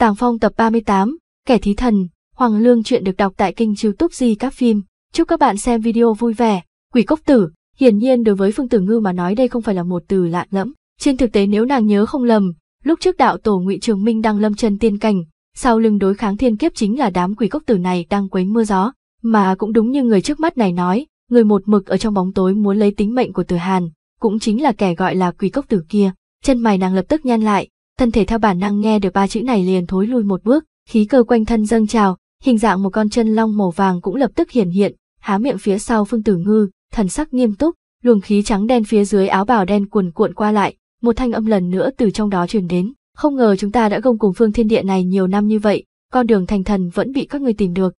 Tàng Phong tập 38, Kẻ Thí Thần, Hoàng Lương chuyện được đọc tại kênh youtube Di Các Phim. Chúc các bạn xem video vui vẻ. Quỷ cốc tử, hiển nhiên đối với Phương Tử Ngư mà nói đây không phải là một từ lạ lẫm. Trên thực tế nếu nàng nhớ không lầm, lúc trước đạo tổ ngụy Trường Minh đang lâm chân tiên cảnh, sau lưng đối kháng thiên kiếp chính là đám quỷ cốc tử này đang quấy mưa gió. Mà cũng đúng như người trước mắt này nói, người một mực ở trong bóng tối muốn lấy tính mệnh của Tử Hàn, cũng chính là kẻ gọi là quỷ cốc tử kia. Chân mày nàng lập tức nhăn lại, thân thể theo bản năng nghe được ba chữ này liền thối lui một bước, khí cơ quanh thân dâng trào, hình dạng một con chân long màu vàng cũng lập tức hiển hiện, há miệng phía sau Phương Tử Ngư, thần sắc nghiêm túc, luồng khí trắng đen phía dưới áo bào đen cuồn cuộn qua lại, một thanh âm lần nữa từ trong đó truyền đến, không ngờ chúng ta đã gông cùng Phương Thiên Địa này nhiều năm như vậy, con đường thành thần vẫn bị các ngươi tìm được.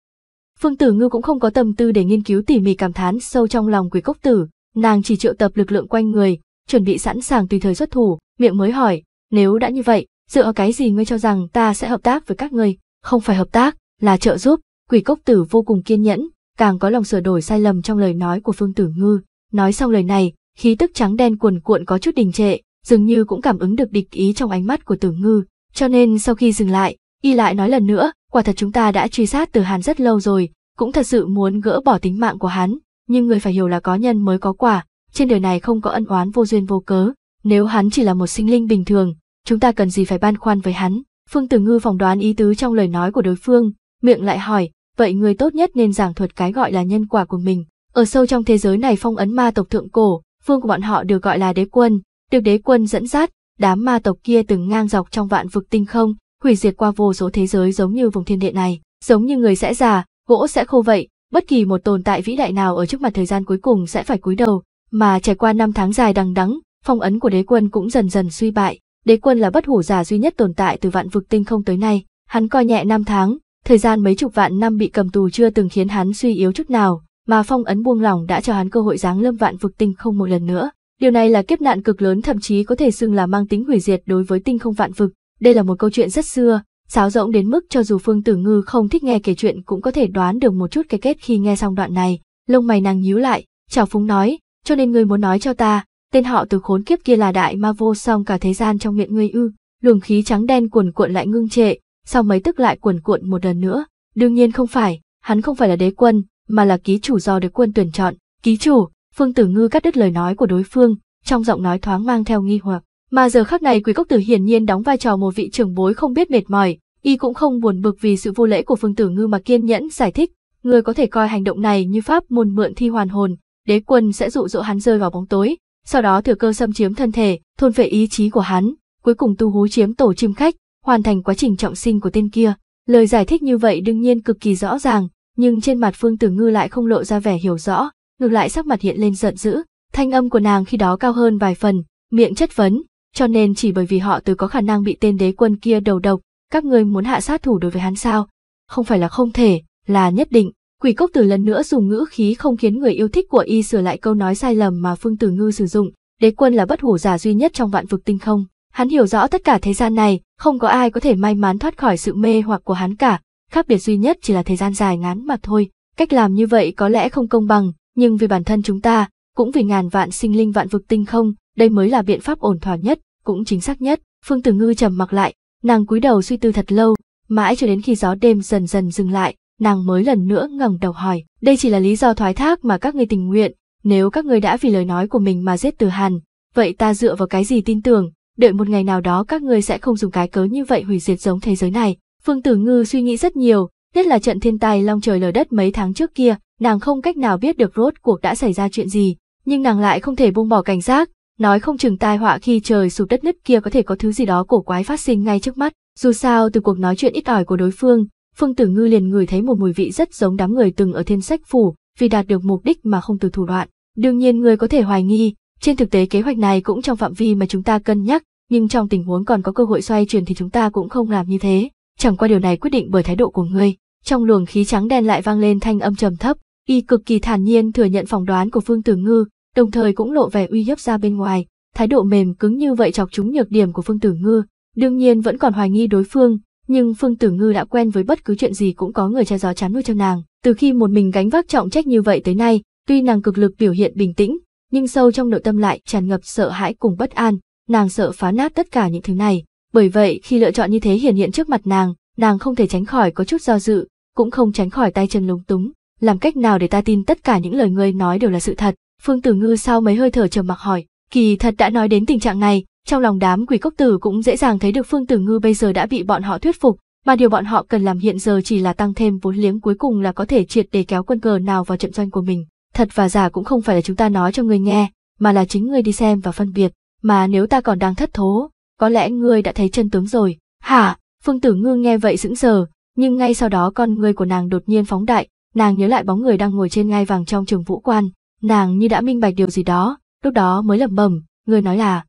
Phương Tử Ngư cũng không có tâm tư để nghiên cứu tỉ mỉ cảm thán sâu trong lòng quỷ cốc tử, nàng chỉ triệu tập lực lượng quanh người, chuẩn bị sẵn sàng tùy thời xuất thủ, miệng mới hỏi, nếu đã như vậy, dựa cái gì ngươi cho rằng ta sẽ hợp tác với các ngươi, không phải hợp tác, là trợ giúp, quỷ cốc tử vô cùng kiên nhẫn, càng có lòng sửa đổi sai lầm trong lời nói của Phương Tử Ngư, nói xong lời này, khí tức trắng đen cuồn cuộn có chút đình trệ, dường như cũng cảm ứng được địch ý trong ánh mắt của Tử Ngư, cho nên sau khi dừng lại, y lại nói lần nữa, quả thật chúng ta đã truy sát Từ Hàn rất lâu rồi, cũng thật sự muốn gỡ bỏ tính mạng của hắn, nhưng người phải hiểu là có nhân mới có quả, trên đời này không có ân oán vô duyên vô cớ, nếu hắn chỉ là một sinh linh bình thường, chúng ta cần gì phải băn khoăn với hắn. Phương Tử Ngư phỏng đoán ý tứ trong lời nói của đối phương, miệng lại hỏi, vậy người tốt nhất nên giảng thuật cái gọi là nhân quả của mình. Ở sâu trong thế giới này phong ấn ma tộc thượng cổ, phương của bọn họ được gọi là đế quân, được đế quân dẫn dắt, đám ma tộc kia từng ngang dọc trong vạn vực tinh không, hủy diệt qua vô số thế giới giống như vùng thiên địa này, giống như người sẽ già, gỗ sẽ khô vậy, bất kỳ một tồn tại vĩ đại nào ở trước mặt thời gian cuối cùng sẽ phải cúi đầu, mà trải qua năm tháng dài đằng đẵng, phong ấn của đế quân cũng dần dần suy bại. Đế quân là bất hủ giả duy nhất tồn tại từ vạn vực tinh không tới nay, hắn coi nhẹ năm tháng, thời gian mấy chục vạn năm bị cầm tù chưa từng khiến hắn suy yếu chút nào, mà phong ấn buông lỏng đã cho hắn cơ hội giáng lâm vạn vực tinh không một lần nữa. Điều này là kiếp nạn cực lớn thậm chí có thể xưng là mang tính hủy diệt đối với tinh không vạn vực. Đây là một câu chuyện rất xưa, sáo rỗng đến mức cho dù Phương Tử Ngư không thích nghe kể chuyện cũng có thể đoán được một chút cái kết khi nghe xong đoạn này. Lông mày nàng nhíu lại, chào phúng nói, cho nên ngươi muốn nói cho ta, tên họ từ khốn kiếp kia là đại ma vô song cả thế gian trong miệng ngươi ư, luồng khí trắng đen cuồn cuộn lại ngưng trệ, sau mấy tức lại cuồn cuộn một lần nữa, đương nhiên không phải, hắn không phải là đế quân, mà là ký chủ do đế quân tuyển chọn, ký chủ, phương tử ngư cắt đứt lời nói của đối phương, trong giọng nói thoáng mang theo nghi hoặc, mà giờ khắc này quý cốc tử hiển nhiên đóng vai trò một vị trưởng bối không biết mệt mỏi, y cũng không buồn bực vì sự vô lễ của phương tử ngư mà kiên nhẫn giải thích, người có thể coi hành động này như pháp môn mượn thi hoàn hồn, đế quân sẽ dụ dỗ hắn rơi vào bóng tối, sau đó thừa cơ xâm chiếm thân thể, thôn phệ ý chí của hắn, cuối cùng tu hú chiếm tổ chim khách, hoàn thành quá trình trọng sinh của tên kia. Lời giải thích như vậy đương nhiên cực kỳ rõ ràng, nhưng trên mặt Phương Tử Ngư lại không lộ ra vẻ hiểu rõ, ngược lại sắc mặt hiện lên giận dữ, thanh âm của nàng khi đó cao hơn vài phần, miệng chất vấn, cho nên chỉ bởi vì họ từ có khả năng bị tên đế quân kia đầu độc, các ngươi muốn hạ sát thủ đối với hắn sao? Không phải là không thể, là nhất định. Quỷ cốc tử lần nữa dùng ngữ khí không khiến người yêu thích của y sửa lại câu nói sai lầm mà Phương Tử Ngư sử dụng, đế quân là bất hủ giả duy nhất trong vạn vực tinh không. Hắn hiểu rõ tất cả thế gian này, không có ai có thể may mắn thoát khỏi sự mê hoặc của hắn cả, khác biệt duy nhất chỉ là thời gian dài ngắn mà thôi. Cách làm như vậy có lẽ không công bằng, nhưng vì bản thân chúng ta, cũng vì ngàn vạn sinh linh vạn vực tinh không, đây mới là biện pháp ổn thỏa nhất, cũng chính xác nhất. Phương Tử Ngư trầm mặc lại, nàng cúi đầu suy tư thật lâu, mãi cho đến khi gió đêm dần dần dừng lại, nàng mới lần nữa ngẩng đầu hỏi, đây chỉ là lý do thoái thác mà các người tình nguyện, nếu các người đã vì lời nói của mình mà giết Từ Hàn, vậy ta dựa vào cái gì tin tưởng, đợi một ngày nào đó các người sẽ không dùng cái cớ như vậy hủy diệt giống thế giới này. Phương Tử Ngư suy nghĩ rất nhiều, nhất là trận thiên tai long trời lở đất mấy tháng trước kia, nàng không cách nào biết được rốt cuộc đã xảy ra chuyện gì, nhưng nàng lại không thể buông bỏ cảnh giác, nói không chừng tai họa khi trời sụp đất nứt kia có thể có thứ gì đó cổ quái phát sinh ngay trước mắt. Dù sao từ cuộc nói chuyện ít ỏi của đối phương, Phương Tử Ngư liền ngửi thấy một mùi vị rất giống đám người từng ở thiên sách phủ, vì đạt được mục đích mà không từ thủ đoạn. Đương nhiên người có thể hoài nghi, trên thực tế kế hoạch này cũng trong phạm vi mà chúng ta cân nhắc, nhưng trong tình huống còn có cơ hội xoay chuyển thì chúng ta cũng không làm như thế. Chẳng qua điều này quyết định bởi thái độ của ngươi. Trong luồng khí trắng đen lại vang lên thanh âm trầm thấp, y cực kỳ thản nhiên thừa nhận phỏng đoán của Phương Tử Ngư, đồng thời cũng lộ vẻ uy hiếp ra bên ngoài. Thái độ mềm cứng như vậy chọc trúng nhược điểm của Phương Tử Ngư, đương nhiên vẫn còn hoài nghi đối phương, nhưng Phương Tử Ngư đã quen với bất cứ chuyện gì cũng có người che gió chắn nuôi cho nàng. Từ khi một mình gánh vác trọng trách như vậy tới nay, tuy nàng cực lực biểu hiện bình tĩnh, nhưng sâu trong nội tâm lại tràn ngập sợ hãi cùng bất an, nàng sợ phá nát tất cả những thứ này, Bởi vậy khi lựa chọn như thế hiển hiện trước mặt nàng, nàng không thể tránh khỏi có chút do dự, cũng không tránh khỏi tay chân lúng túng. Làm cách nào để ta tin tất cả những lời ngươi nói đều là sự thật? Phương Tử Ngư sau mấy hơi thở trầm mặc hỏi, kỳ thật đã nói đến tình trạng này, trong lòng đám quỷ cốc tử cũng dễ dàng thấy được Phương Tử Ngư bây giờ đã bị bọn họ thuyết phục, mà điều bọn họ cần làm hiện giờ chỉ là tăng thêm vốn liếng cuối cùng là có thể triệt để kéo quân cờ nào vào trận doanh của mình. Thật và giả cũng không phải là chúng ta nói cho ngươi nghe, mà là chính ngươi đi xem và phân biệt, mà nếu ta còn đang thất thố, có lẽ ngươi đã thấy chân tướng rồi. Hả? Phương Tử Ngư nghe vậy sững sờ, nhưng ngay sau đó con ngươi của nàng đột nhiên phóng đại, nàng nhớ lại bóng người đang ngồi trên ngai vàng trong trường vũ quan, nàng như đã minh bạch điều gì đó, lúc đó mới lẩm bẩm, người nói là.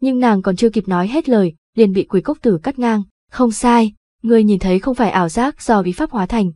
Nhưng nàng còn chưa kịp nói hết lời, liền bị quỷ cốc tử cắt ngang, không sai, người nhìn thấy không phải ảo giác do bí pháp hóa thành.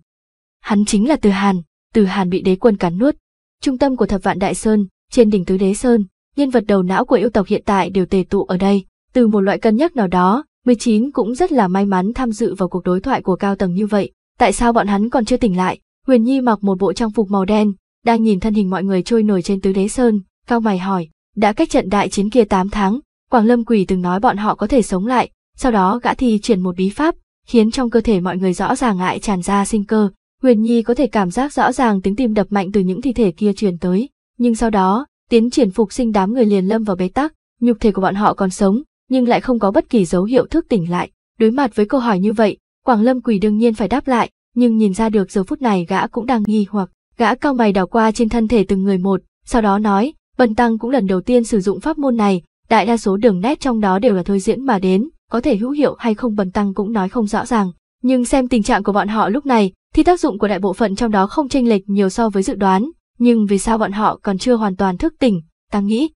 Hắn chính là Từ Hàn, Từ Hàn bị đế quân cắn nuốt. Trung tâm của thập vạn đại sơn, trên đỉnh tứ đế sơn, nhân vật đầu não của yêu tộc hiện tại đều tề tụ ở đây, từ một loại cân nhắc nào đó, 19 cũng rất là may mắn tham dự vào cuộc đối thoại của cao tầng như vậy. Tại sao bọn hắn còn chưa tỉnh lại? Huyền Nhi mặc một bộ trang phục màu đen, đang nhìn thân hình mọi người trôi nổi trên tứ đế sơn, cao mày hỏi, đã cách trận đại chiến kia 8 tháng, Quảng Lâm Quỷ từng nói bọn họ có thể sống lại, sau đó gã thi triển một bí pháp, khiến trong cơ thể mọi người rõ ràng ngại tràn ra sinh cơ. Huyền Nhi có thể cảm giác rõ ràng tiếng tim đập mạnh từ những thi thể kia truyền tới, nhưng sau đó, tiến triển phục sinh đám người liền lâm vào bế tắc, nhục thể của bọn họ còn sống, nhưng lại không có bất kỳ dấu hiệu thức tỉnh lại. Đối mặt với câu hỏi như vậy, Quảng Lâm Quỷ đương nhiên phải đáp lại, nhưng nhìn ra được giờ phút này gã cũng đang nghi hoặc, gã cao mày đảo qua trên thân thể từng người một, sau đó nói, Bần Tăng cũng lần đầu tiên sử dụng pháp môn này, đại đa số đường nét trong đó đều là thôi diễn mà đến, có thể hữu hiệu hay không Bần Tăng cũng nói không rõ ràng. Nhưng xem tình trạng của bọn họ lúc này, thì tác dụng của đại bộ phận trong đó không chênh lệch nhiều so với dự đoán, nhưng vì sao bọn họ còn chưa hoàn toàn thức tỉnh, ta nghĩ.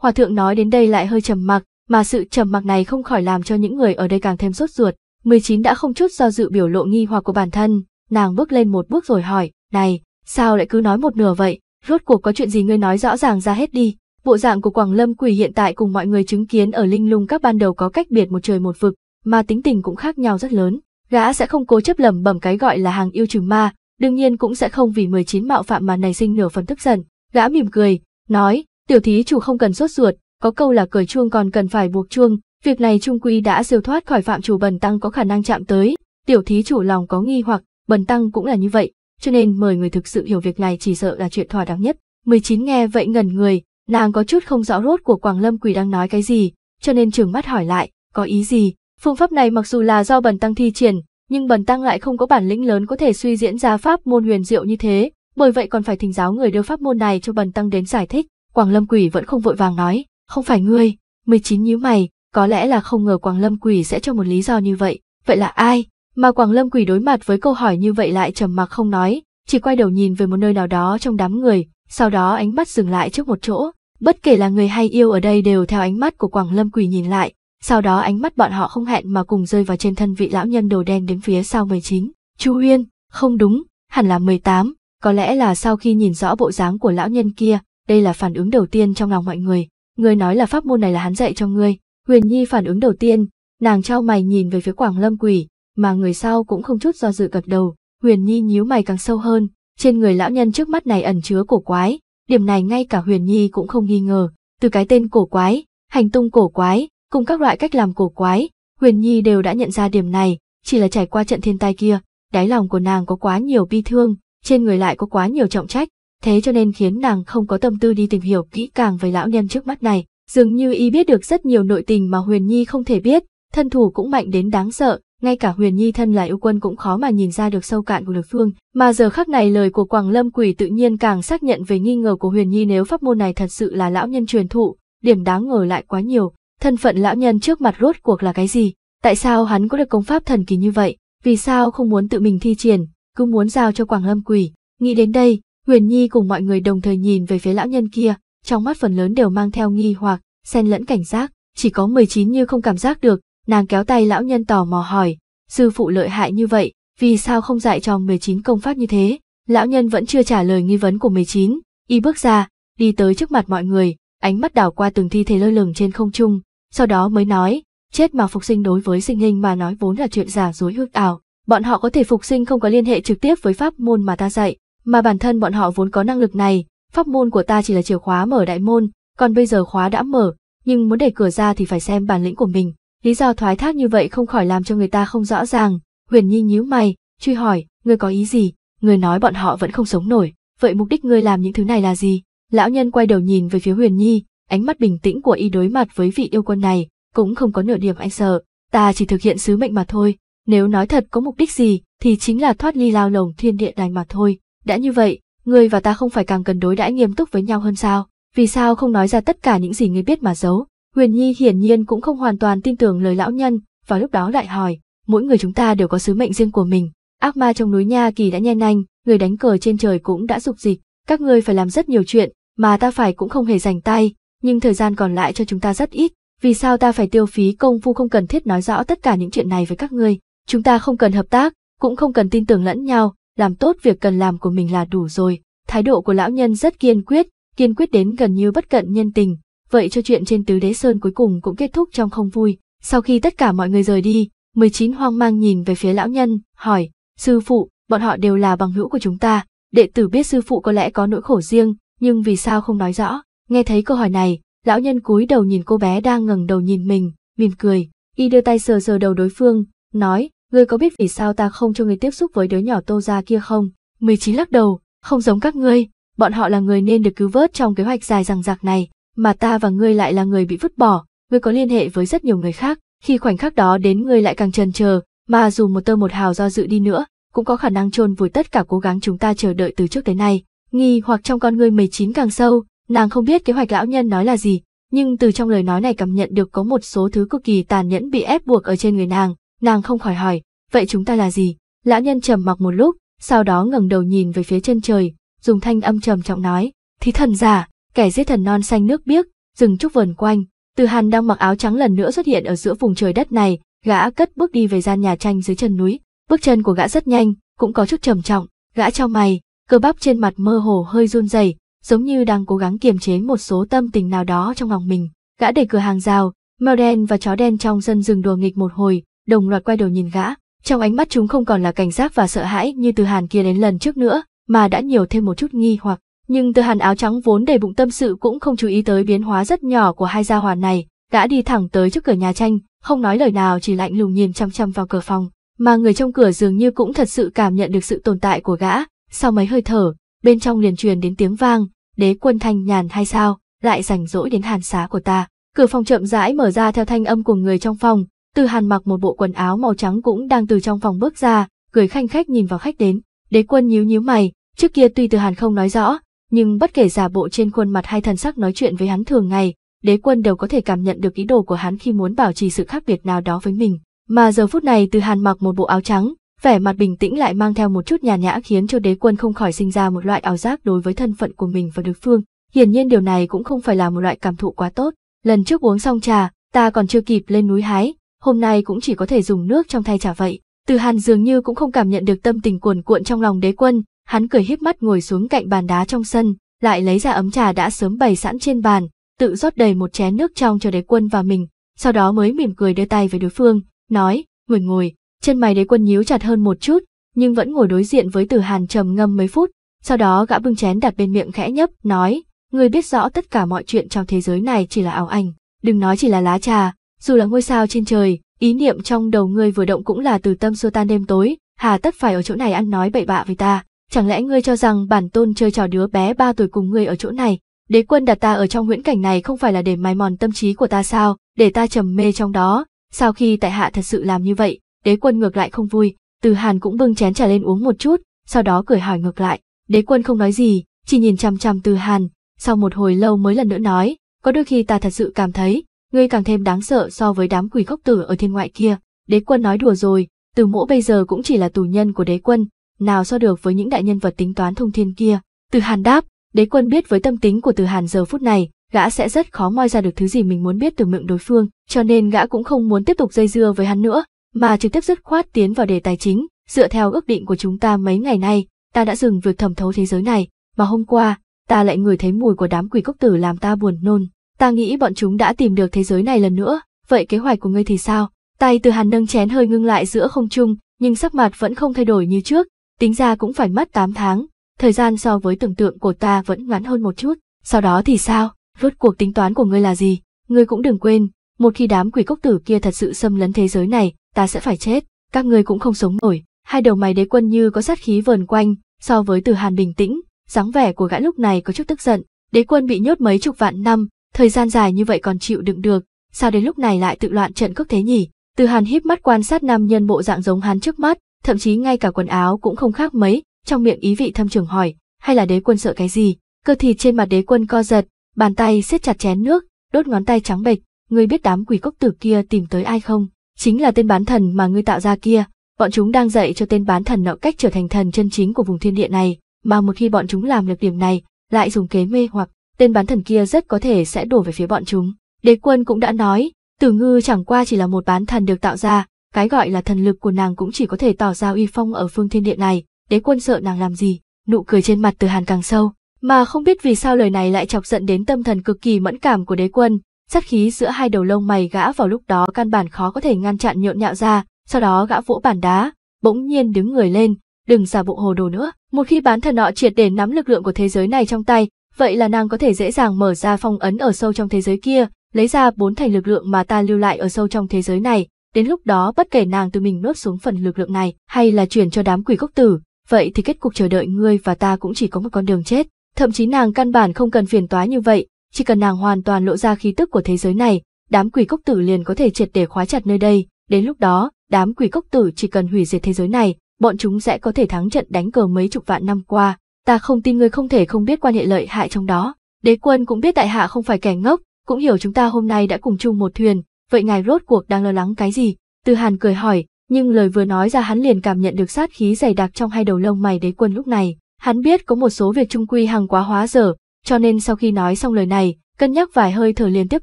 Hòa thượng nói đến đây lại hơi trầm mặc, mà sự trầm mặc này không khỏi làm cho những người ở đây càng thêm sốt ruột. 19 đã không chút do dự biểu lộ nghi hoặc của bản thân, nàng bước lên một bước rồi hỏi, này, sao lại cứ nói một nửa vậy, rốt cuộc có chuyện gì ngươi nói rõ ràng ra hết đi. Bộ dạng của Quảng Lâm Quỷ hiện tại cùng mọi người chứng kiến ở Linh Lung các ban đầu có cách biệt một trời một vực, mà tính tình cũng khác nhau rất lớn. Gã sẽ không cố chấp lầm bẩm cái gọi là hàng yêu trừ ma, đương nhiên cũng sẽ không vì 19 mạo phạm mà nảy sinh nửa phần tức giận. Gã mỉm cười, nói, tiểu thí chủ không cần sốt ruột, có câu là cởi chuông còn cần phải buộc chuông, việc này trung quy đã siêu thoát khỏi phạm chủ bần tăng có khả năng chạm tới, tiểu thí chủ lòng có nghi hoặc, bần tăng cũng là như vậy, cho nên mời người thực sự hiểu việc này chỉ sợ là chuyện thỏa đáng nhất. 19 nghe vậy ngẩn người, nàng có chút không rõ rốt của Quảng Lâm Quỷ đang nói cái gì, cho nên trừng mắt hỏi lại, có ý gì? Phương pháp này mặc dù là do bần tăng thi triển, nhưng bần tăng lại không có bản lĩnh lớn có thể suy diễn ra pháp môn huyền diệu như thế, bởi vậy còn phải thỉnh giáo người đưa pháp môn này cho bần tăng đến giải thích. Quảng Lâm Quỷ vẫn không vội vàng nói, không phải ngươi, 19 nhíu mày, có lẽ là không ngờ Quảng Lâm Quỷ sẽ cho một lý do như vậy, vậy là ai? Mà Quảng Lâm Quỷ đối mặt với câu hỏi như vậy lại trầm mặc không nói, chỉ quay đầu nhìn về một nơi nào đó trong đám người, sau đó ánh mắt dừng lại trước một chỗ, bất kể là người hay yêu ở đây đều theo ánh mắt của Quảng Lâm Quỷ nhìn lại, sau đó ánh mắt bọn họ không hẹn mà cùng rơi vào trên thân vị lão nhân đồ đen đến phía sau 19. Chu Uyên, không đúng, hẳn là 18, có lẽ là sau khi nhìn rõ bộ dáng của lão nhân kia, đây là phản ứng đầu tiên trong lòng mọi người. Người nói là pháp môn này là hắn dạy cho ngươi. Huyền Nhi phản ứng đầu tiên, nàng trao mày nhìn về phía Quảng Lâm Quỷ, mà người sau cũng không chút do dự gật đầu. Huyền Nhi nhíu mày càng sâu hơn, trên người lão nhân trước mắt này ẩn chứa cổ quái, điểm này ngay cả Huyền Nhi cũng không nghi ngờ. Từ cái tên cổ quái, hành tung cổ quái, cùng các loại cách làm cổ quái, Huyền Nhi đều đã nhận ra điểm này, chỉ là trải qua trận thiên tai kia, đáy lòng của nàng có quá nhiều bi thương, trên người lại có quá nhiều trọng trách, thế cho nên khiến nàng không có tâm tư đi tìm hiểu kỹ càng về lão nhân trước mắt này. Dường như y biết được rất nhiều nội tình mà Huyền Nhi không thể biết, thân thủ cũng mạnh đến đáng sợ, ngay cả Huyền Nhi thân là yêu quân cũng khó mà nhìn ra được sâu cạn của đối phương. Mà giờ khắc này lời của Quảng Lâm Quỷ tự nhiên càng xác nhận về nghi ngờ của Huyền Nhi nếu pháp môn này thật sự là lão nhân truyền thụ, điểm đáng ngờ lại quá nhiều. Thân phận lão nhân trước mặt rốt cuộc là cái gì? Tại sao hắn có được công pháp thần kỳ như vậy? Vì sao không muốn tự mình thi triển, cứ muốn giao cho Quảng Lâm Quỷ? Nghĩ đến đây, Huyền Nhi cùng mọi người đồng thời nhìn về phía lão nhân kia, trong mắt phần lớn đều mang theo nghi hoặc, xen lẫn cảnh giác, chỉ có 19 như không cảm giác được, nàng kéo tay lão nhân tò mò hỏi, sư phụ lợi hại như vậy, vì sao không dạy cho 19 công pháp như thế? Lão nhân vẫn chưa trả lời nghi vấn của 19, y bước ra, đi tới trước mặt mọi người, ánh mắt đảo qua từng thi thể lơ lửng trên không trung, sau đó mới nói, chết mà phục sinh đối với sinh linh mà nói vốn là chuyện giả dối hư ảo, bọn họ có thể phục sinh không có liên hệ trực tiếp với pháp môn mà ta dạy, mà bản thân bọn họ vốn có năng lực này, pháp môn của ta chỉ là chìa khóa mở đại môn, còn bây giờ khóa đã mở, nhưng muốn đẩy cửa ra thì phải xem bản lĩnh của mình. Lý do thoái thác như vậy không khỏi làm cho người ta không rõ ràng, Huyền Nhi nhíu mày, truy hỏi, ngươi có ý gì? Ngươi nói bọn họ vẫn không sống nổi, vậy mục đích ngươi làm những thứ này là gì? Lão nhân quay đầu nhìn về phía Huyền Nhi, ánh mắt bình tĩnh của y đối mặt với vị yêu quân này, cũng không có nửa điểm anh sợ, ta chỉ thực hiện sứ mệnh mà thôi, nếu nói thật có mục đích gì, thì chính là thoát ly lao lồng thiên địa đành mà thôi, đã như vậy, ngươi và ta không phải càng cần đối đãi nghiêm túc với nhau hơn sao, vì sao không nói ra tất cả những gì ngươi biết mà giấu? Huyền Nhi hiển nhiên cũng không hoàn toàn tin tưởng lời lão nhân, và lúc đó lại hỏi, mỗi người chúng ta đều có sứ mệnh riêng của mình, ác ma trong núi Nha Kỳ đã nhen nhanh, người đánh cờ trên trời cũng đã dục dịch, các ngươi phải làm rất nhiều chuyện, mà ta phải cũng không hề dành tay, nhưng thời gian còn lại cho chúng ta rất ít, vì sao ta phải tiêu phí công phu không cần thiết nói rõ tất cả những chuyện này với các ngươi, chúng ta không cần hợp tác, cũng không cần tin tưởng lẫn nhau, làm tốt việc cần làm của mình là đủ rồi. Thái độ của lão nhân rất kiên quyết, kiên quyết đến gần như bất cận nhân tình, vậy cho chuyện trên tứ đế sơn cuối cùng cũng kết thúc trong không vui. Sau khi tất cả mọi người rời đi, 19 hoang mang nhìn về phía lão nhân, hỏi, sư phụ, bọn họ đều là bằng hữu của chúng ta, đệ tử biết sư phụ có lẽ có nỗi khổ riêng, nhưng vì sao không nói rõ? Nghe thấy câu hỏi này, lão nhân cúi đầu nhìn cô bé đang ngẩng đầu nhìn mình, mỉm cười, y đưa tay sờ sờ đầu đối phương, nói, ngươi có biết vì sao ta không cho ngươi tiếp xúc với đứa nhỏ tô ra kia không? 19 lắc đầu, không giống các ngươi, bọn họ là người nên được cứu vớt trong kế hoạch dài dằng dặc này, mà ta và ngươi lại là người bị vứt bỏ, ngươi có liên hệ với rất nhiều người khác, khi khoảnh khắc đó đến ngươi lại càng chần chờ, mà dù một tơ một hào do dự đi nữa, cũng có khả năng chôn vùi tất cả cố gắng chúng ta chờ đợi từ trước tới nay. Nghi hoặc trong con ngươi 19 càng sâu, nàng không biết kế hoạch lão nhân nói là gì, nhưng từ trong lời nói này cảm nhận được có một số thứ cực kỳ tàn nhẫn bị ép buộc ở trên người nàng, nàng không khỏi hỏi, vậy chúng ta là gì? Lão nhân trầm mặc một lúc, sau đó ngẩng đầu nhìn về phía chân trời, dùng thanh âm trầm trọng nói, thí thần giả, kẻ giết thần non xanh nước biếc, rừng trúc vờn quanh. Từ Hàn đang mặc áo trắng lần nữa xuất hiện ở giữa vùng trời đất này, gã cất bước đi về gian nhà tranh dưới chân núi. Bước chân của gã rất nhanh, cũng có chút trầm trọng, gã trong mày, cơ bắp trên mặt mơ hồ hơi run rẩy, giống như đang cố gắng kiềm chế một số tâm tình nào đó trong lòng mình. Gã đẩy cửa hàng rào, mèo đen và chó đen trong sân rừng đùa nghịch một hồi, đồng loạt quay đầu nhìn gã. Trong ánh mắt chúng không còn là cảnh giác và sợ hãi như từ Hàn kia đến lần trước nữa, mà đã nhiều thêm một chút nghi hoặc. Nhưng từ Hàn áo trắng vốn đầy bụng tâm sự cũng không chú ý tới biến hóa rất nhỏ của hai gia hoàn này, đã đi thẳng tới trước cửa nhà tranh, không nói lời nào chỉ lạnh lùng nhìn chăm chăm vào cửa phòng, mà người trong cửa dường như cũng thật sự cảm nhận được sự tồn tại của gã. Sau mấy hơi thở, bên trong liền truyền đến tiếng vang, đế quân thanh nhàn hay sao, lại rảnh rỗi đến hàn xá của ta. Cửa phòng chậm rãi mở ra theo thanh âm của người trong phòng, từ hàn mặc một bộ quần áo màu trắng cũng đang từ trong phòng bước ra, cười khanh khách nhìn vào khách đến. Đế quân nhíu nhíu mày, trước kia tuy từ hàn không nói rõ, nhưng bất kể giả bộ trên khuôn mặt hay thần sắc nói chuyện với hắn thường ngày, đế quân đều có thể cảm nhận được ý đồ của hắn khi muốn bảo trì sự khác biệt nào đó với mình. Mà giờ phút này từ hàn mặc một bộ áo trắng, vẻ mặt bình tĩnh lại mang theo một chút nhàn nhã khiến cho đế quân không khỏi sinh ra một loại ảo giác đối với thân phận của mình và đối phương. Hiển nhiên điều này cũng không phải là một loại cảm thụ quá tốt. Lần trước uống xong trà, ta còn chưa kịp lên núi hái, hôm nay cũng chỉ có thể dùng nước trong thay trà vậy. Từ Hàn dường như cũng không cảm nhận được tâm tình cuồn cuộn trong lòng đế quân, hắn cười híp mắt ngồi xuống cạnh bàn đá trong sân, lại lấy ra ấm trà đã sớm bày sẵn trên bàn, tự rót đầy một chén nước trong cho đế quân và mình, sau đó mới mỉm cười đưa tay với đối phương, nói, ngồi ngồi, chân mày đế quân nhíu chặt hơn một chút, nhưng vẫn ngồi đối diện với Từ Hàn trầm ngâm mấy phút, sau đó gã bưng chén đặt bên miệng khẽ nhấp, nói, người biết rõ tất cả mọi chuyện trong thế giới này chỉ là ảo ảnh, đừng nói chỉ là lá trà, dù là ngôi sao trên trời, ý niệm trong đầu ngươi vừa động cũng là từ tâm xua tan đêm tối, hà tất phải ở chỗ này ăn nói bậy bạ với ta, chẳng lẽ ngươi cho rằng bản tôn chơi trò đứa bé ba tuổi cùng ngươi ở chỗ này, đế quân đặt ta ở trong huyễn cảnh này không phải là để mài mòn tâm trí của ta sao, để ta trầm mê trong đó, sau khi tại hạ thật sự làm như vậy, đế quân ngược lại không vui, từ hàn cũng bưng chén trà lên uống một chút, sau đó cười hỏi ngược lại, đế quân không nói gì, chỉ nhìn chăm chăm từ hàn, sau một hồi lâu mới lần nữa nói, có đôi khi ta thật sự cảm thấy, ngươi càng thêm đáng sợ so với đám quỷ khốc tử ở thiên ngoại kia, đế quân nói đùa rồi, từ mỗ bây giờ cũng chỉ là tù nhân của đế quân, nào so được với những đại nhân vật tính toán thông thiên kia. Từ Hàn đáp, đế quân biết với tâm tính của Từ Hàn giờ phút này, gã sẽ rất khó moi ra được thứ gì mình muốn biết từ miệng đối phương, cho nên gã cũng không muốn tiếp tục dây dưa với hắn nữa, mà trực tiếp dứt khoát tiến vào đề tài chính, dựa theo ước định của chúng ta mấy ngày nay, ta đã dừng việc thẩm thấu thế giới này, mà hôm qua, ta lại ngửi thấy mùi của đám quỷ cốc tử làm ta buồn nôn, ta nghĩ bọn chúng đã tìm được thế giới này lần nữa, vậy kế hoạch của ngươi thì sao? Tay từ hàn nâng chén hơi ngưng lại giữa không trung, nhưng sắc mặt vẫn không thay đổi như trước, tính ra cũng phải mất 8 tháng, thời gian so với tưởng tượng của ta vẫn ngắn hơn một chút, sau đó thì sao, rốt cuộc tính toán của ngươi là gì, ngươi cũng đừng quên, một khi đám quỷ cốc tử kia thật sự xâm lấn thế giới này, ta sẽ phải chết, các ngươi cũng không sống nổi. Hai đầu mày đế quân như có sát khí vờn quanh, so với Từ Hàn bình tĩnh, dáng vẻ của gã lúc này có chút tức giận. Đế quân bị nhốt mấy chục vạn năm, thời gian dài như vậy còn chịu đựng được, sao đến lúc này lại tự loạn trận cước thế nhỉ? Từ Hàn híp mắt quan sát nam nhân bộ dạng giống hắn trước mắt, thậm chí ngay cả quần áo cũng không khác mấy, trong miệng ý vị thâm trường hỏi, hay là đế quân sợ cái gì? Cơ thịt trên mặt đế quân co giật, bàn tay siết chặt chén nước, đốt ngón tay trắng bệch, ngươi biết đám quỷ cốc tử kia tìm tới ai không? Chính là tên bán thần mà ngươi tạo ra kia, bọn chúng đang dạy cho tên bán thần nợ cách trở thành thần chân chính của vùng thiên địa này, mà một khi bọn chúng làm được điểm này, lại dùng kế mê hoặc, tên bán thần kia rất có thể sẽ đổ về phía bọn chúng. Đế quân cũng đã nói, Tử Ngư chẳng qua chỉ là một bán thần được tạo ra, cái gọi là thần lực của nàng cũng chỉ có thể tỏ ra uy phong ở phương thiên địa này, đế quân sợ nàng làm gì, nụ cười trên mặt từ hàn càng sâu, mà không biết vì sao lời này lại chọc giận đến tâm thần cực kỳ mẫn cảm của đế quân, sát khí giữa hai đầu lông mày gã vào lúc đó căn bản khó có thể ngăn chặn nhộn nhạo ra, sau đó gã vỗ bàn đá, bỗng nhiên đứng người lên, đừng giả bộ hồ đồ nữa, một khi bán thần nọ triệt để nắm lực lượng của thế giới này trong tay, vậy là nàng có thể dễ dàng mở ra phong ấn ở sâu trong thế giới kia, lấy ra bốn thành lực lượng mà ta lưu lại ở sâu trong thế giới này, đến lúc đó bất kể nàng từ mình nuốt xuống phần lực lượng này hay là chuyển cho đám quỷ gốc tử, vậy thì kết cục chờ đợi ngươi và ta cũng chỉ có một con đường chết. Thậm chí nàng căn bản không cần phiền toái như vậy, chỉ cần nàng hoàn toàn lộ ra khí tức của thế giới này, đám quỷ cốc tử liền có thể triệt để khóa chặt nơi đây, đến lúc đó, đám quỷ cốc tử chỉ cần hủy diệt thế giới này, bọn chúng sẽ có thể thắng trận đánh cờ mấy chục vạn năm qua. Ta không tin ngươi không thể không biết quan hệ lợi hại trong đó. Đế quân cũng biết đại hạ không phải kẻ ngốc, cũng hiểu chúng ta hôm nay đã cùng chung một thuyền, vậy ngài rốt cuộc đang lo lắng cái gì? Từ Hàn cười hỏi, nhưng lời vừa nói ra hắn liền cảm nhận được sát khí dày đặc trong hai đầu lông mày đế quân lúc này. Hắn biết có một số việc trung quy hàng quá hóa dở, cho nên sau khi nói xong lời này, cân nhắc vài hơi thở liền tiếp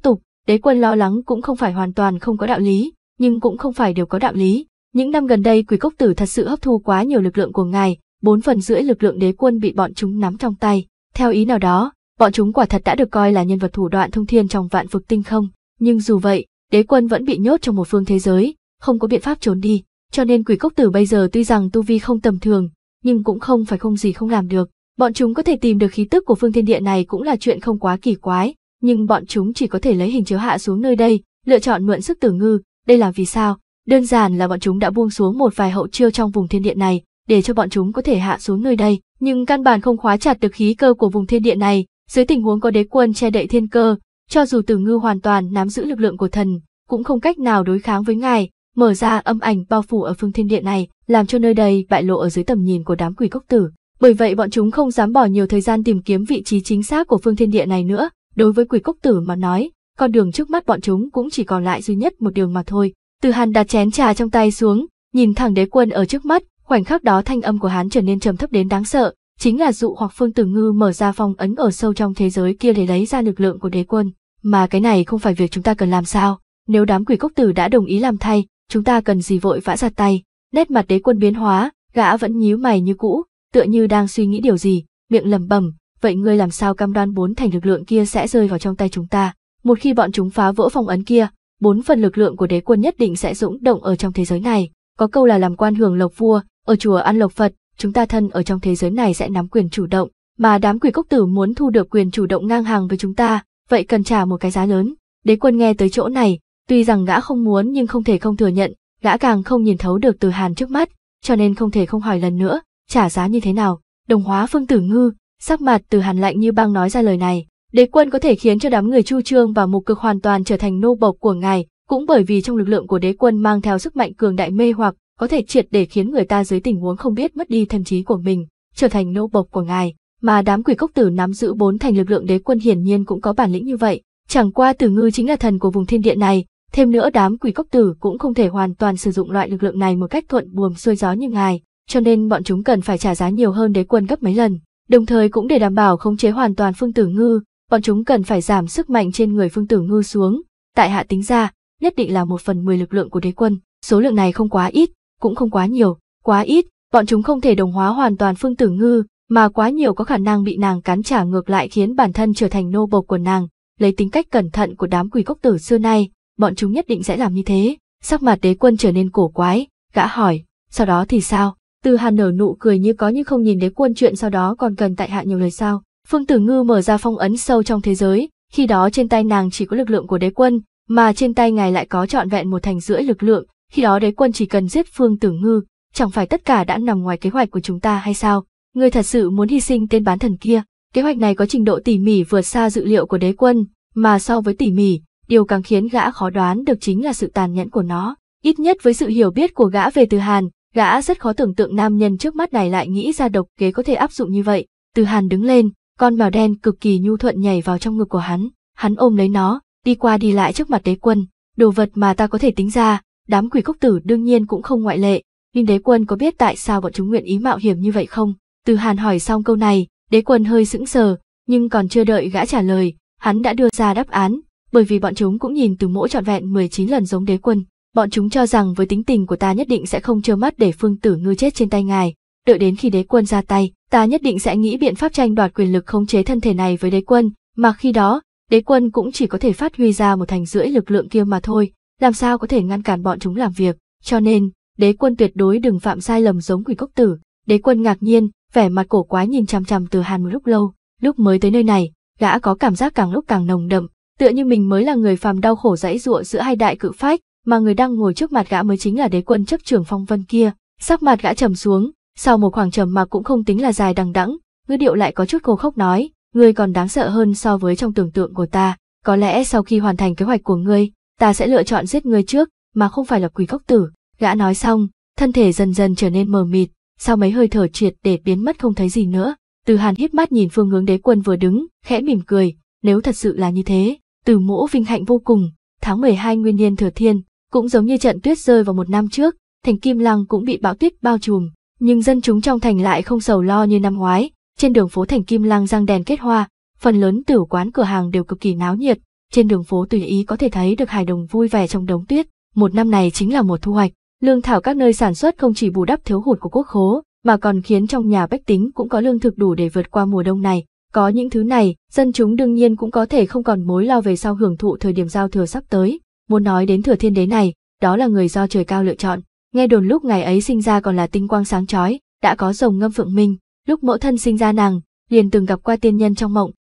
tục, đế quân lo lắng cũng không phải hoàn toàn không có đạo lý, nhưng cũng không phải đều có đạo lý. Những năm gần đây quỷ cốc tử thật sự hấp thu quá nhiều lực lượng của ngài, bốn phần rưỡi lực lượng đế quân bị bọn chúng nắm trong tay. Theo ý nào đó, bọn chúng quả thật đã được coi là nhân vật thủ đoạn thông thiên trong vạn vực tinh không. Nhưng dù vậy, đế quân vẫn bị nhốt trong một phương thế giới, không có biện pháp trốn đi. Cho nên quỷ cốc tử bây giờ tuy rằng tu vi không tầm thường, nhưng cũng không phải không gì không làm được. Bọn chúng có thể tìm được khí tức của phương thiên địa này cũng là chuyện không quá kỳ quái, nhưng bọn chúng chỉ có thể lấy hình chiếu hạ xuống nơi đây, lựa chọn mượn sức tử ngư, đây là vì sao? Đơn giản là bọn chúng đã buông xuống một vài hậu chiêu trong vùng thiên địa này, để cho bọn chúng có thể hạ xuống nơi đây, nhưng căn bản không khóa chặt được khí cơ của vùng thiên địa này, dưới tình huống có đế quân che đậy thiên cơ, cho dù tử ngư hoàn toàn nắm giữ lực lượng của thần, cũng không cách nào đối kháng với ngài, mở ra âm ảnh bao phủ ở phương thiên địa này, làm cho nơi đây bại lộ ở dưới tầm nhìn của đám quỷ cốc tử. Bởi vậy bọn chúng không dám bỏ nhiều thời gian tìm kiếm vị trí chính xác của phương thiên địa này nữa, đối với quỷ cốc tử mà nói, con đường trước mắt bọn chúng cũng chỉ còn lại duy nhất một đường mà thôi. Từ Hàn đặt chén trà trong tay xuống, nhìn thẳng đế quân ở trước mắt, khoảnh khắc đó thanh âm của hắn trở nên trầm thấp đến đáng sợ, chính là dụ hoặc Phương Tử Ngư mở ra phong ấn ở sâu trong thế giới kia để lấy ra lực lượng của đế quân. Mà cái này không phải việc chúng ta cần làm sao, nếu đám quỷ cốc tử đã đồng ý làm thay, chúng ta cần gì vội vã ra tay. Nét mặt đế quân biến hóa, gã vẫn nhíu mày như cũ, tựa như đang suy nghĩ điều gì, miệng lẩm bẩm, vậy ngươi làm sao cam đoan bốn thành lực lượng kia sẽ rơi vào trong tay chúng ta? Một khi bọn chúng phá vỡ phong ấn kia, bốn phần lực lượng của đế quân nhất định sẽ dũng động ở trong thế giới này. Có câu là làm quan hưởng lộc vua, ở chùa ăn lộc Phật, chúng ta thân ở trong thế giới này sẽ nắm quyền chủ động, mà đám quỷ cốc tử muốn thu được quyền chủ động ngang hàng với chúng ta, vậy cần trả một cái giá lớn. Đế quân nghe tới chỗ này, tuy rằng gã không muốn nhưng không thể không thừa nhận, gã càng không nhìn thấu được từ hàn trước mắt, cho nên không thể không hỏi lần nữa, trả giá như thế nào. Đồng hóa phương tử ngư, sắc mặt từ hàn lạnh như băng nói ra lời này, đế quân có thể khiến cho đám người chu trương và mục cực hoàn toàn trở thành nô bộc của ngài, cũng bởi vì trong lực lượng của đế quân mang theo sức mạnh cường đại mê hoặc, có thể triệt để khiến người ta dưới tình huống không biết mất đi thần trí của mình, trở thành nô bộc của ngài, mà đám quỷ cốc tử nắm giữ bốn thành lực lượng đế quân hiển nhiên cũng có bản lĩnh như vậy. Chẳng qua tử ngư chính là thần của vùng thiên địa này, thêm nữa đám quỷ cốc tử cũng không thể hoàn toàn sử dụng loại lực lượng này một cách thuận buồm xuôi gió như ngài, cho nên bọn chúng cần phải trả giá nhiều hơn đế quân gấp mấy lần. Đồng thời cũng để đảm bảo khống chế hoàn toàn phương tử ngư, bọn chúng cần phải giảm sức mạnh trên người phương tử ngư xuống. Tại hạ tính ra, nhất định là một phần mười lực lượng của đế quân, số lượng này không quá ít, cũng không quá nhiều, quá ít, bọn chúng không thể đồng hóa hoàn toàn phương tử ngư, mà quá nhiều có khả năng bị nàng cắn trả ngược lại khiến bản thân trở thành nô bộc của nàng, lấy tính cách cẩn thận của đám quỷ cốc tử xưa nay, bọn chúng nhất định sẽ làm như thế. Sắc mặt đế quân trở nên cổ quái, gã hỏi, sau đó thì sao? Từ hàn nở nụ cười như có như không nhìn đế quân chuyện sau đó còn cần tại hạ nhiều lời sao. Phương Tử Ngư mở ra phong ấn sâu trong thế giới, khi đó trên tay nàng chỉ có lực lượng của đế quân, mà trên tay ngài lại có trọn vẹn một thành rưỡi lực lượng, khi đó đế quân chỉ cần giết Phương Tử Ngư, chẳng phải tất cả đã nằm ngoài kế hoạch của chúng ta hay sao? Ngươi thật sự muốn hy sinh tên bán thần kia? Kế hoạch này có trình độ tỉ mỉ vượt xa dự liệu của đế quân, mà so với tỉ mỉ, điều càng khiến gã khó đoán được chính là sự tàn nhẫn của nó. Ít nhất với sự hiểu biết của gã về Từ Hàn, gã rất khó tưởng tượng nam nhân trước mắt này lại nghĩ ra độc kế có thể áp dụng như vậy. Từ Hàn đứng lên, con mèo đen cực kỳ nhu thuận nhảy vào trong ngực của hắn, hắn ôm lấy nó, đi qua đi lại trước mặt đế quân, đồ vật mà ta có thể tính ra, đám quỷ cốc tử đương nhiên cũng không ngoại lệ, nhưng đế quân có biết tại sao bọn chúng nguyện ý mạo hiểm như vậy không? Từ Hàn hỏi xong câu này, đế quân hơi sững sờ, nhưng còn chưa đợi gã trả lời, hắn đã đưa ra đáp án, bởi vì bọn chúng cũng nhìn từ mỗi trọn vẹn 19 lần giống đế quân. Bọn chúng cho rằng với tính tình của ta nhất định sẽ không trơ mắt để phương tử ngư chết trên tay ngài, đợi đến khi đế quân ra tay, ta nhất định sẽ nghĩ biện pháp tranh đoạt quyền lực khống chế thân thể này với đế quân, mà khi đó, đế quân cũng chỉ có thể phát huy ra một thành rưỡi lực lượng kia mà thôi, làm sao có thể ngăn cản bọn chúng làm việc, cho nên, đế quân tuyệt đối đừng phạm sai lầm giống quỷ cốc tử. Đế quân ngạc nhiên, vẻ mặt cổ quái nhìn chằm chằm từ hàn một lúc lâu, lúc mới tới nơi này, gã có cảm giác càng lúc càng nồng đậm, tựa như mình mới là người phàm đau khổ dãy giụa giữa hai đại cự phách, mà người đang ngồi trước mặt gã mới chính là đế quân chấp trưởng phong vân kia. Sắc mặt gã trầm xuống, sau một khoảng trầm mà cũng không tính là dài đằng đẵng, ngữ điệu lại có chút khô khốc nói, ngươi còn đáng sợ hơn so với trong tưởng tượng của ta, có lẽ sau khi hoàn thành kế hoạch của ngươi, ta sẽ lựa chọn giết ngươi trước, mà không phải là quỷ cốc tử. Gã nói xong, thân thể dần dần trở nên mờ mịt, sau mấy hơi thở triệt để biến mất không thấy gì nữa. Từ Hàn híp mắt nhìn phương hướng đế quân vừa đứng, khẽ mỉm cười, nếu thật sự là như thế, từ mỗ vinh hạnh vô cùng, tháng 12 nguyên niên thừa thiên, cũng giống như trận tuyết rơi vào một năm trước, thành Kim Lăng cũng bị bão tuyết bao trùm, nhưng dân chúng trong thành lại không sầu lo như năm ngoái, trên đường phố thành Kim Lăng răng đèn kết hoa, phần lớn tử quán cửa hàng đều cực kỳ náo nhiệt, trên đường phố tùy ý có thể thấy được hài đồng vui vẻ trong đống tuyết, một năm này chính là một thu hoạch, lương thảo các nơi sản xuất không chỉ bù đắp thiếu hụt của quốc khố, mà còn khiến trong nhà bách tính cũng có lương thực đủ để vượt qua mùa đông này. Có những thứ này, dân chúng đương nhiên cũng có thể không còn mối lo về sau hưởng thụ thời điểm giao thừa sắp tới. Muốn nói đến thừa thiên đế này, đó là người do trời cao lựa chọn. Nghe đồn lúc ngày ấy sinh ra còn là tinh quang sáng chói, đã có rồng ngâm phượng minh, lúc mẫu thân sinh ra nàng, liền từng gặp qua tiên nhân trong mộng.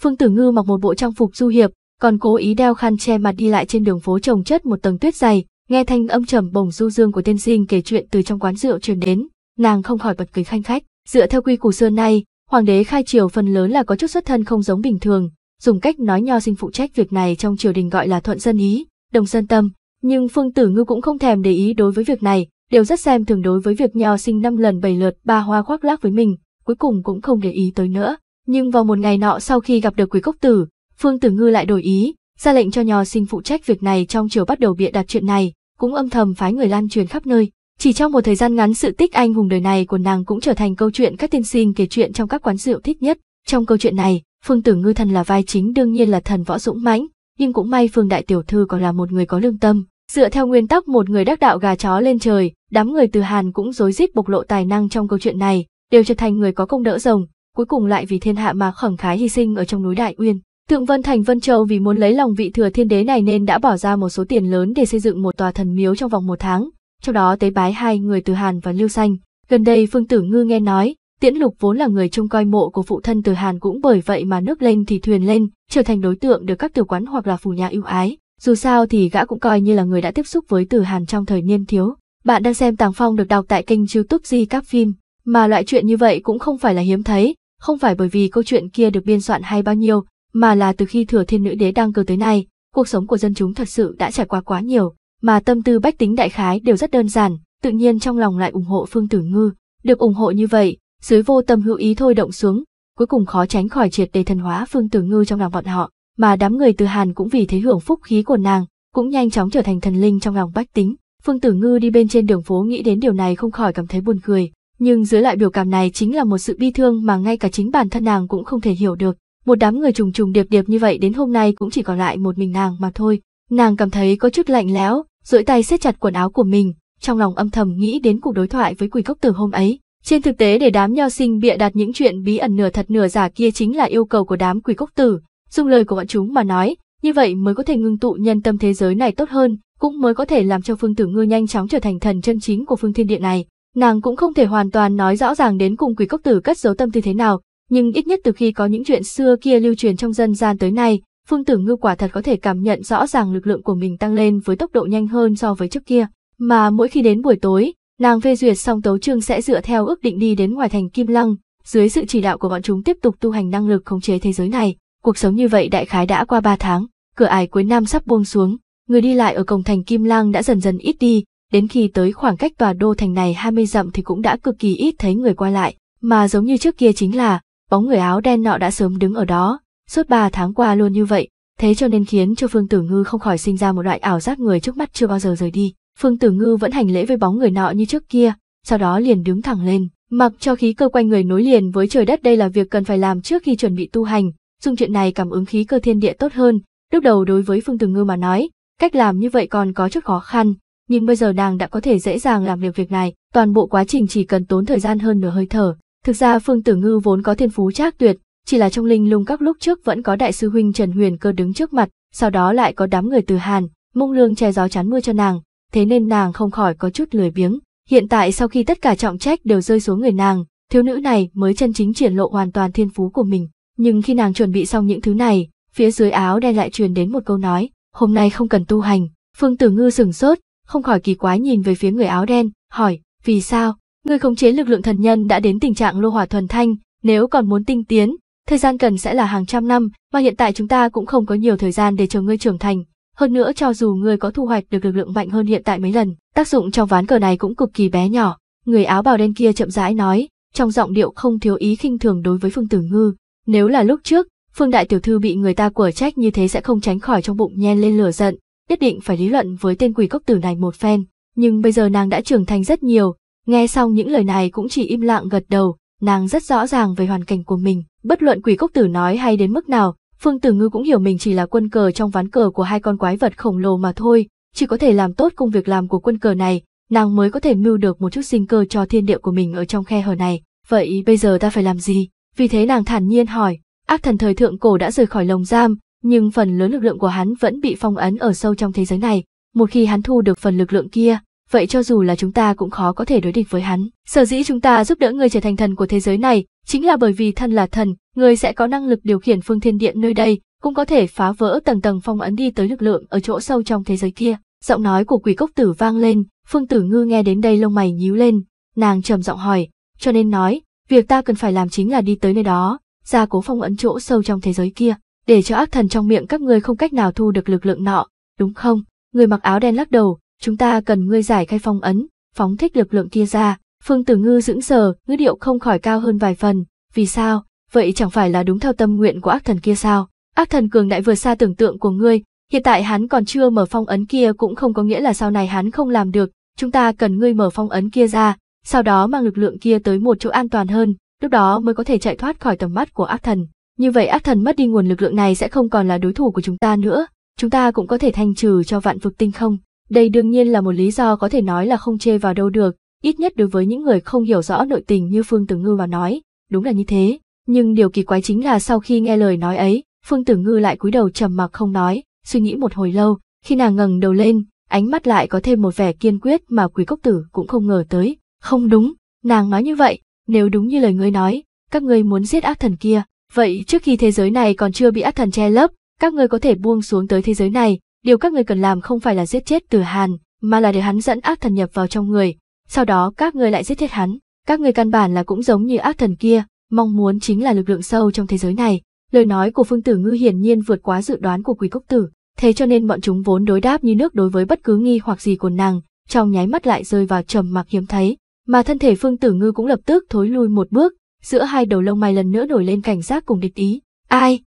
Phương Tử Ngư mặc một bộ trang phục du hiệp, còn cố ý đeo khăn che mặt đi lại trên đường phố trồng chất một tầng tuyết dày, nghe thanh âm trầm bổng du dương của tiên sinh kể chuyện từ trong quán rượu truyền đến, nàng không khỏi bật cười khanh khách. Dựa theo quy củ xưa nay, hoàng đế khai triều phần lớn là có chút xuất thân không giống bình thường, dùng cách nói nho sinh phụ trách việc này trong triều đình gọi là thuận dân ý, đồng dân tâm. Nhưng Phương Tử Ngư cũng không thèm để ý đối với việc này, đều rất xem thường đối với việc nho sinh năm lần bảy lượt ba hoa khoác lác với mình, cuối cùng cũng không để ý tới nữa. Nhưng vào một ngày nọ sau khi gặp được quý cốc tử, Phương Tử Ngư lại đổi ý, ra lệnh cho nho sinh phụ trách việc này trong triều bắt đầu bịa đặt chuyện này, cũng âm thầm phái người lan truyền khắp nơi. Chỉ trong một thời gian ngắn sự tích anh hùng đời này của nàng cũng trở thành câu chuyện các tiên sinh kể chuyện trong các quán rượu thích nhất. Trong câu chuyện này, Phương Tử Ngư thần là vai chính đương nhiên là thần võ dũng mãnh, nhưng cũng may Phương Đại Tiểu Thư còn là một người có lương tâm. Dựa theo nguyên tắc một người đắc đạo gà chó lên trời, đám người từ Hàn cũng rối rít bộc lộ tài năng trong câu chuyện này, đều trở thành người có công đỡ rồng, cuối cùng lại vì thiên hạ mà khẳng khái hy sinh ở trong núi Đại Uyên. Thượng Vân Thành Vân Châu vì muốn lấy lòng vị thừa thiên đế này nên đã bỏ ra một số tiền lớn để xây dựng một tòa thần miếu trong vòng một tháng, trong đó tế bái hai người từ Hàn và Lưu Xanh. Gần đây Phương Tử Ngư nghe nói, Tiễn Lục vốn là người trông coi mộ của phụ thân từ Hàn cũng bởi vậy mà nước lên thì thuyền lên, trở thành đối tượng được các tiểu quán hoặc là phủ nhà ưu ái. Dù sao thì gã cũng coi như là người đã tiếp xúc với từ Hàn trong thời niên thiếu. Bạn đang xem Tàng Phong được đọc tại kênh youtube Di Các Phim, mà loại chuyện như vậy cũng không phải là hiếm thấy, không phải bởi vì câu chuyện kia được biên soạn hay bao nhiêu, mà là từ khi thừa thiên nữ đế đăng cơ tới nay, cuộc sống của dân chúng thật sự đã trải qua quá nhiều, mà tâm tư bách tính đại khái đều rất đơn giản, tự nhiên trong lòng lại ủng hộ Phương Tử Ngư, được ủng hộ như vậy, dưới vô tâm hữu ý thôi động xuống, cuối cùng khó tránh khỏi triệt đề thần hóa Phương Tử Ngư trong lòng bọn họ, mà đám người từ Hàn cũng vì thế hưởng phúc khí của nàng, cũng nhanh chóng trở thành thần linh trong lòng bách tính. Phương Tử Ngư đi bên trên đường phố nghĩ đến điều này không khỏi cảm thấy buồn cười, nhưng dưới lại biểu cảm này chính là một sự bi thương mà ngay cả chính bản thân nàng cũng không thể hiểu được. Một đám người trùng trùng điệp điệp như vậy đến hôm nay cũng chỉ còn lại một mình nàng mà thôi. Nàng cảm thấy có chút lạnh lẽo, duỗi tay siết chặt quần áo của mình, trong lòng âm thầm nghĩ đến cuộc đối thoại với quỷ cốc tử hôm ấy. Trên thực tế để đám nho sinh bịa đặt những chuyện bí ẩn nửa thật nửa giả kia chính là yêu cầu của đám quỷ cốc tử, dùng lời của bọn chúng mà nói, như vậy mới có thể ngưng tụ nhân tâm thế giới này tốt hơn, cũng mới có thể làm cho Phương Tử Ngư nhanh chóng trở thành thần chân chính của Phương Thiên Điện này. Nàng cũng không thể hoàn toàn nói rõ ràng đến cùng quỷ cốc tử cất giấu tâm tư thế nào, nhưng ít nhất từ khi có những chuyện xưa kia lưu truyền trong dân gian tới nay, Phương Tử Ngư quả thật có thể cảm nhận rõ ràng lực lượng của mình tăng lên với tốc độ nhanh hơn so với trước kia, mà mỗi khi đến buổi tối, nàng phê duyệt xong tấu chương sẽ dựa theo ước định đi đến ngoài thành Kim Lăng, dưới sự chỉ đạo của bọn chúng tiếp tục tu hành năng lực khống chế thế giới này. Cuộc sống như vậy đại khái đã qua 3 tháng, cửa ải cuối năm sắp buông xuống, người đi lại ở cổng thành Kim Lăng đã dần dần ít đi, đến khi tới khoảng cách tòa đô thành này 20 dặm thì cũng đã cực kỳ ít thấy người qua lại, mà giống như trước kia chính là, bóng người áo đen nọ đã sớm đứng ở đó, suốt ba tháng qua luôn như vậy, thế cho nên khiến cho Phương Tử Ngư không khỏi sinh ra một loại ảo giác người trước mắt chưa bao giờ rời đi. Phương Tử Ngư vẫn hành lễ với bóng người nọ như trước kia, sau đó liền đứng thẳng lên, mặc cho khí cơ quanh người nối liền với trời đất đây là việc cần phải làm trước khi chuẩn bị tu hành, dùng chuyện này cảm ứng khí cơ thiên địa tốt hơn. Lúc đầu đối với Phương Tử Ngư mà nói, cách làm như vậy còn có chút khó khăn, nhưng bây giờ nàng đã có thể dễ dàng làm được việc này, toàn bộ quá trình chỉ cần tốn thời gian hơn nửa hơi thở. Thực ra Phương Tử Ngư vốn có thiên phú trác tuyệt, chỉ là trong linh lung các lúc trước vẫn có đại sư huynh Trần Huyền Cơ đứng trước mặt, sau đó lại có đám người từ Hàn, Mông Lương che gió chắn mưa cho nàng, thế nên nàng không khỏi có chút lười biếng. Hiện tại sau khi tất cả trọng trách đều rơi xuống người nàng, thiếu nữ này mới chân chính triển lộ hoàn toàn thiên phú của mình. Nhưng khi nàng chuẩn bị xong những thứ này, phía dưới áo đen lại truyền đến một câu nói, hôm nay không cần tu hành. Phương Tử Ngư sừng sốt, không khỏi kỳ quái nhìn về phía người áo đen, hỏi, vì sao? Người khống chế lực lượng thần nhân đã đến tình trạng lô hỏa thuần thanh, nếu còn muốn tinh tiến, thời gian cần sẽ là hàng trăm năm, mà hiện tại chúng ta cũng không có nhiều thời gian để chờ ngươi trưởng thành. Hơn nữa cho dù ngươi có thu hoạch được lực lượng mạnh hơn hiện tại mấy lần, tác dụng trong ván cờ này cũng cực kỳ bé nhỏ. Người áo bào đen kia chậm rãi nói, trong giọng điệu không thiếu ý khinh thường đối với Phương Tử Ngư. Nếu là lúc trước, Phương Đại Tiểu Thư bị người ta quở trách như thế sẽ không tránh khỏi trong bụng nhen lên lửa giận, nhất định phải lý luận với tên quỷ cốc tử này một phen. Nhưng bây giờ nàng đã trưởng thành rất nhiều, nghe xong những lời này cũng chỉ im lặng gật đầu, nàng rất rõ ràng về hoàn cảnh của mình. Bất luận quỷ cốc tử nói hay đến mức nào, Phương Tử Ngư cũng hiểu mình chỉ là quân cờ trong ván cờ của hai con quái vật khổng lồ mà thôi, chỉ có thể làm tốt công việc làm của quân cờ này, nàng mới có thể mưu được một chút sinh cơ cho thiên địa của mình ở trong khe hở này. Vậy bây giờ ta phải làm gì? Vì thế nàng thản nhiên hỏi, ác thần thời thượng cổ đã rời khỏi lồng giam, nhưng phần lớn lực lượng của hắn vẫn bị phong ấn ở sâu trong thế giới này. Một khi hắn thu được phần lực lượng kia, vậy cho dù là chúng ta cũng khó có thể đối địch với hắn. Sở dĩ chúng ta giúp đỡ người trở thành thần của thế giới này, chính là bởi vì thân là thần, người sẽ có năng lực điều khiển phương thiên điện nơi đây, cũng có thể phá vỡ tầng tầng phong ấn đi tới lực lượng ở chỗ sâu trong thế giới kia. Giọng nói của quỷ cốc tử vang lên, phương tử ngư nghe đến đây lông mày nhíu lên, nàng trầm giọng hỏi, cho nên nói, việc ta cần phải làm chính là đi tới nơi đó, ra cố phong ấn chỗ sâu trong thế giới kia, để cho ác thần trong miệng các ngươi không cách nào thu được lực lượng nọ, đúng không? Người mặc áo đen lắc đầu, chúng ta cần ngươi giải khai phong ấn, phóng thích lực lượng kia ra. Phương Tử Ngư dững sờ, ngữ điệu không khỏi cao hơn vài phần. Vì sao? Vậy chẳng phải là đúng theo tâm nguyện của ác thần kia sao? Ác thần cường đại vượt xa tưởng tượng của ngươi, hiện tại hắn còn chưa mở phong ấn kia cũng không có nghĩa là sau này hắn không làm được. Chúng ta cần ngươi mở phong ấn kia ra, sau đó mang lực lượng kia tới một chỗ an toàn hơn, lúc đó mới có thể chạy thoát khỏi tầm mắt của ác thần. Như vậy ác thần mất đi nguồn lực lượng này sẽ không còn là đối thủ của chúng ta nữa, chúng ta cũng có thể thanh trừ cho vạn vực tinh không. Đây đương nhiên là một lý do có thể nói là không chê vào đâu được, ít nhất đối với những người không hiểu rõ nội tình như Phương Tử Ngư mà nói, đúng là như thế. Nhưng điều kỳ quái chính là sau khi nghe lời nói ấy, Phương Tử Ngư lại cúi đầu trầm mặc không nói, suy nghĩ một hồi lâu, khi nàng ngẩng đầu lên, ánh mắt lại có thêm một vẻ kiên quyết mà Quý Cốc Tử cũng không ngờ tới. Không đúng, nàng nói như vậy, nếu đúng như lời ngươi nói, các ngươi muốn giết ác thần kia, vậy trước khi thế giới này còn chưa bị ác thần che lấp, các ngươi có thể buông xuống tới thế giới này, điều các người cần làm không phải là giết chết Tử Hàn, mà là để hắn dẫn ác thần nhập vào trong người, sau đó các người lại giết chết hắn. Các người căn bản là cũng giống như ác thần kia, mong muốn chính là lực lượng sâu trong thế giới này. Lời nói của Phương Tử Ngư hiển nhiên vượt quá dự đoán của Quỷ Cốc Tử, thế cho nên bọn chúng vốn đối đáp như nước đối với bất cứ nghi hoặc gì của nàng, trong nháy mắt lại rơi vào trầm mặc hiếm thấy, mà thân thể Phương Tử Ngư cũng lập tức thối lui một bước, giữa hai đầu lông mày lần nữa nổi lên cảnh giác cùng địch ý. Ai?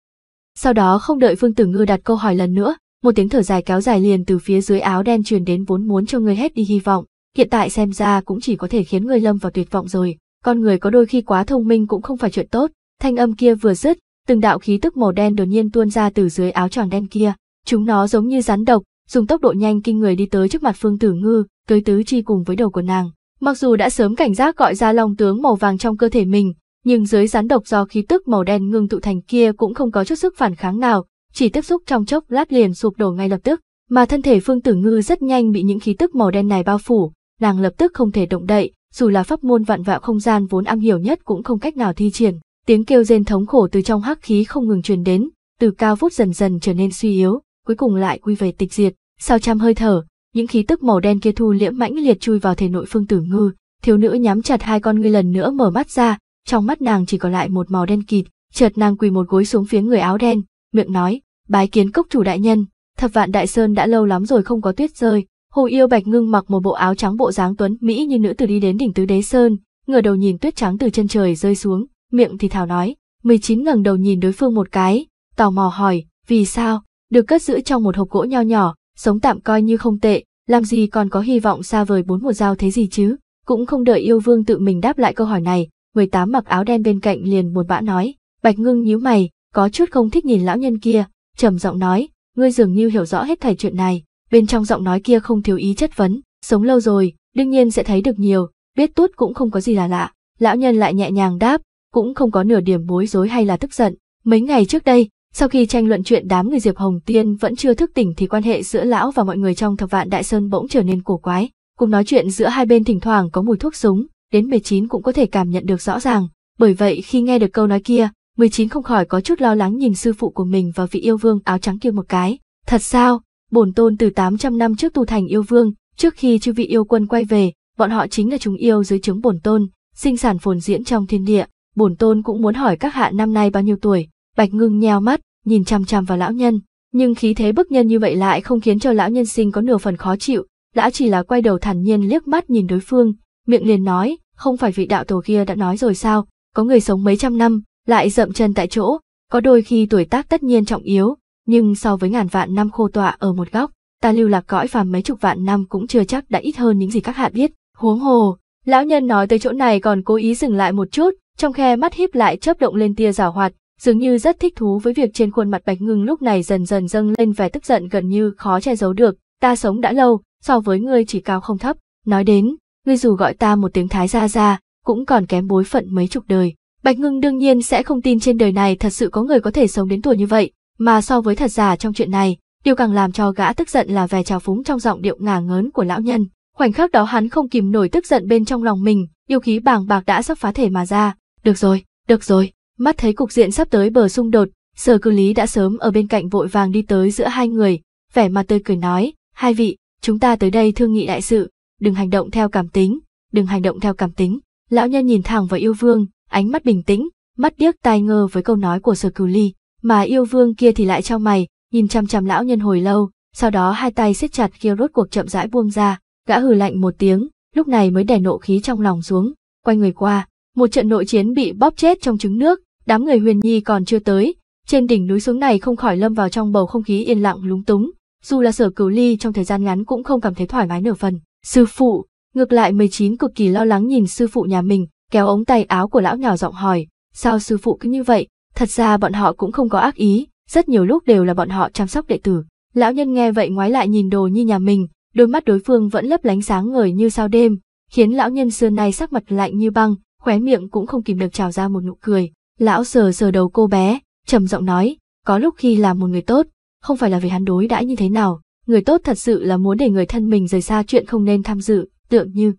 Sau đó không đợi Phương Tử Ngư đặt câu hỏi lần nữa, một tiếng thở dài kéo dài liền từ phía dưới áo đen truyền đến vốn muốn cho người hết đi hy vọng, hiện tại xem ra cũng chỉ có thể khiến người lâm vào tuyệt vọng rồi, con người có đôi khi quá thông minh cũng không phải chuyện tốt, thanh âm kia vừa dứt, từng đạo khí tức màu đen đột nhiên tuôn ra từ dưới áo choàng đen kia, chúng nó giống như rắn độc, dùng tốc độ nhanh kinh người đi tới trước mặt Phương Tử Ngư, tới tứ chi cùng với đầu của nàng. Mặc dù đã sớm cảnh giác gọi ra long tướng màu vàng trong cơ thể mình, nhưng dưới rắn độc do khí tức màu đen ngưng tụ thành kia cũng không có chút sức phản kháng nào, chỉ tiếp xúc trong chốc lát liền sụp đổ ngay lập tức, mà thân thể Phương Tử Ngư rất nhanh bị những khí tức màu đen này bao phủ, nàng lập tức không thể động đậy, dù là pháp môn vạn vạo không gian vốn am hiểu nhất cũng không cách nào thi triển. Tiếng kêu rên thống khổ từ trong hắc khí không ngừng truyền đến, từ cao vút dần dần trở nên suy yếu, cuối cùng lại quy về tịch diệt. Sau trăm hơi thở, những khí tức màu đen kia thu liễm mãnh liệt chui vào thể nội Phương Tử Ngư, thiếu nữ nhắm chặt hai con ngươi lần nữa mở mắt ra, trong mắt nàng chỉ còn lại một màu đen kịt, chợt nàng quỳ một gối xuống phía người áo đen, miệng nói, bái kiến cốc chủ đại nhân, thập vạn đại sơn đã lâu lắm rồi không có tuyết rơi, hồ yêu bạch ngưng mặc một bộ áo trắng bộ dáng tuấn mỹ như nữ tử đi đến đỉnh tứ đế sơn, ngửa đầu nhìn tuyết trắng từ chân trời rơi xuống, miệng thì thào nói, 19 ngẩng đầu nhìn đối phương một cái, tò mò hỏi, vì sao, được cất giữ trong một hộp gỗ nho nhỏ, sống tạm coi như không tệ, làm gì còn có hy vọng xa vời bốn mùa giao thế gì chứ, cũng không đợi yêu vương tự mình đáp lại câu hỏi này, 18 mặc áo đen bên cạnh liền buồn bã nói, bạch ngưng nhíu mày, có chút không thích nhìn lão nhân kia, trầm giọng nói, ngươi dường như hiểu rõ hết thảy chuyện này, bên trong giọng nói kia không thiếu ý chất vấn, sống lâu rồi, đương nhiên sẽ thấy được nhiều, biết tốt cũng không có gì là lạ, lão nhân lại nhẹ nhàng đáp, cũng không có nửa điểm bối rối hay là tức giận, mấy ngày trước đây, sau khi tranh luận chuyện đám người Diệp Hồng Tiên vẫn chưa thức tỉnh thì quan hệ giữa lão và mọi người trong thập vạn Đại Sơn bỗng trở nên cổ quái, cùng nói chuyện giữa hai bên thỉnh thoảng có mùi thuốc súng, đến 19 cũng có thể cảm nhận được rõ ràng, bởi vậy khi nghe được câu nói kia, 19 không khỏi có chút lo lắng nhìn sư phụ của mình và vị yêu vương áo trắng kia một cái. Thật sao? Bổn tôn từ 800 năm trước tu thành yêu vương, trước khi chư vị yêu quân quay về, bọn họ chính là chúng yêu dưới trướng bổn tôn, sinh sản phồn diễn trong thiên địa. Bổn tôn cũng muốn hỏi các hạ năm nay bao nhiêu tuổi. Bạch ngưng nheo mắt, nhìn chăm chăm vào lão nhân, nhưng khí thế bức nhân như vậy lại không khiến cho lão nhân sinh có nửa phần khó chịu, lão chỉ là quay đầu thản nhiên liếc mắt nhìn đối phương, miệng liền nói, không phải vị đạo tổ kia đã nói rồi sao, có người sống mấy trăm năm, lại dậm chân tại chỗ, có đôi khi tuổi tác tất nhiên trọng yếu, nhưng so với ngàn vạn năm khô tọa ở một góc, ta lưu lạc cõi phàm mấy chục vạn năm cũng chưa chắc đã ít hơn những gì các hạ biết, huống hồ. Lão nhân nói tới chỗ này còn cố ý dừng lại một chút, trong khe mắt híp lại chớp động lên tia giảo hoạt, dường như rất thích thú với việc trên khuôn mặt bạch ngưng lúc này dần dần dâng lên vẻ tức giận gần như khó che giấu được, ta sống đã lâu, so với ngươi chỉ cao không thấp, nói đến, ngươi dù gọi ta một tiếng thái gia gia, cũng còn kém bối phận mấy chục đời. Bạch Ngưng đương nhiên sẽ không tin trên đời này thật sự có người có thể sống đến tuổi như vậy, mà so với thật giả trong chuyện này, điều càng làm cho gã tức giận là vẻ trào phúng trong giọng điệu ngả ngớn của lão nhân. Khoảnh khắc đó hắn không kìm nổi tức giận bên trong lòng mình, yêu khí bàng bạc đã sắp phá thể mà ra. Được rồi, được rồi, mắt thấy cục diện sắp tới bờ xung đột, sở cư lý đã sớm ở bên cạnh vội vàng đi tới giữa hai người, vẻ mặt tươi cười nói, hai vị, chúng ta tới đây thương nghị đại sự, đừng hành động theo cảm tính, đừng hành động theo cảm tính. Lão nhân nhìn thẳng vào yêu vương, ánh mắt bình tĩnh, mắt điếc tai ngơ với câu nói của sở cửu ly, mà yêu vương kia thì lại trao mày, nhìn chăm chăm lão nhân hồi lâu, sau đó hai tay siết chặt kia rốt cuộc chậm rãi buông ra, gã hừ lạnh một tiếng, lúc này mới đè nộ khí trong lòng xuống, quay người qua, một trận nội chiến bị bóp chết trong trứng nước, đám người huyền nhi còn chưa tới, trên đỉnh núi xuống này không khỏi lâm vào trong bầu không khí yên lặng lúng túng, dù là sở cửu ly trong thời gian ngắn cũng không cảm thấy thoải mái nửa phần. Sư phụ, ngược lại 19 cực kỳ lo lắng nhìn sư phụ nhà mình, kéo ống tay áo của lão nhỏ giọng hỏi, sao sư phụ cứ như vậy, thật ra bọn họ cũng không có ác ý, rất nhiều lúc đều là bọn họ chăm sóc đệ tử. Lão nhân nghe vậy ngoái lại nhìn đồ như nhà mình, đôi mắt đối phương vẫn lấp lánh sáng ngời như sao đêm, khiến lão nhân xưa nay sắc mặt lạnh như băng, khóe miệng cũng không kìm được trào ra một nụ cười. Lão sờ sờ đầu cô bé, trầm giọng nói, có lúc khi làm một người tốt, không phải là vì hắn đối đãi như thế nào, người tốt thật sự là muốn để người thân mình rời xa chuyện không nên tham dự, tượng như.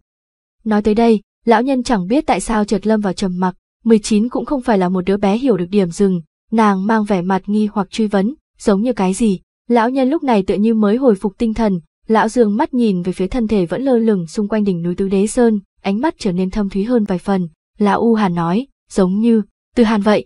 Nói tới đây, lão nhân chẳng biết tại sao chợt lâm vào trầm mặc, 19 cũng không phải là một đứa bé hiểu được điểm dừng, nàng mang vẻ mặt nghi hoặc truy vấn, giống như cái gì. Lão nhân lúc này tựa như mới hồi phục tinh thần, lão dương mắt nhìn về phía thân thể vẫn lơ lửng xung quanh đỉnh núi Tứ Đế Sơn, ánh mắt trở nên thâm thúy hơn vài phần. Lão U Hàn nói, giống như, từ Hàn vậy.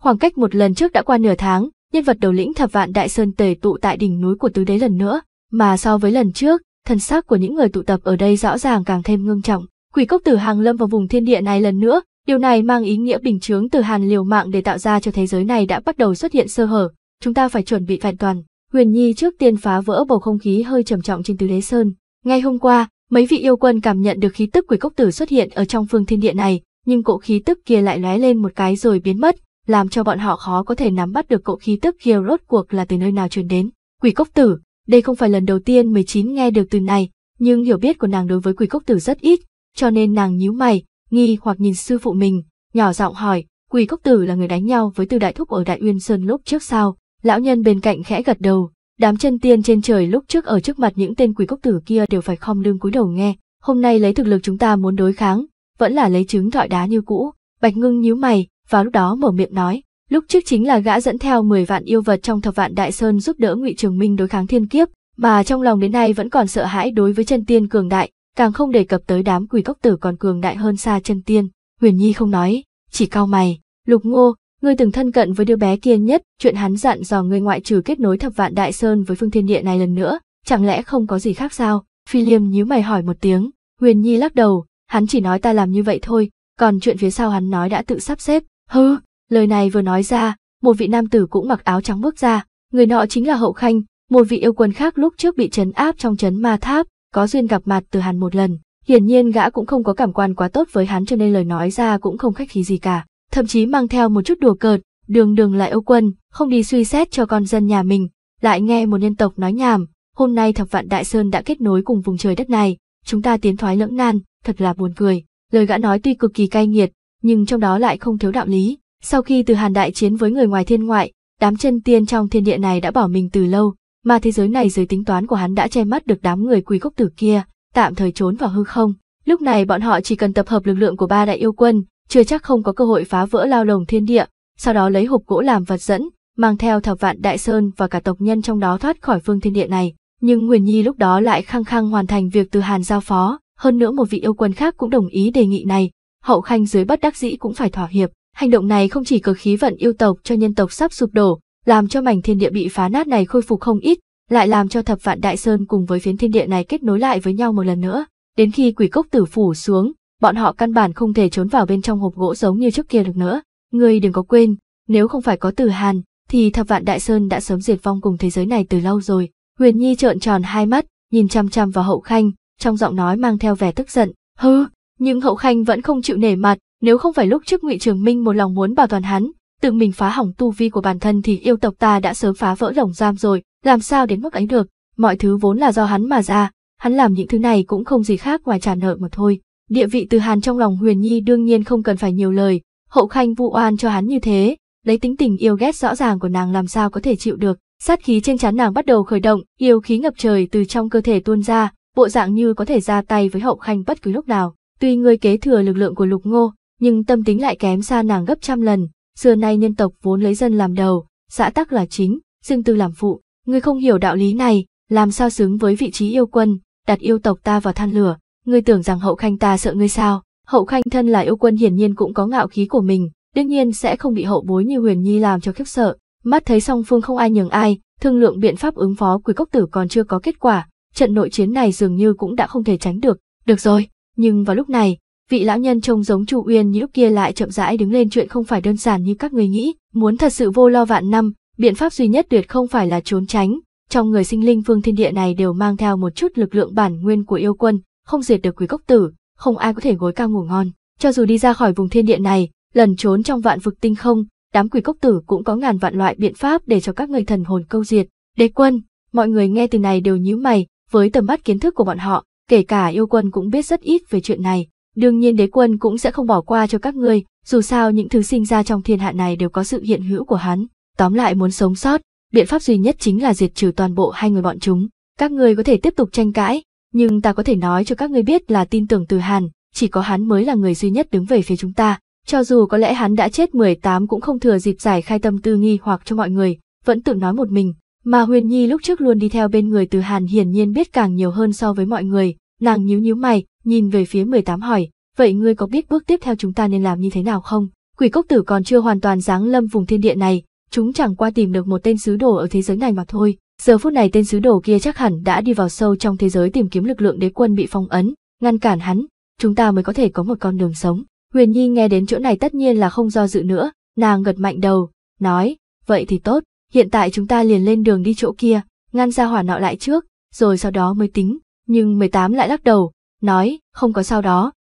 Khoảng cách một lần trước đã qua nửa tháng, nhân vật đầu lĩnh thập vạn đại sơn tề tụ tại đỉnh núi của tứ đế lần nữa, mà so với lần trước, thân xác của những người tụ tập ở đây rõ ràng càng thêm ngưng trọng. Quỷ cốc tử hàng lâm vào vùng thiên địa này lần nữa, điều này mang ý nghĩa bình chướng từ hàn liều mạng để tạo ra cho thế giới này đã bắt đầu xuất hiện sơ hở, chúng ta phải chuẩn bị vẹn toàn. Huyền Nhi trước tiên phá vỡ bầu không khí hơi trầm trọng trên tứ đế sơn. Ngay hôm qua, mấy vị yêu quân cảm nhận được khí tức quỷ cốc tử xuất hiện ở trong phương thiên địa này, nhưng cỗ khí tức kia lại lóe lên một cái rồi biến mất, làm cho bọn họ khó có thể nắm bắt được cỗ khí tức kia rốt cuộc là từ nơi nào truyền đến. Quỷ cốc tử, đây không phải lần đầu tiên 19 nghe được từ này, nhưng hiểu biết của nàng đối với quỷ cốc tử rất ít, cho nên nàng nhíu mày, nghi hoặc nhìn sư phụ mình, nhỏ giọng hỏi, quỷ cốc tử là người đánh nhau với từ đại thúc ở Đại Uyên Sơn lúc trước sao? Lão nhân bên cạnh khẽ gật đầu, đám chân tiên trên trời lúc trước ở trước mặt những tên quỷ cốc tử kia đều phải khom lưng cúi đầu nghe, hôm nay lấy thực lực chúng ta muốn đối kháng, vẫn là lấy trứng thọi đá như cũ. Bạch ngưng nhíu mày, vào lúc đó mở miệng nói, Lúc trước chính là gã dẫn theo 10 vạn yêu vật trong thập vạn đại sơn giúp đỡ Ngụy Trường Minh đối kháng thiên kiếp, mà trong lòng đến nay vẫn còn sợ hãi đối với chân tiên cường đại, càng không đề cập tới đám quỷ cốc tử còn cường đại hơn xa chân tiên. Huyền Nhi không nói, chỉ cau mày, Lục Ngô, ngươi từng thân cận với đứa bé kia nhất, chuyện hắn dặn dò ngươi ngoại trừ kết nối thập vạn đại sơn với phương thiên địa này lần nữa, chẳng lẽ không có gì khác sao? Phi Liêm nhíu mày hỏi một tiếng, Huyền Nhi lắc đầu, hắn chỉ nói ta làm như vậy thôi, còn chuyện phía sau hắn nói đã tự sắp xếp. Hừ, lời này vừa nói ra, một vị nam tử cũng mặc áo trắng bước ra, người nọ chính là Hậu Khanh, một vị yêu quân khác lúc trước bị trấn áp trong trấn ma tháp, có duyên gặp mặt từ hắn một lần. Hiển nhiên gã cũng không có cảm quan quá tốt với hắn cho nên lời nói ra cũng không khách khí gì cả, thậm chí mang theo một chút đùa cợt, đường đường lại Âu quân, không đi suy xét cho con dân nhà mình, lại nghe một nhân tộc nói nhảm, hôm nay thập vạn đại sơn đã kết nối cùng vùng trời đất này, chúng ta tiến thoái lưỡng nan, thật là buồn cười. Lời gã nói tuy cực kỳ cay nghiệt, nhưng trong đó lại không thiếu đạo lý. Sau khi từ Hàn đại chiến với người ngoài thiên ngoại, đám chân tiên trong thiên địa này đã bỏ mình từ lâu, mà thế giới này dưới tính toán của hắn đã che mắt được đám người quỳ gốc tử kia, tạm thời trốn vào hư không. Lúc này bọn họ chỉ cần tập hợp lực lượng của ba đại yêu quân, chưa chắc không có cơ hội phá vỡ lao lồng thiên địa, sau đó lấy hộp gỗ làm vật dẫn, mang theo thập vạn đại sơn và cả tộc nhân trong đó thoát khỏi phương thiên địa này. Nhưng Huyền Nhi lúc đó lại khăng khăng hoàn thành việc từ Hàn giao phó, hơn nữa một vị yêu quân khác cũng đồng ý đề nghị này, hậu khanh dưới bất đắc dĩ cũng phải thỏa hiệp. Hành động này không chỉ cờ khí vận yêu tộc cho nhân tộc sắp sụp đổ, làm cho mảnh thiên địa bị phá nát này khôi phục không ít, lại làm cho thập vạn đại sơn cùng với phiến thiên địa này kết nối lại với nhau một lần nữa. Đến khi quỷ cốc tử phủ xuống, bọn họ căn bản không thể trốn vào bên trong hộp gỗ giống như trước kia được nữa. Ngươi đừng có quên, nếu không phải có tử hàn, thì thập vạn đại sơn đã sớm diệt vong cùng thế giới này từ lâu rồi. Huyền Nhi trợn tròn hai mắt, nhìn chăm chăm vào hậu khanh, trong giọng nói mang theo vẻ tức giận. Hừ, nhưng hậu khanh vẫn không chịu nể mặt, nếu không phải lúc trước ngụy Trường Minh một lòng muốn bảo toàn hắn, tự mình phá hỏng tu vi của bản thân thì yêu tộc ta đã sớm phá vỡ lồng giam rồi, làm sao đến mức ấy được, mọi thứ vốn là do hắn mà ra, hắn làm những thứ này cũng không gì khác ngoài trả nợ mà thôi. Địa vị từ Hàn trong lòng Huyền Nhi đương nhiên không cần phải nhiều lời, hậu khanh vụ oan cho hắn như thế, lấy tính tình yêu ghét rõ ràng của nàng làm sao có thể chịu được, sát khí trên trán nàng bắt đầu khởi động, yêu khí ngập trời từ trong cơ thể tuôn ra, bộ dạng như có thể ra tay với hậu khanh bất cứ lúc nào. Tuy người kế thừa lực lượng của lục ngô, nhưng tâm tính lại kém xa nàng gấp trăm lần, xưa nay nhân tộc vốn lấy dân làm đầu, xã tắc là chính, dương tư làm phụ, ngươi không hiểu đạo lý này, làm sao xứng với vị trí yêu quân, đặt yêu tộc ta vào than lửa, ngươi tưởng rằng hậu khanh ta sợ ngươi sao, hậu khanh thân là yêu quân hiển nhiên cũng có ngạo khí của mình, đương nhiên sẽ không bị hậu bối như huyền nhi làm cho khiếp sợ, mắt thấy song phương không ai nhường ai, thương lượng biện pháp ứng phó quỷ cốc tử còn chưa có kết quả, trận nội chiến này dường như cũng đã không thể tránh được, được rồi, nhưng vào lúc này, vị lão nhân trông giống Chu Uyên như lúc kia lại chậm rãi đứng lên chuyện không phải đơn giản như các người nghĩ, muốn thật sự vô lo vạn năm, biện pháp duy nhất tuyệt không phải là trốn tránh, trong người sinh linh vương thiên địa này đều mang theo một chút lực lượng bản nguyên của yêu quân, không diệt được quỷ cốc tử, không ai có thể gối cao ngủ ngon, cho dù đi ra khỏi vùng thiên địa này, lần trốn trong vạn vực tinh không, đám quỷ cốc tử cũng có ngàn vạn loại biện pháp để cho các người thần hồn câu diệt. Đế quân, mọi người nghe từ này đều nhíu mày, với tầm mắt kiến thức của bọn họ, kể cả yêu quân cũng biết rất ít về chuyện này. Đương nhiên đế quân cũng sẽ không bỏ qua cho các ngươi, dù sao những thứ sinh ra trong thiên hạ này đều có sự hiện hữu của hắn. Tóm lại muốn sống sót, biện pháp duy nhất chính là diệt trừ toàn bộ hai người bọn chúng. Các ngươi có thể tiếp tục tranh cãi, nhưng ta có thể nói cho các ngươi biết là tin tưởng từ Hàn, chỉ có hắn mới là người duy nhất đứng về phía chúng ta. Cho dù có lẽ hắn đã chết 18 cũng không thừa dịp giải khai tâm tư nghi hoặc cho mọi người, vẫn tự nói một mình. Mà Huyền Nhi lúc trước luôn đi theo bên người từ Hàn hiển nhiên biết càng nhiều hơn so với mọi người, nàng nhíu nhíu mày, nhìn về phía 18 hỏi, vậy ngươi có biết bước tiếp theo chúng ta nên làm như thế nào không? Quỷ cốc tử còn chưa hoàn toàn giáng lâm vùng thiên địa này, chúng chẳng qua tìm được một tên sứ đồ ở thế giới này mà thôi. Giờ phút này tên sứ đồ kia chắc hẳn đã đi vào sâu trong thế giới tìm kiếm lực lượng đế quân bị phong ấn, ngăn cản hắn, chúng ta mới có thể có một con đường sống. Huyền Nhi nghe đến chỗ này tất nhiên là không do dự nữa, nàng gật mạnh đầu, nói, vậy thì tốt, hiện tại chúng ta liền lên đường đi chỗ kia, ngăn ra hỏa nọ lại trước, rồi sau đó mới tính, nhưng 18 lại lắc đầu, nói, không có sau đó.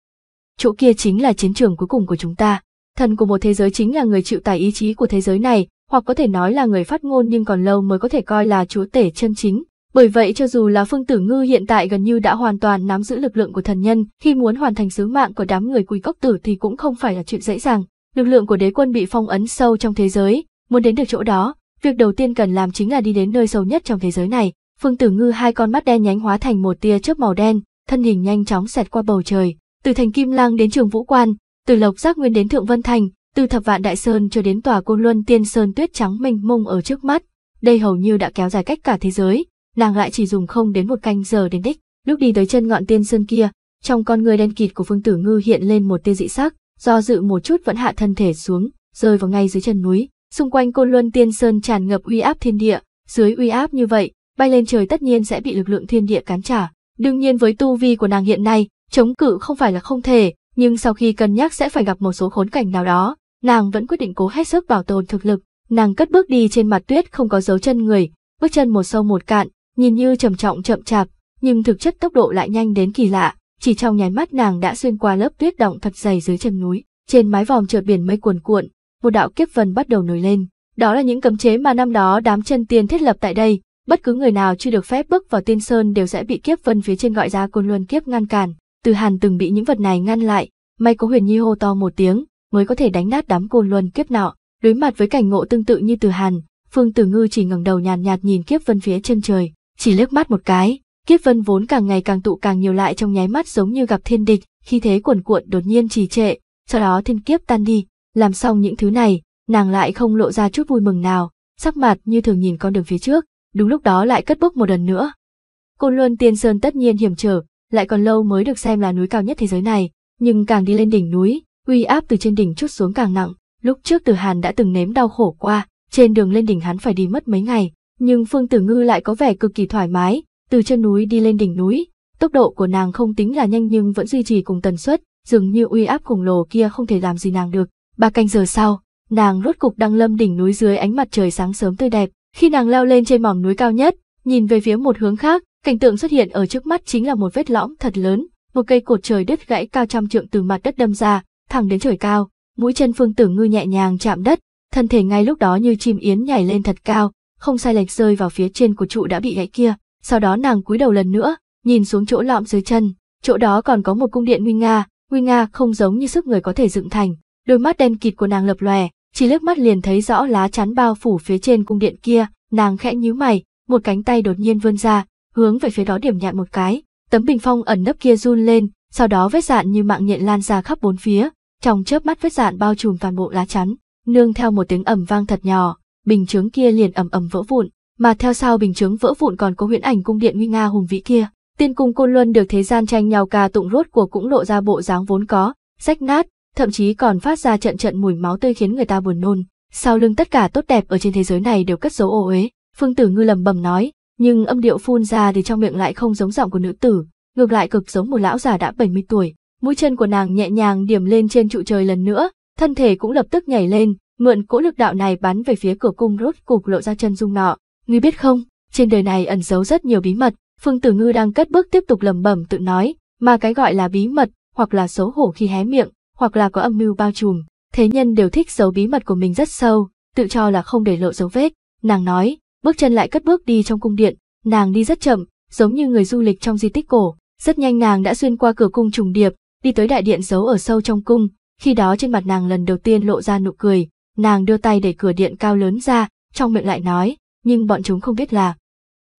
Chỗ kia chính là chiến trường cuối cùng của chúng ta, thần của một thế giới chính là người chịu tải ý chí của thế giới này, hoặc có thể nói là người phát ngôn nhưng còn lâu mới có thể coi là chúa tể chân chính. Bởi vậy cho dù là Phương Tử Ngư hiện tại gần như đã hoàn toàn nắm giữ lực lượng của thần nhân, khi muốn hoàn thành sứ mạng của đám người quỳ cốc tử thì cũng không phải là chuyện dễ dàng. Lực lượng của đế quân bị phong ấn sâu trong thế giới, muốn đến được chỗ đó, việc đầu tiên cần làm chính là đi đến nơi sâu nhất trong thế giới này. Phương Tử Ngư hai con mắt đen nhánh hóa thành một tia chớp màu đen, thân hình nhanh chóng xẹt qua bầu trời, từ thành Kim Lang đến Trường Vũ Quan, từ Lộc Giác Nguyên đến Thượng Vân Thành, từ thập vạn đại sơn cho đến tòa côn luân tiên sơn tuyết trắng mênh mông ở trước mắt, đây hầu như đã kéo dài cách cả thế giới, nàng lại chỉ dùng không đến một canh giờ đến đích, lúc đi tới chân ngọn tiên sơn kia, trong con người đen kịt của Phương Tử Ngư hiện lên một tia dị sắc, do dự một chút vẫn hạ thân thể xuống, rơi vào ngay dưới chân núi, xung quanh côn luân tiên sơn tràn ngập uy áp thiên địa, dưới uy áp như vậy, bay lên trời tất nhiên sẽ bị lực lượng thiên địa cán trả. Đương nhiên với tu vi của nàng hiện nay, chống cự không phải là không thể, nhưng sau khi cân nhắc sẽ phải gặp một số khốn cảnh nào đó, nàng vẫn quyết định cố hết sức bảo tồn thực lực. Nàng cất bước đi trên mặt tuyết không có dấu chân người, bước chân một sâu một cạn, nhìn như trầm trọng chậm chạp, nhưng thực chất tốc độ lại nhanh đến kỳ lạ, chỉ trong nháy mắt nàng đã xuyên qua lớp tuyết động thật dày dưới chân núi, trên mái vòm trượt biển mây cuồn cuộn, một đạo kiếp vân bắt đầu nổi lên. Đó là những cấm chế mà năm đó đám chân tiên thiết lập tại đây, bất cứ người nào chưa được phép bước vào tiên sơn đều sẽ bị kiếp vân phía trên gọi ra côn luân kiếp ngăn cản. Từ Hàn từng bị những vật này ngăn lại, may có Huyền Nhi hô to một tiếng, mới có thể đánh nát đám côn luân kiếp nọ. Đối mặt với cảnh ngộ tương tự như Từ Hàn, Phương Tử Ngư chỉ ngẩng đầu nhàn nhạt, nhạt nhìn kiếp vân phía chân trời, chỉ liếc mắt một cái, kiếp vân vốn càng ngày càng tụ càng nhiều lại trong nháy mắt giống như gặp thiên địch, khi thế cuồn cuộn đột nhiên trì trệ, sau đó thiên kiếp tan đi, làm xong những thứ này, nàng lại không lộ ra chút vui mừng nào, sắc mặt như thường nhìn con đường phía trước, đúng lúc đó lại cất bước một lần nữa. Côn Luân Tiên Sơn tất nhiên hiểm trở, lại còn lâu mới được xem là núi cao nhất thế giới này, nhưng càng đi lên đỉnh núi, uy áp từ trên đỉnh chút xuống càng nặng. Lúc trước Từ Hàn đã từng nếm đau khổ qua, trên đường lên đỉnh hắn phải đi mất mấy ngày, nhưng Phương Tử Ngư lại có vẻ cực kỳ thoải mái, từ chân núi đi lên đỉnh núi, tốc độ của nàng không tính là nhanh nhưng vẫn duy trì cùng tần suất, dường như uy áp khổng lồ kia không thể làm gì nàng được. Ba canh giờ sau, nàng rốt cục đăng lâm đỉnh núi dưới ánh mặt trời sáng sớm tươi đẹp. Khi nàng leo lên trên mỏm núi cao nhất, nhìn về phía một hướng khác, cảnh tượng xuất hiện ở trước mắt chính là một vết lõm thật lớn, một cây cột trời đứt gãy cao trăm trượng từ mặt đất đâm ra, thẳng đến trời cao. Mũi chân Phương Tử Ngư nhẹ nhàng chạm đất, thân thể ngay lúc đó như chim yến nhảy lên thật cao, không sai lệch rơi vào phía trên của trụ đã bị gãy kia. Sau đó nàng cúi đầu lần nữa, nhìn xuống chỗ lõm dưới chân, chỗ đó còn có một cung điện nguy nga, nguy nga không giống như sức người có thể dựng thành. Đôi mắt đen kịt của nàng lập lòe, chỉ liếc mắt liền thấy rõ lá chắn bao phủ phía trên cung điện kia, nàng khẽ nhíu mày, một cánh tay đột nhiên vươn ra, hướng về phía đó điểm nhạn một cái, tấm bình phong ẩn nấp kia run lên, sau đó vết dạn như mạng nhện lan ra khắp bốn phía, trong chớp mắt vết dạn bao trùm toàn bộ lá chắn, nương theo một tiếng ầm vang thật nhỏ, bình chướng kia liền ầm ầm vỡ vụn, mà theo sau bình chướng vỡ vụn còn có huyễn ảnh cung điện nguy nga hùng vĩ kia. Tiên cung Côn Luân được thế gian tranh nhau ca tụng rốt của cũng lộ ra bộ dáng vốn có, rách nát, thậm chí còn phát ra trận trận mùi máu tươi khiến người ta buồn nôn. Sau lưng tất cả tốt đẹp ở trên thế giới này đều cất dấu ô uế, Phương Tử Ngư lầm bầm nói, nhưng âm điệu phun ra thì trong miệng lại không giống giọng của nữ tử, ngược lại cực giống một lão già đã 70 tuổi. Mũi chân của nàng nhẹ nhàng điểm lên trên trụ trời lần nữa, thân thể cũng lập tức nhảy lên, mượn cỗ lực đạo này bắn về phía cửa cung rốt cục lộ ra chân dung nọ. Ngươi biết không, trên đời này ẩn giấu rất nhiều bí mật, Phương Tử Ngư đang cất bước tiếp tục lầm bẩm tự nói, mà cái gọi là bí mật, hoặc là xấu hổ khi hé miệng, hoặc là có âm mưu bao trùm. Thế nhân đều thích giấu bí mật của mình rất sâu, tự cho là không để lộ dấu vết. Nàng nói, bước chân lại cất bước đi trong cung điện, nàng đi rất chậm, giống như người du lịch trong di tích cổ. Rất nhanh nàng đã xuyên qua cửa cung trùng điệp, đi tới đại điện giấu ở sâu trong cung, khi đó trên mặt nàng lần đầu tiên lộ ra nụ cười, nàng đưa tay để cửa điện cao lớn ra, trong miệng lại nói, nhưng bọn chúng không biết là.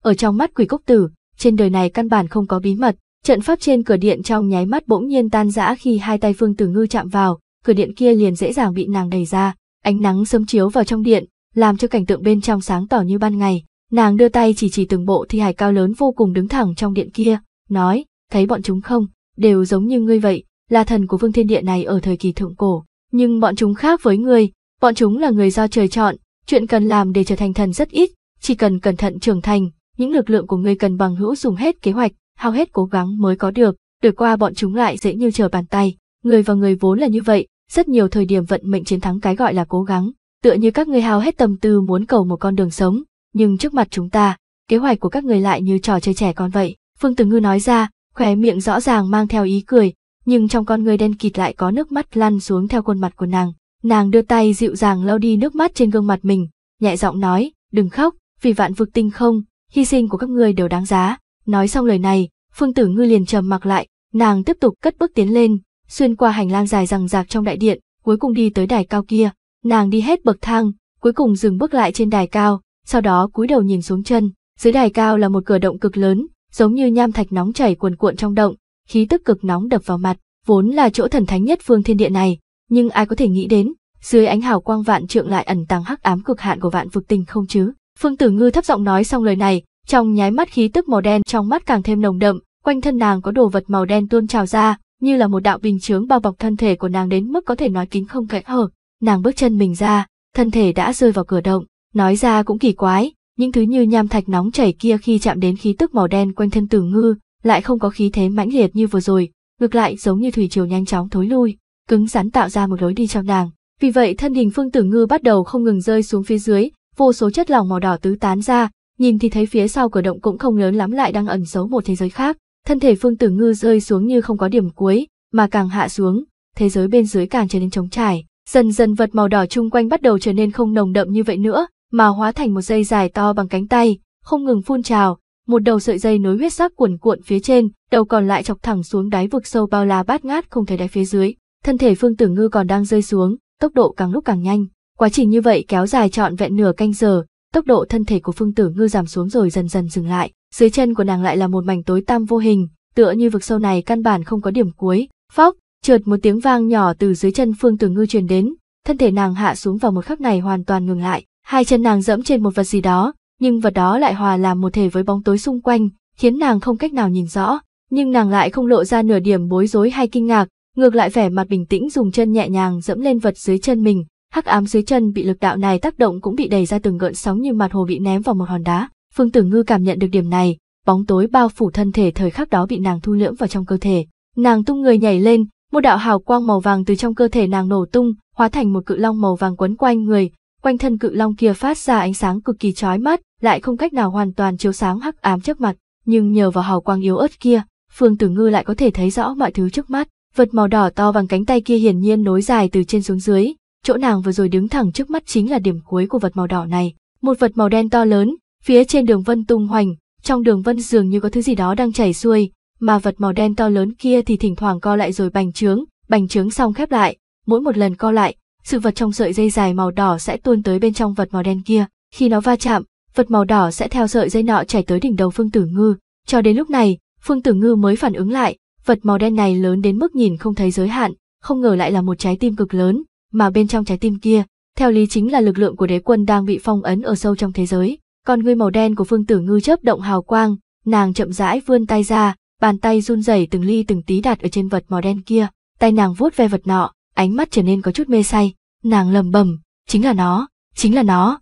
Ở trong mắt quỷ cốc tử, trên đời này căn bản không có bí mật, trận pháp trên cửa điện trong nháy mắt bỗng nhiên tan rã khi hai tay Phương Tử Ngư chạm vào, cửa điện kia liền dễ dàng bị nàng đẩy ra, ánh nắng sớm chiếu vào trong điện, làm cho cảnh tượng bên trong sáng tỏ như ban ngày. Nàng đưa tay chỉ chỉ từng bộ thi hài cao lớn vô cùng đứng thẳng trong điện kia, nói, thấy bọn chúng không, đều giống như ngươi vậy, là thần của vương thiên địa này ở thời kỳ thượng cổ, nhưng bọn chúng khác với ngươi, bọn chúng là người do trời chọn, chuyện cần làm để trở thành thần rất ít, chỉ cần cẩn thận trưởng thành, những lực lượng của ngươi cần bằng hữu dùng hết kế hoạch, hao hết cố gắng mới có được, đổi qua bọn chúng lại dễ như trở bàn tay. Người và người vốn là như vậy, rất nhiều thời điểm vận mệnh chiến thắng cái gọi là cố gắng, tựa như các người hao hết tâm tư muốn cầu một con đường sống, nhưng trước mặt chúng ta, kế hoạch của các người lại như trò chơi trẻ con vậy. Phương Tử Ngư nói ra, khóe miệng rõ ràng mang theo ý cười, nhưng trong con người đen kịt lại có nước mắt lăn xuống theo khuôn mặt của nàng. Nàng đưa tay dịu dàng lau đi nước mắt trên gương mặt mình, nhẹ giọng nói, đừng khóc, vì vạn vực tinh không, hy sinh của các người đều đáng giá. Nói xong lời này, Phương Tử Ngư liền trầm mặc lại, nàng tiếp tục cất bước tiến lên, xuyên qua hành lang dài rằng rạc trong đại điện, cuối cùng đi tới đài cao kia. Nàng đi hết bậc thang, cuối cùng dừng bước lại trên đài cao, sau đó cúi đầu nhìn xuống chân. Dưới đài cao là một cửa động cực lớn, giống như nham thạch nóng chảy cuồn cuộn trong động, khí tức cực nóng đập vào mặt, vốn là chỗ thần thánh nhất phương thiên địa này, nhưng ai có thể nghĩ đến, dưới ánh hào quang vạn trượng lại ẩn tàng hắc ám cực hạn của vạn vực tình không chứ. Phương Tử Ngư thấp giọng nói xong lời này, trong nháy mắt khí tức màu đen trong mắt càng thêm nồng đậm, quanh thân nàng có đồ vật màu đen tuôn trào ra, như là một đạo bình chướng bao bọc thân thể của nàng đến mức có thể nói kín không kẽ hở. Nàng bước chân mình ra, thân thể đã rơi vào cửa động, nói ra cũng kỳ quái, những thứ như nham thạch nóng chảy kia khi chạm đến khí tức màu đen quanh thân Tử Ngư, lại không có khí thế mãnh liệt như vừa rồi, ngược lại giống như thủy triều nhanh chóng thối lui, cứng rắn tạo ra một lối đi cho nàng. Vì vậy thân hình Phương Tử Ngư bắt đầu không ngừng rơi xuống phía dưới, vô số chất lỏng màu đỏ tứ tán ra, nhìn thì thấy phía sau cửa động cũng không lớn lắm lại đang ẩn giấu một thế giới khác. Thân thể Phương Tử Ngư rơi xuống như không có điểm cuối, mà càng hạ xuống, thế giới bên dưới càng trở nên trống trải. Dần dần vật màu đỏ chung quanh bắt đầu trở nên không nồng đậm như vậy nữa, mà hóa thành một dây dài to bằng cánh tay, không ngừng phun trào, một đầu sợi dây nối huyết sắc cuộn cuộn phía trên, đầu còn lại chọc thẳng xuống đáy vực sâu bao la bát ngát không thấy đáy phía dưới. Thân thể Phương Tử Ngư còn đang rơi xuống, tốc độ càng lúc càng nhanh. Quá trình như vậy kéo dài trọn vẹn nửa canh giờ, tốc độ thân thể của Phương Tử Ngư giảm xuống rồi dần dần dừng lại. Dưới chân của nàng lại là một mảnh tối tăm vô hình, tựa như vực sâu này căn bản không có điểm cuối. Phóc, trượt một tiếng vang nhỏ từ dưới chân Phương Tử Ngư truyền đến, thân thể nàng hạ xuống vào một khắc này hoàn toàn ngừng lại. Hai chân nàng dẫm trên một vật gì đó, nhưng vật đó lại hòa làm một thể với bóng tối xung quanh, khiến nàng không cách nào nhìn rõ. Nhưng nàng lại không lộ ra nửa điểm bối rối hay kinh ngạc, ngược lại vẻ mặt bình tĩnh dùng chân nhẹ nhàng dẫm lên vật dưới chân mình, hắc ám dưới chân bị lực đạo này tác động cũng bị đẩy ra từng gợn sóng như mặt hồ bị ném vào một hòn đá. Phương Tử Ngư cảm nhận được điểm này, bóng tối bao phủ thân thể thời khắc đó bị nàng thu lưỡng vào trong cơ thể. Nàng tung người nhảy lên, một đạo hào quang màu vàng từ trong cơ thể nàng nổ tung, hóa thành một cự long màu vàng quấn quanh người, quanh thân cự long kia phát ra ánh sáng cực kỳ chói mắt, lại không cách nào hoàn toàn chiếu sáng hắc ám trước mặt, nhưng nhờ vào hào quang yếu ớt kia, Phương Tử Ngư lại có thể thấy rõ mọi thứ trước mắt. Vật màu đỏ to bằng cánh tay kia hiển nhiên nối dài từ trên xuống dưới, chỗ nàng vừa rồi đứng thẳng trước mắt chính là điểm cuối của vật màu đỏ này. Một vật màu đen to lớn, phía trên đường vân tung hoành, trong đường vân dường như có thứ gì đó đang chảy xuôi, mà vật màu đen to lớn kia thì thỉnh thoảng co lại rồi bành trướng, bành trướng xong khép lại, mỗi một lần co lại, sự vật trong sợi dây dài màu đỏ sẽ tuôn tới bên trong vật màu đen kia, khi nó va chạm, vật màu đỏ sẽ theo sợi dây nọ chảy tới đỉnh đầu Phương Tử Ngư, cho đến lúc này, Phương Tử Ngư mới phản ứng lại, vật màu đen này lớn đến mức nhìn không thấy giới hạn, không ngờ lại là một trái tim cực lớn, mà bên trong trái tim kia, theo lý chính là lực lượng của đế quân đang bị phong ấn ở sâu trong thế giới. Còn người màu đen của Phương Tử Ngư chớp động hào quang, nàng chậm rãi vươn tay ra, bàn tay run rẩy từng ly từng tí đặt ở trên vật màu đen kia, tay nàng vuốt ve vật nọ, ánh mắt trở nên có chút mê say, nàng lầm bầm, chính là nó, chính là nó.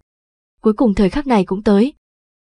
Cuối cùng thời khắc này cũng tới.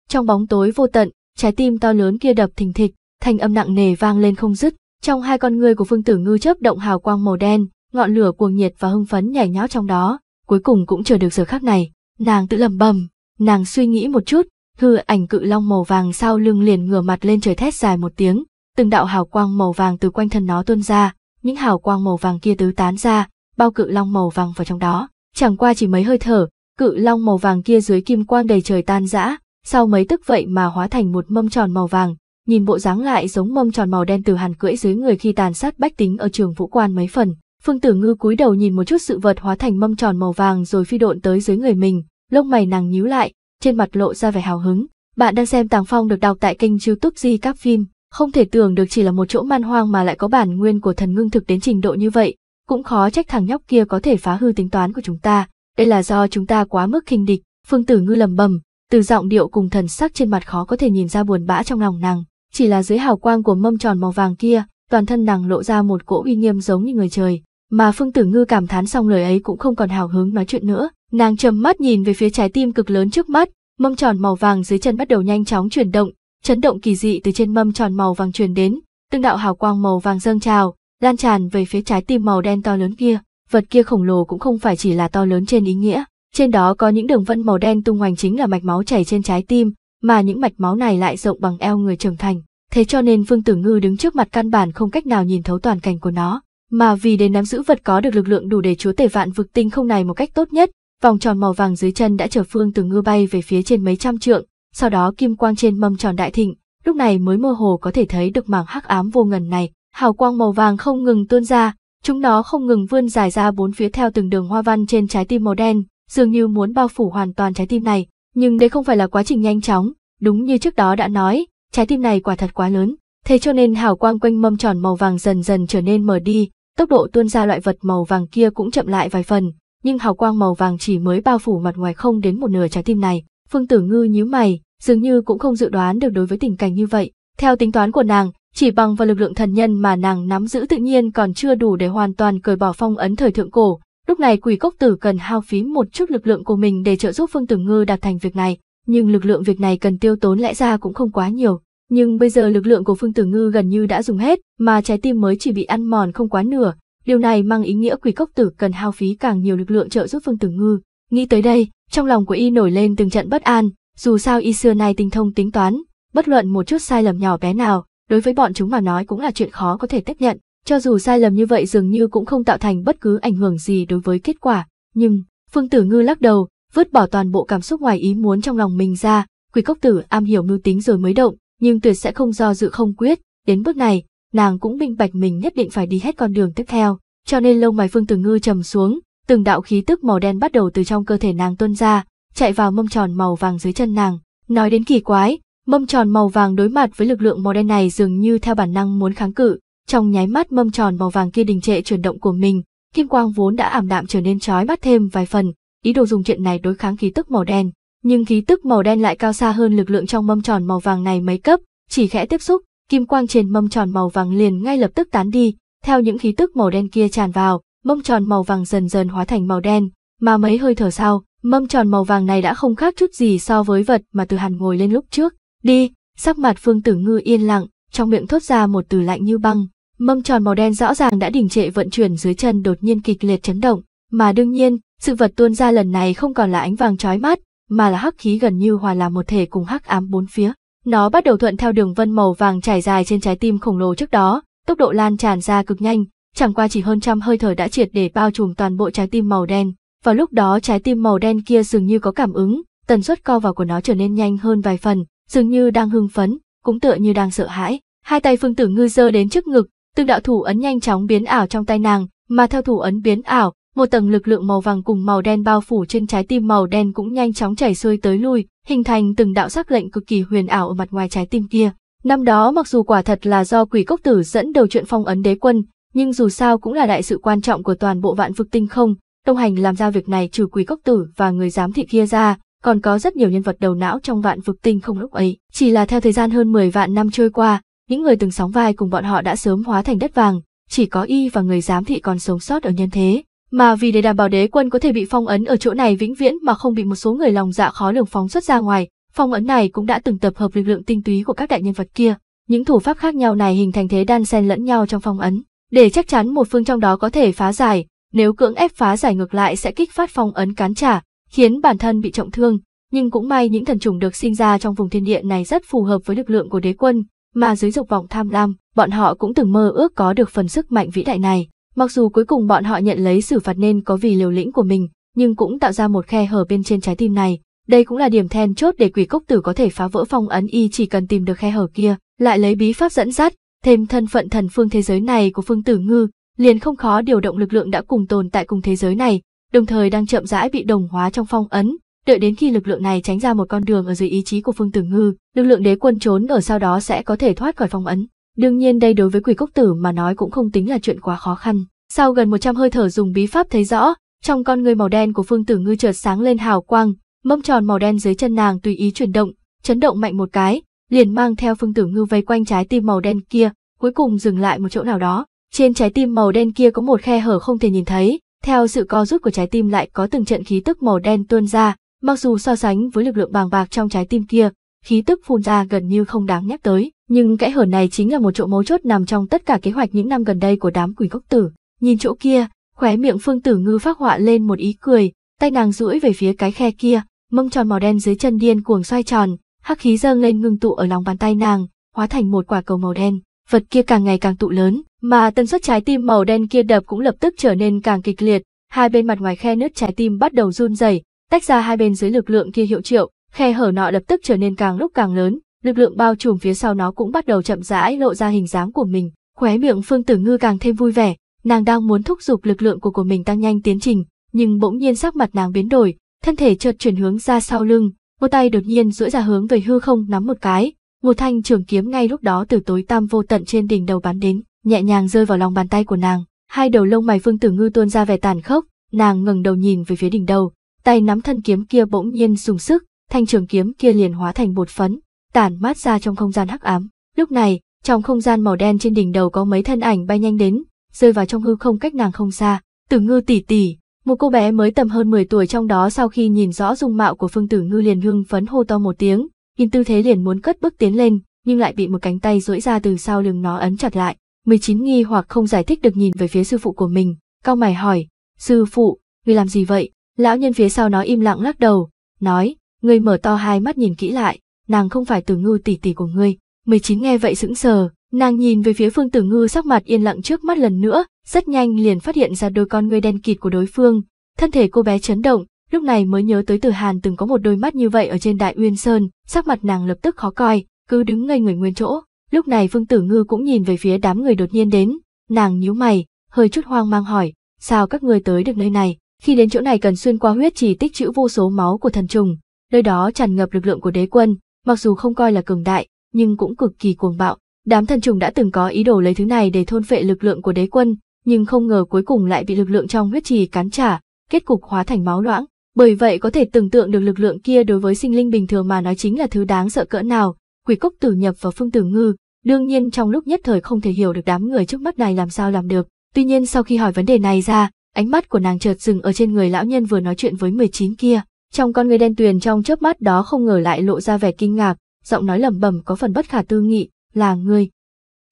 Trong bóng tối vô tận, trái tim to lớn kia đập thình thịch, thanh âm nặng nề vang lên không dứt, trong hai con ngươi của Phương Tử Ngư chớp động hào quang màu đen, ngọn lửa cuồng nhiệt và hưng phấn nhảy nháo trong đó, cuối cùng cũng chờ được giờ khắc này, nàng tự lầm bầm, nàng suy nghĩ một chút, hư ảnh cự long màu vàng sau lưng liền ngửa mặt lên trời thét dài một tiếng, từng đạo hào quang màu vàng từ quanh thân nó tuôn ra, những hào quang màu vàng kia tứ tán ra, bao cự long màu vàng vào trong đó. Chẳng qua chỉ mấy hơi thở, cự long màu vàng kia dưới kim quang đầy trời tan rã, sau mấy tức vậy mà hóa thành một mâm tròn màu vàng, nhìn bộ dáng lại giống mâm tròn màu đen từ hàn cưỡi dưới người khi tàn sát bách tính ở trường vũ quan mấy phần. Phương Tử Ngư cúi đầu nhìn một chút sự vật hóa thành mâm tròn màu vàng rồi phi độn tới dưới người mình, lông mày nàng nhíu lại, trên mặt lộ ra vẻ hào hứng. Bạn đang xem Tàng Phong được đọc tại kênh YouTube Di Các Phim, không thể tưởng được chỉ là một chỗ man hoang mà lại có bản nguyên của thần ngưng thực đến trình độ như vậy, cũng khó trách thằng nhóc kia có thể phá hư tính toán của chúng ta, đây là do chúng ta quá mức khinh địch, Phương Tử Ngư lầm bầm, từ giọng điệu cùng thần sắc trên mặt khó có thể nhìn ra buồn bã trong lòng nàng, chỉ là dưới hào quang của mâm tròn màu vàng kia, toàn thân nàng lộ ra một cỗ uy nghiêm giống như người trời, mà Phương Tử Ngư cảm thán xong lời ấy cũng không còn hào hứng nói chuyện nữa, nàng trầm mắt nhìn về phía trái tim cực lớn trước mắt, mâm tròn màu vàng dưới chân bắt đầu nhanh chóng chuyển động, chấn động kỳ dị từ trên mâm tròn màu vàng truyền đến, từng đạo hào quang màu vàng dâng trào, lan tràn về phía trái tim màu đen to lớn kia. Vật kia khổng lồ cũng không phải chỉ là to lớn trên ý nghĩa, trên đó có những đường vân màu đen tung hoành chính là mạch máu chảy trên trái tim, mà những mạch máu này lại rộng bằng eo người trưởng thành. Thế cho nên Phương Tử Ngư đứng trước mặt căn bản không cách nào nhìn thấu toàn cảnh của nó, mà vì để nắm giữ vật có được lực lượng đủ để chúa tể vạn vực tinh không này một cách tốt nhất, vòng tròn màu vàng dưới chân đã chở Phương từ Ngư bay về phía trên mấy trăm trượng, sau đó kim quang trên mâm tròn đại thịnh, lúc này mới mơ hồ có thể thấy được mảng hắc ám vô ngần này, hào quang màu vàng không ngừng tuôn ra, chúng nó không ngừng vươn dài ra bốn phía theo từng đường hoa văn trên trái tim màu đen, dường như muốn bao phủ hoàn toàn trái tim này, nhưng đây không phải là quá trình nhanh chóng, đúng như trước đó đã nói, trái tim này quả thật quá lớn, thế cho nên hào quang quanh mâm tròn màu vàng dần dần trở nên mờ đi, tốc độ tuôn ra loại vật màu vàng kia cũng chậm lại vài phần, nhưng hào quang màu vàng chỉ mới bao phủ mặt ngoài không đến một nửa trái tim này. Phương Tử Ngư nhíu mày, dường như cũng không dự đoán được đối với tình cảnh như vậy. Theo tính toán của nàng, chỉ bằng vào lực lượng thần nhân mà nàng nắm giữ tự nhiên còn chưa đủ để hoàn toàn cởi bỏ phong ấn thời thượng cổ. Lúc này quỷ cốc tử cần hao phí một chút lực lượng của mình để trợ giúp Phương Tử Ngư đạt thành việc này, nhưng lực lượng việc này cần tiêu tốn lẽ ra cũng không quá nhiều. Nhưng bây giờ lực lượng của Phương Tử Ngư gần như đã dùng hết, mà trái tim mới chỉ bị ăn mòn không quá nửa. Điều này mang ý nghĩa quỷ cốc tử cần hao phí càng nhiều lực lượng trợ giúp Phương Tử Ngư. Nghĩ tới đây, trong lòng của y nổi lên từng trận bất an, dù sao y xưa nay tinh thông tính toán, bất luận một chút sai lầm nhỏ bé nào, đối với bọn chúng mà nói cũng là chuyện khó có thể tiếp nhận. Cho dù sai lầm như vậy dường như cũng không tạo thành bất cứ ảnh hưởng gì đối với kết quả, nhưng Phương Tử Ngư lắc đầu, vứt bỏ toàn bộ cảm xúc ngoài ý muốn trong lòng mình ra, Quỷ Cốc Tử am hiểu mưu tính rồi mới động, nhưng tuyệt sẽ không do dự không quyết, đến bước này, nàng cũng minh bạch mình nhất định phải đi hết con đường tiếp theo, cho nên lông mày Phương Tử Ngư trầm xuống, từng đạo khí tức màu đen bắt đầu từ trong cơ thể nàng tuôn ra, chạy vào mâm tròn màu vàng dưới chân nàng. Nói đến kỳ quái, mâm tròn màu vàng đối mặt với lực lượng màu đen này dường như theo bản năng muốn kháng cự, trong nháy mắt mâm tròn màu vàng kia đình trệ chuyển động của mình, kim quang vốn đã ảm đạm trở nên chói mắt thêm vài phần, ý đồ dùng chuyện này đối kháng khí tức màu đen, nhưng khí tức màu đen lại cao xa hơn lực lượng trong mâm tròn màu vàng này mấy cấp, chỉ khẽ tiếp xúc, kim quang trên mâm tròn màu vàng liền ngay lập tức tán đi, theo những khí tức màu đen kia tràn vào, mâm tròn màu vàng dần dần hóa thành màu đen, mà mấy hơi thở sau, mâm tròn màu vàng này đã không khác chút gì so với vật mà Từ Hàn ngồi lên lúc trước. Đi, sắc mặt Phương Tử Ngư yên lặng, trong miệng thốt ra một từ lạnh như băng. Mâm tròn màu đen rõ ràng đã đình trệ vận chuyển dưới chân đột nhiên kịch liệt chấn động, mà đương nhiên, sự vật tuôn ra lần này không còn là ánh vàng chói mắt, mà là hắc khí gần như hòa làm một thể cùng hắc ám bốn phía. Nó bắt đầu thuận theo đường vân màu vàng trải dài trên trái tim khổng lồ trước đó, tốc độ lan tràn ra cực nhanh, chẳng qua chỉ hơn trăm hơi thở đã triệt để bao trùm toàn bộ trái tim màu đen. Vào lúc đó trái tim màu đen kia dường như có cảm ứng, tần suất co vào của nó trở nên nhanh hơn vài phần, dường như đang hưng phấn, cũng tựa như đang sợ hãi. Hai tay Phương Tử Ngư giơ đến trước ngực, từng đạo thủ ấn nhanh chóng biến ảo trong tay nàng, mà theo thủ ấn biến ảo, một tầng lực lượng màu vàng cùng màu đen bao phủ trên trái tim màu đen cũng nhanh chóng chảy xuôi tới lui, hình thành từng đạo sắc lệnh cực kỳ huyền ảo ở mặt ngoài trái tim kia. Năm đó mặc dù quả thật là do quỷ cốc tử dẫn đầu chuyện phong ấn đế quân, nhưng dù sao cũng là đại sự quan trọng của toàn bộ vạn vực tinh không, đồng hành làm ra việc này trừ quỷ cốc tử và người giám thị kia ra, còn có rất nhiều nhân vật đầu não trong vạn vực tinh không lúc ấy. Chỉ là theo thời gian hơn 10 vạn năm trôi qua, những người từng sóng vai cùng bọn họ đã sớm hóa thành đất vàng, chỉ có y và người giám thị còn sống sót ở nhân thế. Mà vì để đảm bảo đế quân có thể bị phong ấn ở chỗ này vĩnh viễn mà không bị một số người lòng dạ khó lường phóng xuất ra ngoài, phong ấn này cũng đã từng tập hợp lực lượng tinh túy của các đại nhân vật kia. Những thủ pháp khác nhau này hình thành thế đan xen lẫn nhau trong phong ấn, để chắc chắn một phương trong đó có thể phá giải, nếu cưỡng ép phá giải ngược lại sẽ kích phát phong ấn cán trả, khiến bản thân bị trọng thương. Nhưng cũng may những thần trùng được sinh ra trong vùng thiên địa này rất phù hợp với lực lượng của đế quân, mà dưới dục vọng tham lam, bọn họ cũng từng mơ ước có được phần sức mạnh vĩ đại này. Mặc dù cuối cùng bọn họ nhận lấy xử phạt nên có vì liều lĩnh của mình, nhưng cũng tạo ra một khe hở bên trên trái tim này. Đây cũng là điểm then chốt để quỷ cốc tử có thể phá vỡ phong ấn y chỉ cần tìm được khe hở kia, lại lấy bí pháp dẫn dắt, thêm thân phận thần phương thế giới này của phương tử ngư, liền không khó điều động lực lượng đã cùng tồn tại cùng thế giới này, đồng thời đang chậm rãi bị đồng hóa trong phong ấn, đợi đến khi lực lượng này tránh ra một con đường ở dưới ý chí của phương tử ngư, lực lượng đế quân trốn ở sau đó sẽ có thể thoát khỏi phong ấn. Đương nhiên đây đối với quỷ cốc tử mà nói cũng không tính là chuyện quá khó khăn. Sau gần 100 hơi thở dùng bí pháp thấy rõ, trong con người màu đen của Phương Tử Ngư chợt sáng lên hào quang, mâm tròn màu đen dưới chân nàng tùy ý chuyển động, chấn động mạnh một cái, liền mang theo Phương Tử Ngư vây quanh trái tim màu đen kia, cuối cùng dừng lại một chỗ nào đó. Trên trái tim màu đen kia có một khe hở không thể nhìn thấy, theo sự co rút của trái tim lại có từng trận khí tức màu đen tuôn ra, mặc dù so sánh với lực lượng bàng bạc trong trái tim kia, khí tức phun ra gần như không đáng nhắc tới, nhưng kẽ hở này chính là một chỗ mấu chốt nằm trong tất cả kế hoạch những năm gần đây của đám quỷ gốc tử. Nhìn chỗ kia, khóe miệng Phương Tử Ngư phát họa lên một ý cười, tay nàng duỗi về phía cái khe kia, mông tròn màu đen dưới chân điên cuồng xoay tròn, hắc khí dâng lên ngưng tụ ở lòng bàn tay nàng, hóa thành một quả cầu màu đen. Vật kia càng ngày càng tụ lớn, mà tần suất trái tim màu đen kia đập cũng lập tức trở nên càng kịch liệt, hai bên mặt ngoài khe nứt trái tim bắt đầu run rẩy, tách ra hai bên dưới lực lượng kia hiệu triệu, khe hở nọ lập tức trở nên càng lúc càng lớn, lực lượng bao trùm phía sau nó cũng bắt đầu chậm rãi lộ ra hình dáng của mình. Khóe miệng Phương Tử Ngư càng thêm vui vẻ, nàng đang muốn thúc giục lực lượng của của mình tăng nhanh tiến trình, nhưng bỗng nhiên sắc mặt nàng biến đổi, thân thể chợt chuyển hướng ra sau lưng, một tay đột nhiên duỗi ra hướng về hư không nắm một cái, một thanh trường kiếm ngay lúc đó từ tối tăm vô tận trên đỉnh đầu bắn đến, nhẹ nhàng rơi vào lòng bàn tay của nàng. Hai đầu lông mày Phương Tử Ngư tuôn ra vẻ tàn khốc, nàng ngẩng đầu nhìn về phía đỉnh đầu, tay nắm thân kiếm kia bỗng nhiên dùng sức, thanh trường kiếm kia liền hóa thành bột phấn, tản mát ra trong không gian hắc ám. Lúc này, trong không gian màu đen trên đỉnh đầu có mấy thân ảnh bay nhanh đến, rơi vào trong hư không cách nàng không xa. Tử Ngư tỷ tỷ, một cô bé mới tầm hơn 10 tuổi trong đó sau khi nhìn rõ dung mạo của Phương Tử Ngư liền hưng phấn hô to một tiếng, nhìn tư thế liền muốn cất bước tiến lên, nhưng lại bị một cánh tay duỗi ra từ sau lưng nó ấn chặt lại. 19 nghi hoặc không giải thích được nhìn về phía sư phụ của mình, cao mày hỏi, sư phụ, người làm gì vậy? Lão nhân phía sau nó im lặng lắc đầu, nói, ngươi mở to hai mắt nhìn kỹ lại, nàng không phải tử ngư tỷ tỷ của ngươi. 19 nghe vậy sững sờ, nàng nhìn về phía phương tử ngư sắc mặt yên lặng trước mắt lần nữa, rất nhanh liền phát hiện ra đôi con ngươi đen kịt của đối phương. Thân thể cô bé chấn động, lúc này mới nhớ tới Tử Hàn từng có một đôi mắt như vậy ở trên Đại Uyên Sơn, sắc mặt nàng lập tức khó coi, cứ đứng ngây người nguyên chỗ. Lúc này Phương Tử Ngư cũng nhìn về phía đám người đột nhiên đến, nàng nhíu mày, hơi chút hoang mang hỏi, sao các ngươi tới được nơi này? Khi đến chỗ này cần xuyên qua huyết trì tích trữ vô số máu của thần trùng, nơi đó tràn ngập lực lượng của đế quân, mặc dù không coi là cường đại, nhưng cũng cực kỳ cuồng bạo. Đám thần trùng đã từng có ý đồ lấy thứ này để thôn phệ lực lượng của đế quân, nhưng không ngờ cuối cùng lại bị lực lượng trong huyết trì cắn trả, kết cục hóa thành máu loãng. Bởi vậy có thể tưởng tượng được lực lượng kia đối với sinh linh bình thường mà nói chính là thứ đáng sợ cỡ nào. Quỷ cốc tử nhập vào phương tử ngư, đương nhiên trong lúc nhất thời không thể hiểu được đám người trước mắt này làm sao làm được. Tuy nhiên sau khi hỏi vấn đề này ra, ánh mắt của nàng chợt dừng ở trên người lão nhân vừa nói chuyện với 19 kia. Trong con người đen tuyền trong chớp mắt đó không ngờ lại lộ ra vẻ kinh ngạc, giọng nói lẩm bẩm có phần bất khả tư nghị, là ngươi.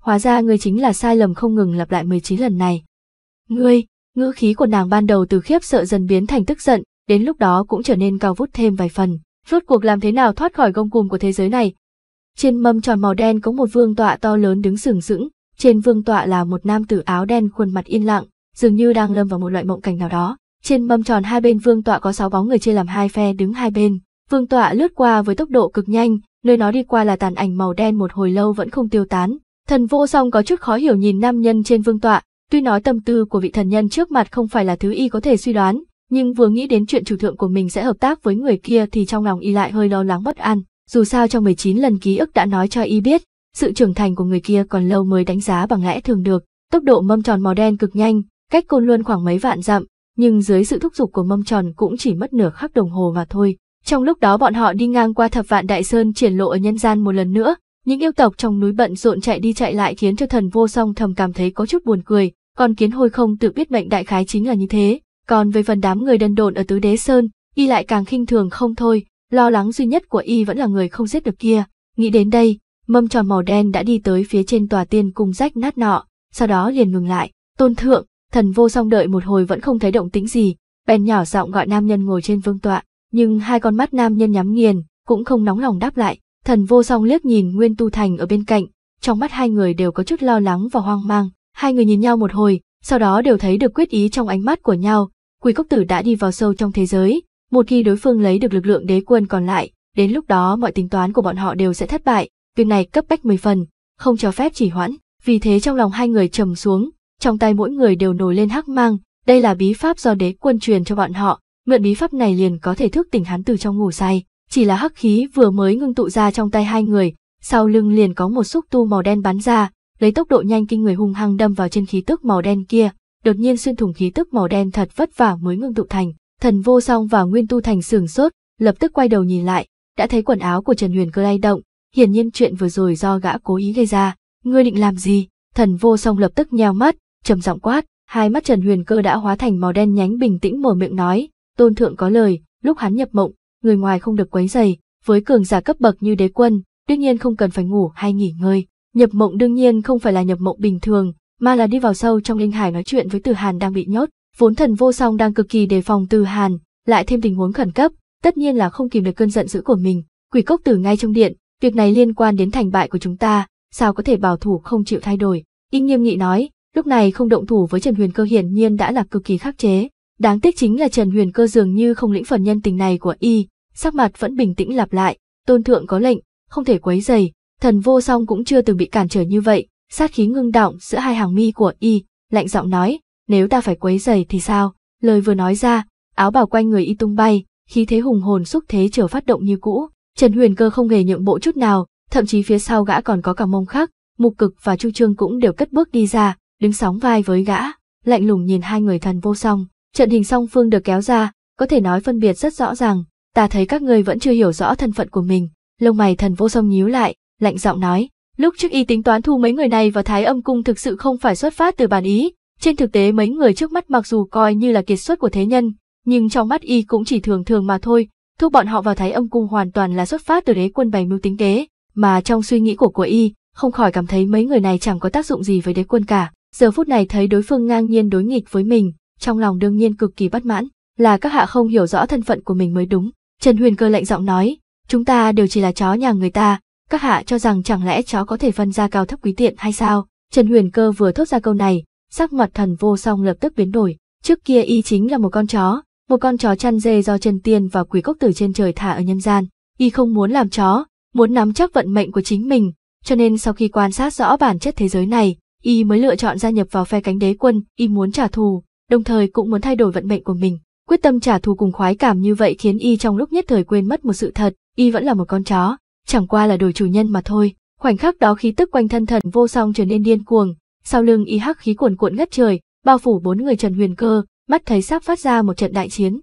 Hóa ra ngươi chính là sai lầm không ngừng lặp lại 19 lần này. Ngươi, ngữ khí của nàng ban đầu từ khiếp sợ dần biến thành tức giận, đến lúc đó cũng trở nên cao vút thêm vài phần. Rốt cuộc làm thế nào thoát khỏi gông cùm của thế giới này? Trên mâm tròn màu đen có một vương tọa to lớn đứng sừng sững, trên vương tọa là một nam tử áo đen khuôn mặt yên lặng, dường như đang lâm vào một loại mộng cảnh nào đó. Trên mâm tròn hai bên vương tọa có sáu bóng người chia làm hai phe đứng hai bên. Vương tọa lướt qua với tốc độ cực nhanh, nơi nó đi qua là tàn ảnh màu đen một hồi lâu vẫn không tiêu tán. Thần vô song có chút khó hiểu nhìn nam nhân trên vương tọa, tuy nói tâm tư của vị thần nhân trước mặt không phải là thứ y có thể suy đoán, nhưng vừa nghĩ đến chuyện chủ thượng của mình sẽ hợp tác với người kia thì trong lòng y lại hơi lo lắng bất an. Dù sao trong 19 lần ký ức đã nói cho y biết, sự trưởng thành của người kia còn lâu mới đánh giá bằng lẽ thường được. Tốc độ mâm tròn màu đen cực nhanh, cách côn luân khoảng mấy vạn dặm, nhưng dưới sự thúc giục của mâm tròn cũng chỉ mất nửa khắc đồng hồ mà thôi. Trong lúc đó bọn họ đi ngang qua thập vạn đại sơn triển lộ ở nhân gian một lần nữa, những yêu tộc trong núi bận rộn chạy đi chạy lại khiến cho thần vô song thầm cảm thấy có chút buồn cười, còn kiến hôi không tự biết mệnh đại khái chính là như thế. Còn về phần đám người đần độn ở tứ đế sơn, y lại càng khinh thường không thôi, lo lắng duy nhất của y vẫn là người không giết được kia. Nghĩ đến đây, mâm tròn màu đen đã đi tới phía trên tòa tiên cung rách nát nọ, sau đó liền ngừng lại. Tôn thượng, thần vô song đợi một hồi vẫn không thấy động tĩnh gì, bèn nhỏ giọng gọi nam nhân ngồi trên vương tọa, nhưng hai con mắt nam nhân nhắm nghiền, cũng không nóng lòng đáp lại. Thần vô song liếc nhìn Nguyên Tu Thành ở bên cạnh, trong mắt hai người đều có chút lo lắng và hoang mang. Hai người nhìn nhau một hồi, sau đó đều thấy được quyết ý trong ánh mắt của nhau. Quỷ cốc tử đã đi vào sâu trong thế giới, một khi đối phương lấy được lực lượng đế quân còn lại, đến lúc đó mọi tính toán của bọn họ đều sẽ thất bại. Việc này cấp bách 10 phần, không cho phép chỉ hoãn. Vì thế trong lòng hai người trầm xuống, trong tay mỗi người đều nổi lên hắc mang, đây là bí pháp do đế quân truyền cho bọn họ, mượn bí pháp này liền có thể thức tỉnh hắn từ trong ngủ say. Chỉ là hắc khí vừa mới ngưng tụ ra trong tay hai người, sau lưng liền có một xúc tu màu đen bắn ra, lấy tốc độ nhanh kinh người hung hăng đâm vào trên khí tức màu đen kia, đột nhiên xuyên thủng khí tức màu đen thật vất vả mới ngưng tụ thành. Thần vô song và Nguyên Tu Thành sửng sốt, lập tức quay đầu nhìn lại, đã thấy quần áo của Trần Huyền cơ lay động, hiển nhiên chuyện vừa rồi do gã cố ý gây ra. Ngươi định làm gì? Thần vô song lập tức nheo mắt, trầm giọng quát, hai mắt Trần Huyền cơ đã hóa thành màu đen nhánh bình tĩnh mở miệng nói, tôn thượng có lời, lúc hắn nhập mộng, người ngoài không được quấy rầy, với cường giả cấp bậc như đế quân, đương nhiên không cần phải ngủ hay nghỉ ngơi. Nhập mộng đương nhiên không phải là nhập mộng bình thường, mà là đi vào sâu trong linh hải nói chuyện với Từ Hàn đang bị nhốt. Vốn thần vô song đang cực kỳ đề phòng Từ Hàn, lại thêm tình huống khẩn cấp, tất nhiên là không kìm được cơn giận dữ của mình. Quỷ cốc tử ngay trong điện, việc này liên quan đến thành bại của chúng ta, sao có thể bảo thủ không chịu thay đổi. Y nghiêm nghị nói, lúc này không động thủ với Trần Huyền Cơ hiển nhiên đã là cực kỳ khắc chế. Đáng tiếc chính là Trần Huyền Cơ dường như không lĩnh phần nhân tình này của Y, sắc mặt vẫn bình tĩnh lặp lại, tôn thượng có lệnh, không thể quấy giày. Thần vô song cũng chưa từng bị cản trở như vậy, sát khí ngưng động giữa hai hàng mi của Y, lạnh giọng nói, nếu ta phải quấy dày thì sao? Lời vừa nói ra, áo bào quanh người Y tung bay, khí thế hùng hồn xúc thế trở phát động như cũ. Trần Huyền Cơ không hề nhượng bộ chút nào, thậm chí phía sau gã còn có cả mông khắc, Mục Cực và Chu Trương cũng đều cất bước đi ra, đứng sóng vai với gã, lạnh lùng nhìn hai người thần vô song. Trận hình song phương được kéo ra, có thể nói phân biệt rất rõ ràng, ta thấy các ngươi vẫn chưa hiểu rõ thân phận của mình. Lông mày thần vô song nhíu lại, lạnh giọng nói, lúc trước y tính toán thu mấy người này vào thái âm cung thực sự không phải xuất phát từ bản ý, trên thực tế mấy người trước mắt mặc dù coi như là kiệt xuất của thế nhân, nhưng trong mắt y cũng chỉ thường thường mà thôi, thu bọn họ vào thái âm cung hoàn toàn là xuất phát từ đế quân bày mưu tính kế, mà trong suy nghĩ của của y, không khỏi cảm thấy mấy người này chẳng có tác dụng gì với đế quân cả. Giờ phút này thấy đối phương ngang nhiên đối nghịch với mình, trong lòng đương nhiên cực kỳ bất mãn, là các hạ không hiểu rõ thân phận của mình mới đúng. Trần Huyền Cơ lạnh giọng nói, chúng ta đều chỉ là chó nhà người ta, các hạ cho rằng chẳng lẽ chó có thể phân ra cao thấp quý tiện hay sao? Trần Huyền Cơ vừa thốt ra câu này, sắc mặt thần vô song lập tức biến đổi, trước kia y chính là một con chó, một con chó chăn dê do Trần Tiên và quỷ cốc tử trên trời thả ở nhân gian, y không muốn làm chó, muốn nắm chắc vận mệnh của chính mình, cho nên sau khi quan sát rõ bản chất thế giới này, y mới lựa chọn gia nhập vào phe cánh đế quân, y muốn trả thù, đồng thời cũng muốn thay đổi vận mệnh của mình. Quyết tâm trả thù cùng khoái cảm như vậy khiến y trong lúc nhất thời quên mất một sự thật, y vẫn là một con chó, chẳng qua là đổi chủ nhân mà thôi. Khoảnh khắc đó khí tức quanh thân thần vô song trở nên điên cuồng, sau lưng y hắc khí cuồn cuộn ngất trời, bao phủ bốn người Trần Huyền Cơ, mắt thấy sắp phát ra một trận đại chiến.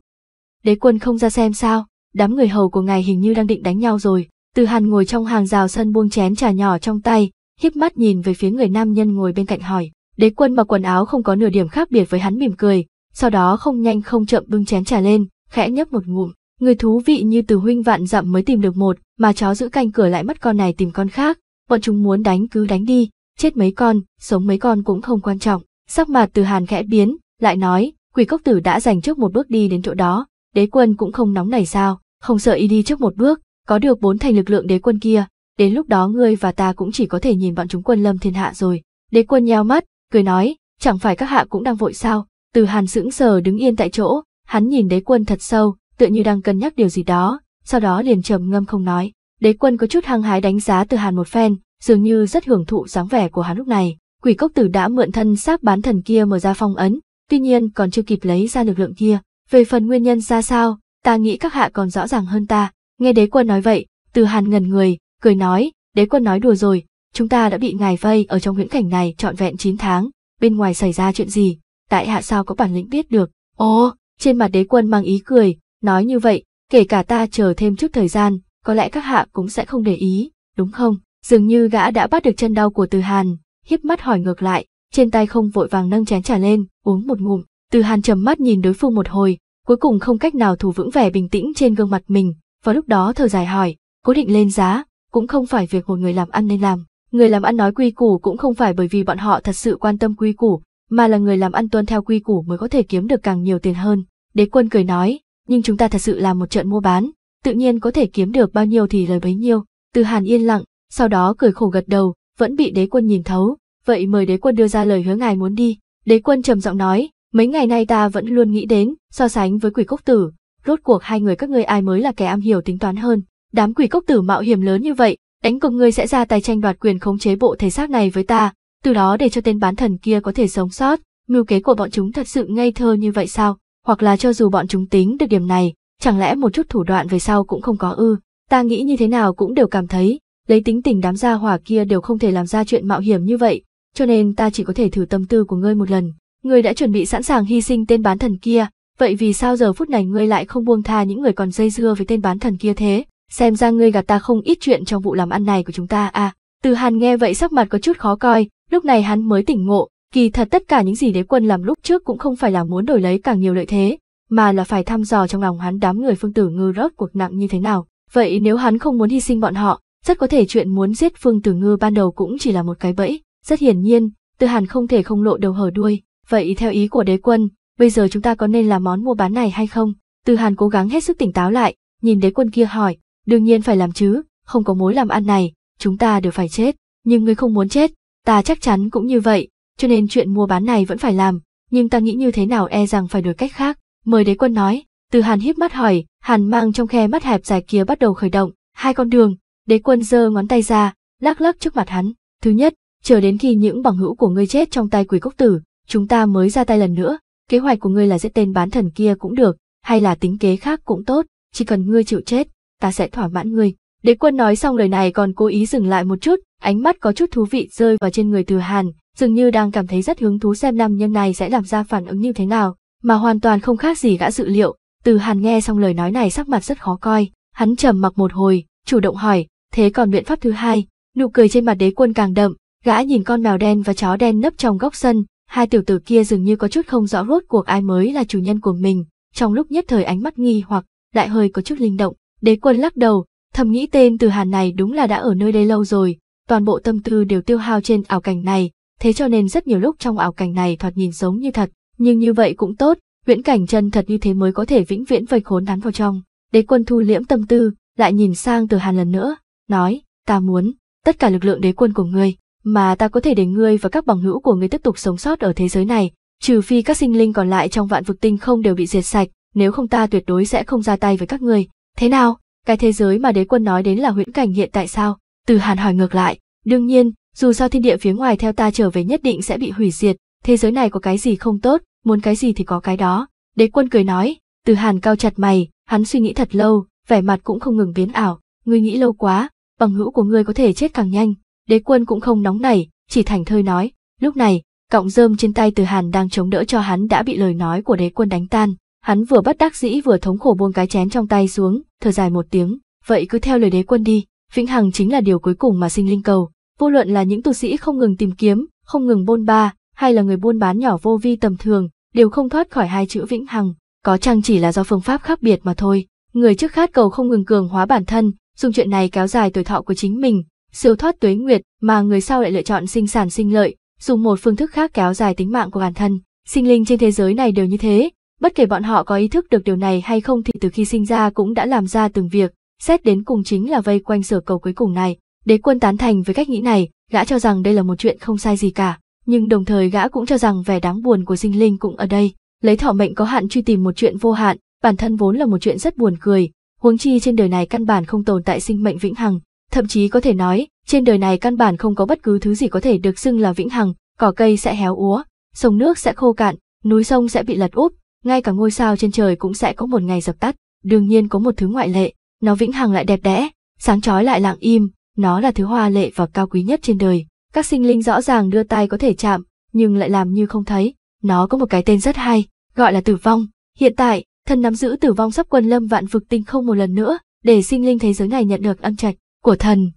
Đế quân không ra xem sao, đám người hầu của ngài hình như đang định đánh nhau rồi. Từ Hàn ngồi trong hàng rào sân buông chén trà nhỏ trong tay, híp mắt nhìn về phía người nam nhân ngồi bên cạnh hỏi. Đế quân mặc quần áo không có nửa điểm khác biệt với hắn mỉm cười, sau đó không nhanh không chậm bưng chén trà lên, khẽ nhấp một ngụm. Người thú vị như từ huynh vạn dặm mới tìm được một, mà chó giữ canh cửa lại mất con này tìm con khác, bọn chúng muốn đánh cứ đánh đi, chết mấy con, sống mấy con cũng không quan trọng. Sắc mặt từ hàn khẽ biến, lại nói, quỷ cốc tử đã dành trước một bước đi đến chỗ đó, đế quân cũng không nóng nảy sao, không sợ y đi trước một bước, có được bốn thành lực lượng đế quân kia, đến lúc đó ngươi và ta cũng chỉ có thể nhìn bọn chúng quân lâm thiên hạ rồi. Đế quân nheo mắt, cười nói, chẳng phải các hạ cũng đang vội sao, từ hàn sững sờ đứng yên tại chỗ, hắn nhìn đế quân thật sâu, tựa như đang cân nhắc điều gì đó, sau đó liền trầm ngâm không nói. Đế quân có chút hăng hái đánh giá từ hàn một phen, dường như rất hưởng thụ dáng vẻ của hắn lúc này. Quỷ cốc tử đã mượn thân xác bán thần kia mở ra phong ấn, tuy nhiên còn chưa kịp lấy ra lực lượng kia. Về phần nguyên nhân ra sao, ta nghĩ các hạ còn rõ ràng hơn ta. Nghe đế quân nói vậy, từ hàn ngần người, cười nói, đế quân nói đùa rồi, chúng ta đã bị ngài vây ở trong huyễn cảnh này trọn vẹn 9 tháng, bên ngoài xảy ra chuyện gì, tại hạ sao có bản lĩnh biết được. Ồ, trên mặt đế quân mang ý cười, nói như vậy, kể cả ta chờ thêm chút thời gian, có lẽ các hạ cũng sẽ không để ý, đúng không? Dường như gã đã bắt được chân đau của Từ Hàn, hiếp mắt hỏi ngược lại, trên tay không vội vàng nâng chén trà lên, uống một ngụm. Từ Hàn trầm mắt nhìn đối phương một hồi, cuối cùng không cách nào thủ vững vẻ bình tĩnh trên gương mặt mình, vào lúc đó thở dài hỏi, cố định lên giá, cũng không phải việc một người làm ăn nên làm. Người làm ăn nói quy củ cũng không phải bởi vì bọn họ thật sự quan tâm quy củ, mà là người làm ăn tuân theo quy củ mới có thể kiếm được càng nhiều tiền hơn. Đế quân cười nói, nhưng chúng ta thật sự làm một trận mua bán, tự nhiên có thể kiếm được bao nhiêu thì lời bấy nhiêu. Từ Hàn yên lặng, sau đó cười khổ gật đầu, vẫn bị đế quân nhìn thấu, vậy mời đế quân đưa ra lời hứa ngài muốn đi. Đế quân trầm giọng nói, mấy ngày nay ta vẫn luôn nghĩ đến, so sánh với quỷ cốc tử, rốt cuộc hai người các ngươi ai mới là kẻ am hiểu tính toán hơn. Đám quỷ cốc tử mạo hiểm lớn như vậy, đánh cùng ngươi sẽ ra tay tranh đoạt quyền khống chế bộ thể xác này với ta, từ đó để cho tên bán thần kia có thể sống sót. Mưu kế của bọn chúng thật sự ngây thơ như vậy sao? Hoặc là cho dù bọn chúng tính được điểm này, chẳng lẽ một chút thủ đoạn về sau cũng không có ư? Ta nghĩ như thế nào cũng đều cảm thấy, lấy tính tình đám gia hỏa kia đều không thể làm ra chuyện mạo hiểm như vậy, cho nên ta chỉ có thể thử tâm tư của ngươi một lần. Ngươi đã chuẩn bị sẵn sàng hy sinh tên bán thần kia, vậy vì sao giờ phút này ngươi lại không buông tha những người còn dây dưa với tên bán thần kia thế? Xem ra ngươi gạt ta không ít chuyện trong vụ làm ăn này của chúng ta à. Từ Hàn nghe vậy sắc mặt có chút khó coi, lúc này hắn mới tỉnh ngộ, kỳ thật tất cả những gì đế quân làm lúc trước cũng không phải là muốn đổi lấy càng nhiều lợi thế, mà là phải thăm dò trong lòng hắn đám người phương tử ngư rớt cuộc nặng như thế nào. Vậy nếu hắn không muốn hy sinh bọn họ, rất có thể chuyện muốn giết phương tử ngư ban đầu cũng chỉ là một cái bẫy. Rất hiển nhiên, Từ Hàn không thể không lộ đầu hở đuôi. Vậy theo ý của đế quân, bây giờ chúng ta có nên làm món mua bán này hay không? Từ Hàn cố gắng hết sức tỉnh táo lại, nhìn đế quân kia hỏi, đương nhiên phải làm chứ, không có mối làm ăn này, chúng ta đều phải chết, nhưng ngươi không muốn chết, ta chắc chắn cũng như vậy, cho nên chuyện mua bán này vẫn phải làm, nhưng ta nghĩ như thế nào e rằng phải đổi cách khác. Mời đế quân nói, từ hàn híp mắt hỏi, hàn mang trong khe mắt hẹp dài kia bắt đầu khởi động, hai con đường, đế quân giơ ngón tay ra, lắc lắc trước mặt hắn. Thứ nhất, chờ đến khi những bằng hữu của ngươi chết trong tay quỷ cốc tử, chúng ta mới ra tay lần nữa. Kế hoạch của ngươi là giết tên bán thần kia cũng được, hay là tính kế khác cũng tốt, chỉ cần ngươi chịu chết, ta sẽ thỏa mãn ngươi. Đế quân nói xong lời này còn cố ý dừng lại một chút, ánh mắt có chút thú vị rơi vào trên người từ hàn, dường như đang cảm thấy rất hứng thú xem nam nhân này sẽ làm ra phản ứng như thế nào. mà hoàn toàn không khác gì gã dự liệu. Từ Hàn nghe xong lời nói này sắc mặt rất khó coi, hắn trầm mặc một hồi, chủ động hỏi, thế còn biện pháp thứ hai, nụ cười trên mặt đế quân càng đậm, gã nhìn con mèo đen và chó đen nấp trong góc sân, hai tiểu tử kia dường như có chút không rõ rốt cuộc ai mới là chủ nhân của mình, trong lúc nhất thời ánh mắt nghi hoặc, lại hơi có chút linh động, đế quân lắc đầu, thầm nghĩ tên từ hàn này đúng là đã ở nơi đây lâu rồi, toàn bộ tâm tư đều tiêu hao trên ảo cảnh này, thế cho nên rất nhiều lúc trong ảo cảnh này thoạt nhìn giống như thật, nhưng như vậy cũng tốt, viễn cảnh chân thật như thế mới có thể vĩnh viễn vây khốn hắn vào trong. Đế quân thu liễm tâm tư, lại nhìn sang từ hàn lần nữa, nói, ta muốn, tất cả lực lượng đế quân của ngươi, mà ta có thể để ngươi và các bằng hữu của ngươi tiếp tục sống sót ở thế giới này, trừ phi các sinh linh còn lại trong vạn vực tinh không đều bị diệt sạch, nếu không ta tuyệt đối sẽ không ra tay với các ngươi. Thế nào, cái thế giới mà đế quân nói đến là huyễn cảnh hiện tại sao? Từ Hàn hỏi ngược lại, đương nhiên, dù sao thiên địa phía ngoài theo ta trở về nhất định sẽ bị hủy diệt, thế giới này có cái gì không tốt, muốn cái gì thì có cái đó. Đế quân cười nói, từ Hàn cao chặt mày, hắn suy nghĩ thật lâu, vẻ mặt cũng không ngừng biến ảo, ngươi nghĩ lâu quá, bằng hữu của ngươi có thể chết càng nhanh. Đế quân cũng không nóng nảy, chỉ thành thơi nói, lúc này, cọng rơm trên tay từ Hàn đang chống đỡ cho hắn đã bị lời nói của đế quân đánh tan, hắn vừa bất đắc dĩ vừa thống khổ buông cái chén trong tay xuống, thở dài một tiếng, vậy cứ theo lời đế quân đi, vĩnh hằng chính là điều cuối cùng mà sinh linh cầu, vô luận là những tu sĩ không ngừng tìm kiếm, không ngừng bôn ba, hay là người buôn bán nhỏ vô vi tầm thường, đều không thoát khỏi hai chữ vĩnh hằng, có chăng chỉ là do phương pháp khác biệt mà thôi. Người trước khát cầu không ngừng cường hóa bản thân, dùng chuyện này kéo dài tuổi thọ của chính mình, siêu thoát tuế nguyệt, mà người sau lại lựa chọn sinh sản sinh lợi, dùng một phương thức khác kéo dài tính mạng của bản thân. Sinh linh trên thế giới này đều như thế, bất kể bọn họ có ý thức được điều này hay không thì từ khi sinh ra cũng đã làm ra từng việc, xét đến cùng chính là vây quanh sở cầu cuối cùng này. Đế quân tán thành với cách nghĩ này, gã cho rằng đây là một chuyện không sai gì cả, nhưng đồng thời gã cũng cho rằng vẻ đáng buồn của sinh linh cũng ở đây. Lấy thọ mệnh có hạn truy tìm một chuyện vô hạn, bản thân vốn là một chuyện rất buồn cười, huống chi trên đời này căn bản không tồn tại sinh mệnh vĩnh hằng, thậm chí có thể nói, trên đời này căn bản không có bất cứ thứ gì có thể được xưng là vĩnh hằng, cỏ cây sẽ héo úa, sông nước sẽ khô cạn, núi sông sẽ bị lật úp, ngay cả ngôi sao trên trời cũng sẽ có một ngày dập tắt, đương nhiên có một thứ ngoại lệ, nó vĩnh hằng lại đẹp đẽ, sáng chói lại lặng im, nó là thứ hoa lệ và cao quý nhất trên đời. Các sinh linh rõ ràng đưa tay có thể chạm, nhưng lại làm như không thấy. Nó có một cái tên rất hay, gọi là tử vong. Hiện tại, thần nắm giữ tử vong sắp quân lâm vạn vực tinh không một lần nữa, để sinh linh thế giới này nhận được ân trạch của thần.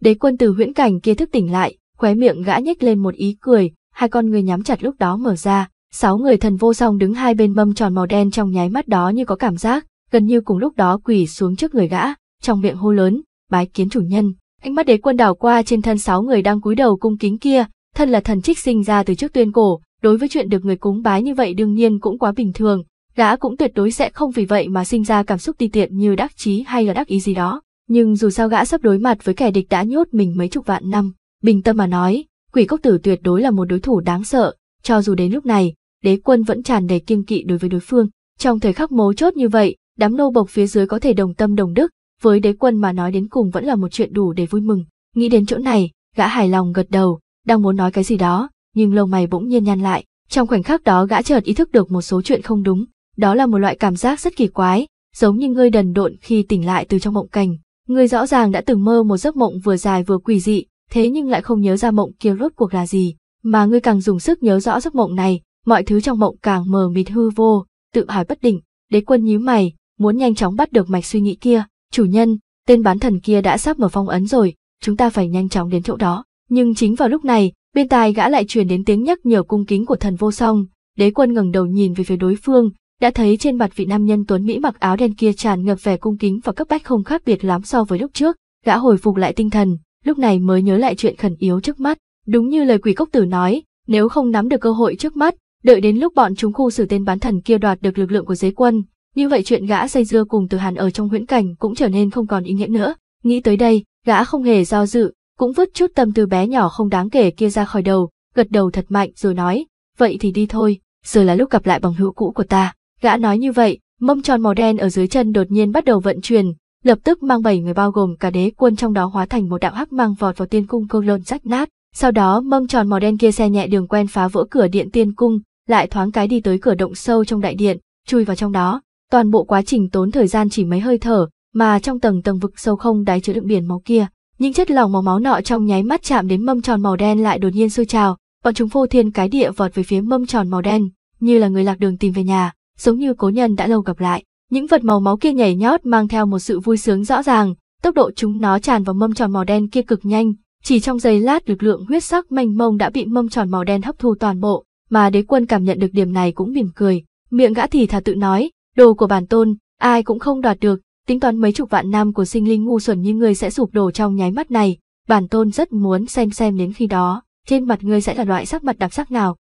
Đế quân từ huyễn cảnh kia thức tỉnh lại, khóe miệng gã nhếch lên một ý cười, hai con người nhắm chặt lúc đó mở ra, sáu người thần vô song đứng hai bên mâm tròn màu đen trong nháy mắt đó như có cảm giác, gần như cùng lúc đó quỳ xuống trước người gã, trong miệng hô lớn, bái kiến chủ nhân. Ánh mắt đế quân đảo qua trên thân sáu người đang cúi đầu cung kính kia, thân là thần trích sinh ra từ trước tuyên cổ, đối với chuyện được người cúng bái như vậy đương nhiên cũng quá bình thường, gã cũng tuyệt đối sẽ không vì vậy mà sinh ra cảm xúc ti tiện như đắc chí hay là đắc ý gì đó. Nhưng dù sao gã sắp đối mặt với kẻ địch đã nhốt mình mấy chục vạn năm, bình tâm mà nói, quỷ cốc tử tuyệt đối là một đối thủ đáng sợ, cho dù đến lúc này, đế quân vẫn tràn đầy kiêng kỵ đối với đối phương. Trong thời khắc mấu chốt như vậy, đám nô bộc phía dưới có thể đồng tâm đồng đức, với đế quân mà nói đến cùng vẫn là một chuyện đủ để vui mừng. Nghĩ đến chỗ này, gã hài lòng gật đầu, đang muốn nói cái gì đó, nhưng lông mày bỗng nhiên nhăn lại. Trong khoảnh khắc đó gã chợt ý thức được một số chuyện không đúng, đó là một loại cảm giác rất kỳ quái, giống như ngươi đần độn khi tỉnh lại từ trong mộng cảnh. Ngươi rõ ràng đã từng mơ một giấc mộng vừa dài vừa quỷ dị, thế nhưng lại không nhớ ra mộng kia rốt cuộc là gì, mà ngươi càng dùng sức nhớ rõ giấc mộng này, mọi thứ trong mộng càng mờ mịt hư vô, tự hỏi bất định. Đế quân nhíu mày, muốn nhanh chóng bắt được mạch suy nghĩ kia, chủ nhân, tên bán thần kia đã sắp mở phong ấn rồi, chúng ta phải nhanh chóng đến chỗ đó. Nhưng chính vào lúc này, bên tai gã lại truyền đến tiếng nhắc nhở cung kính của thần vô song, đế quân ngẩng đầu nhìn về phía đối phương, đã thấy trên mặt vị nam nhân tuấn Mỹ mặc áo đen kia tràn ngập vẻ cung kính và cấp bách không khác biệt lắm so với lúc trước, gã hồi phục lại tinh thần, lúc này mới nhớ lại chuyện khẩn yếu trước mắt, đúng như lời quỷ cốc tử nói, nếu không nắm được cơ hội trước mắt, đợi đến lúc bọn chúng khu xử tên bán thần kia đoạt được lực lượng của giới quân, như vậy chuyện gã xây dưa cùng từ hàn ở trong huyễn cảnh cũng trở nên không còn ý nghĩa nữa. Nghĩ tới đây, gã không hề do dự, cũng vứt chút tâm tư bé nhỏ không đáng kể kia ra khỏi đầu, gật đầu thật mạnh rồi nói, vậy thì đi thôi, giờ là lúc gặp lại bằng hữu cũ của ta. Gã nói như vậy, mâm tròn màu đen ở dưới chân đột nhiên bắt đầu vận chuyển, lập tức mang bảy người bao gồm cả đế quân trong đó hóa thành một đạo hắc mang vọt vào tiên cung câu lộn rách nát. Sau đó mâm tròn màu đen kia xe nhẹ đường quen phá vỡ cửa điện tiên cung, lại thoáng cái đi tới cửa động sâu trong đại điện, chui vào trong đó. Toàn bộ quá trình tốn thời gian chỉ mấy hơi thở, mà trong tầng tầng vực sâu không đáy chứa đựng biển máu kia, những chất lỏng màu máu nọ trong nháy mắt chạm đến mâm tròn màu đen lại đột nhiên sôi trào, bọn chúng phô thiên cái địa vọt về phía mâm tròn màu đen, như là người lạc đường tìm về nhà, giống như cố nhân đã lâu gặp lại. Những vật màu máu kia nhảy nhót mang theo một sự vui sướng rõ ràng, tốc độ chúng nó tràn vào mâm tròn màu đen kia cực nhanh, chỉ trong giây lát lực lượng huyết sắc mênh mông đã bị mâm tròn màu đen hấp thu toàn bộ, mà đế quân cảm nhận được điểm này cũng mỉm cười, miệng gã thì thà tự nói, đồ của bản tôn, ai cũng không đoạt được, tính toán mấy chục vạn năm của sinh linh ngu xuẩn như ngươi sẽ sụp đổ trong nháy mắt này, bản tôn rất muốn xem xem đến khi đó, trên mặt ngươi sẽ là loại sắc mặt đặc sắc nào.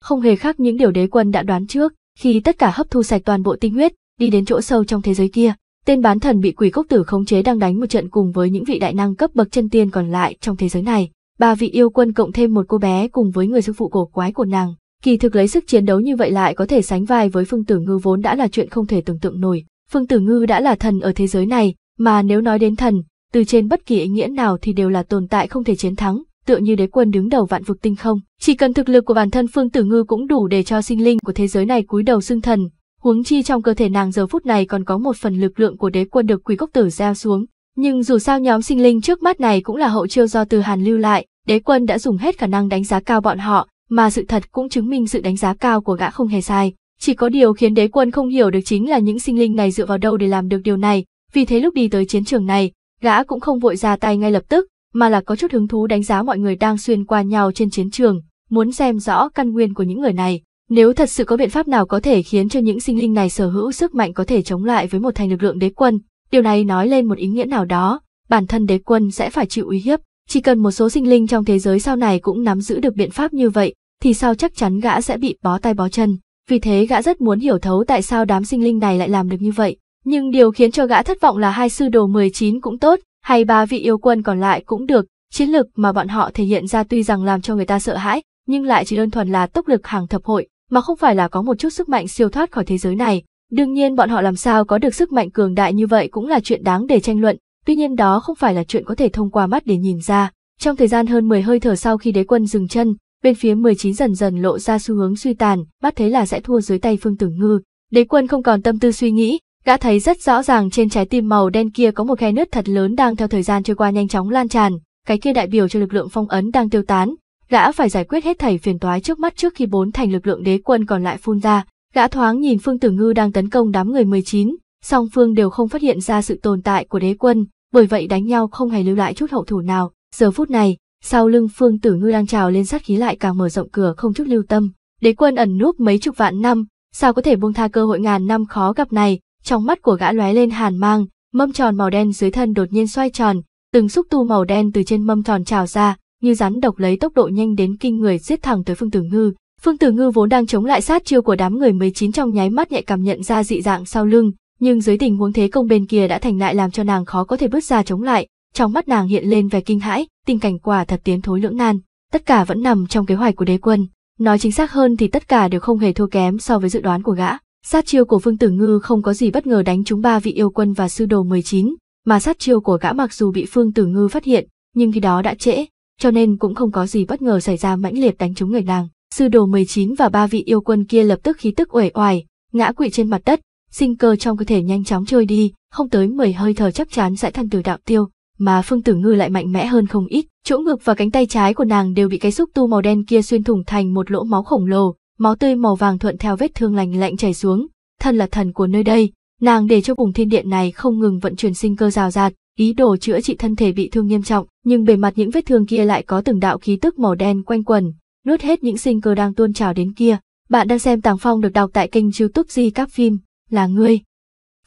Không hề khác những điều đế quân đã đoán trước, khi tất cả hấp thu sạch toàn bộ tinh huyết, đi đến chỗ sâu trong thế giới kia, tên bán thần bị quỷ cốc tử khống chế đang đánh một trận cùng với những vị đại năng cấp bậc chân tiên còn lại trong thế giới này. Ba vị yêu quân cộng thêm một cô bé cùng với người sư phụ cổ quái của nàng, kỳ thực lấy sức chiến đấu như vậy lại có thể sánh vai với Phương Tử Ngư vốn đã là chuyện không thể tưởng tượng nổi. Phương Tử Ngư đã là thần ở thế giới này, mà nếu nói đến thần, từ trên bất kỳ ý nghĩa nào thì đều là tồn tại không thể chiến thắng, tựa như đế quân đứng đầu vạn vực tinh không. Chỉ cần thực lực của bản thân Phương Tử Ngư cũng đủ để cho sinh linh của thế giới này cúi đầu xưng thần, huống chi trong cơ thể nàng giờ phút này còn có một phần lực lượng của đế quân được quỷ cốc tử gieo xuống. Nhưng dù sao nhóm sinh linh trước mắt này cũng là hậu chiêu do từ Hàn lưu lại, đế quân đã dùng hết khả năng đánh giá cao bọn họ, mà sự thật cũng chứng minh sự đánh giá cao của gã không hề sai. Chỉ có điều khiến đế quân không hiểu được chính là những sinh linh này dựa vào đâu để làm được điều này, vì thế lúc đi tới chiến trường này, gã cũng không vội ra tay ngay lập tức, mà là có chút hứng thú đánh giá mọi người đang xuyên qua nhau trên chiến trường, muốn xem rõ căn nguyên của những người này. Nếu thật sự có biện pháp nào có thể khiến cho những sinh linh này sở hữu sức mạnh có thể chống lại với một thành lực lượng đế quân, điều này nói lên một ý nghĩa nào đó, bản thân đế quân sẽ phải chịu uy hiếp. Chỉ cần một số sinh linh trong thế giới sau này cũng nắm giữ được biện pháp như vậy, thì sao chắc chắn gã sẽ bị bó tay bó chân. Vì thế gã rất muốn hiểu thấu tại sao đám sinh linh này lại làm được như vậy. Nhưng điều khiến cho gã thất vọng là hai sư đồ 19 cũng tốt, hay ba vị yêu quân còn lại cũng được, chiến lực mà bọn họ thể hiện ra tuy rằng làm cho người ta sợ hãi, nhưng lại chỉ đơn thuần là tốc lực hàng thập hội, mà không phải là có một chút sức mạnh siêu thoát khỏi thế giới này. Đương nhiên bọn họ làm sao có được sức mạnh cường đại như vậy cũng là chuyện đáng để tranh luận, tuy nhiên đó không phải là chuyện có thể thông qua mắt để nhìn ra. Trong thời gian hơn 10 hơi thở sau khi đế quân dừng chân, bên phía 19 dần dần lộ ra xu hướng suy tàn, bắt thấy là sẽ thua dưới tay Phương Tử Ngư. Đế quân không còn tâm tư suy nghĩ, gã thấy rất rõ ràng trên trái tim màu đen kia có một khe nứt thật lớn đang theo thời gian trôi qua nhanh chóng lan tràn, cái kia đại biểu cho lực lượng phong ấn đang tiêu tán, gã phải giải quyết hết thảy phiền toái trước mắt trước khi bốn thành lực lượng đế quân còn lại phun ra. Gã thoáng nhìn Phương Tử Ngư đang tấn công đám người 19, song phương đều không phát hiện ra sự tồn tại của đế quân, bởi vậy đánh nhau không hề lưu lại chút hậu thủ nào. Giờ phút này, sau lưng Phương Tử Ngư đang trào lên sát khí lại càng mở rộng cửa không chút lưu tâm. Đế quân ẩn núp mấy chục vạn năm, sao có thể buông tha cơ hội ngàn năm khó gặp này? Trong mắt của gã lóe lên hàn mang, mâm tròn màu đen dưới thân đột nhiên xoay tròn, từng xúc tu màu đen từ trên mâm tròn trào ra, như rắn độc lấy tốc độ nhanh đến kinh người giết thẳng tới Phương Tử Ngư. Phương Tử Ngư vốn đang chống lại sát chiêu của đám người 19 trong nháy mắt nhạy cảm nhận ra dị dạng sau lưng, nhưng dưới tình huống thế công bên kia đã thành lại làm cho nàng khó có thể bước ra chống lại, trong mắt nàng hiện lên vẻ kinh hãi, tình cảnh quả thật tiến thối lưỡng nan, tất cả vẫn nằm trong kế hoạch của đế quân, nói chính xác hơn thì tất cả đều không hề thua kém so với dự đoán của gã. Sát chiêu của Phương Tử Ngư không có gì bất ngờ đánh trúng ba vị yêu quân và sư đồ 19, mà sát chiêu của gã mặc dù bị Phương Tử Ngư phát hiện, nhưng khi đó đã trễ, cho nên cũng không có gì bất ngờ xảy ra mãnh liệt đánh trúng người nàng. Sư đồ 19 và ba vị yêu quân kia lập tức khí tức uể oải, ngã quỵ trên mặt đất, sinh cơ trong cơ thể nhanh chóng trôi đi, không tới 10 hơi thở chắc chắn sẽ thân từ đạo tiêu, mà Phương Tử Ngư lại mạnh mẽ hơn không ít, chỗ ngực và cánh tay trái của nàng đều bị cái xúc tu màu đen kia xuyên thủng thành một lỗ máu khổng lồ, máu tươi màu vàng thuận theo vết thương lành lạnh chảy xuống, thân là thần của nơi đây, nàng để cho vùng thiên điện này không ngừng vận chuyển sinh cơ rào rạt, ý đồ chữa trị thân thể bị thương nghiêm trọng, nhưng bề mặt những vết thương kia lại có từng đạo khí tức màu đen quanh quẩn, nuốt hết những sinh cơ đang tuôn trào đến kia. Bạn đang xem Tàng Phong được đọc tại kênh youtube Di Các Phim, là ngươi.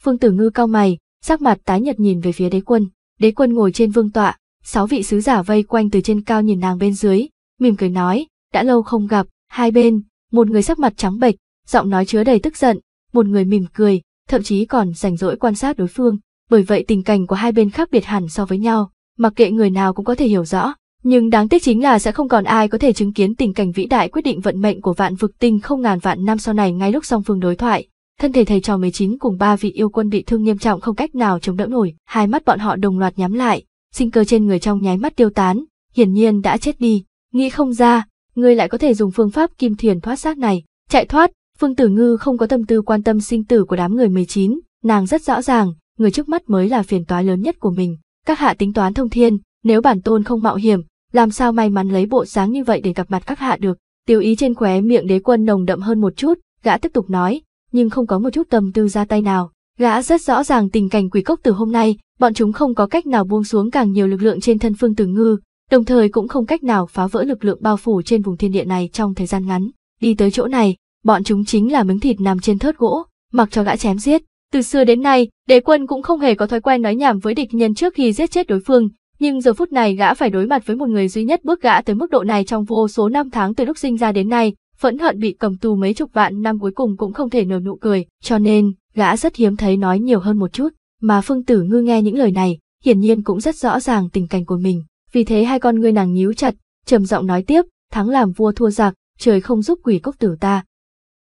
Phương Tử Ngư cao mày, sắc mặt tái nhật nhìn về phía đế quân. Đế quân ngồi trên vương tọa, sáu vị sứ giả vây quanh từ trên cao nhìn nàng bên dưới, mỉm cười nói, đã lâu không gặp, hai bên, một người sắc mặt trắng bệch, giọng nói chứa đầy tức giận, một người mỉm cười, thậm chí còn rảnh rỗi quan sát đối phương, bởi vậy tình cảnh của hai bên khác biệt hẳn so với nhau, mặc kệ người nào cũng có thể hiểu rõ. Nhưng đáng tiếc chính là sẽ không còn ai có thể chứng kiến tình cảnh vĩ đại quyết định vận mệnh của vạn vực tinh không ngàn vạn năm sau này ngay lúc song phương đối thoại. Thân thể thầy trò 19 cùng ba vị yêu quân bị thương nghiêm trọng không cách nào chống đỡ nổi, hai mắt bọn họ đồng loạt nhắm lại, sinh cơ trên người trong nháy mắt tiêu tán, hiển nhiên đã chết đi. Nghĩ không ra, ngươi lại có thể dùng phương pháp kim thiền thoát xác này, chạy thoát, Phương Tử Ngư không có tâm tư quan tâm sinh tử của đám người 19, nàng rất rõ ràng, người trước mắt mới là phiền toái lớn nhất của mình. Các hạ tính toán thông thiên, nếu bản tôn không mạo hiểm, làm sao may mắn lấy bộ dáng như vậy để gặp mặt các hạ được. Tiêu ý trên khóe miệng đế quân nồng đậm hơn một chút, gã tiếp tục nói, nhưng không có một chút tâm tư ra tay nào. Gã rất rõ ràng tình cảnh quỷ cốc từ hôm nay, bọn chúng không có cách nào buông xuống càng nhiều lực lượng trên thân Phương Tử Ngư, đồng thời cũng không cách nào phá vỡ lực lượng bao phủ trên vùng thiên địa này trong thời gian ngắn. Đi tới chỗ này, bọn chúng chính là miếng thịt nằm trên thớt gỗ, mặc cho gã chém giết. Từ xưa đến nay, đế quân cũng không hề có thói quen nói nhảm với địch nhân trước khi giết chết đối phương, nhưng giờ phút này gã phải đối mặt với một người duy nhất bước gã tới mức độ này trong vô số năm tháng từ lúc sinh ra đến nay, phẫn hận bị cầm tù mấy chục vạn năm cuối cùng cũng không thể nở nụ cười, cho nên, gã rất hiếm thấy nói nhiều hơn một chút, mà Phương Tử Ngư nghe những lời này, hiển nhiên cũng rất rõ ràng tình cảnh của mình, vì thế hai con ngươi nàng nhíu chặt, trầm giọng nói tiếp, thắng làm vua thua giặc, trời không giúp quỷ cốc tử ta.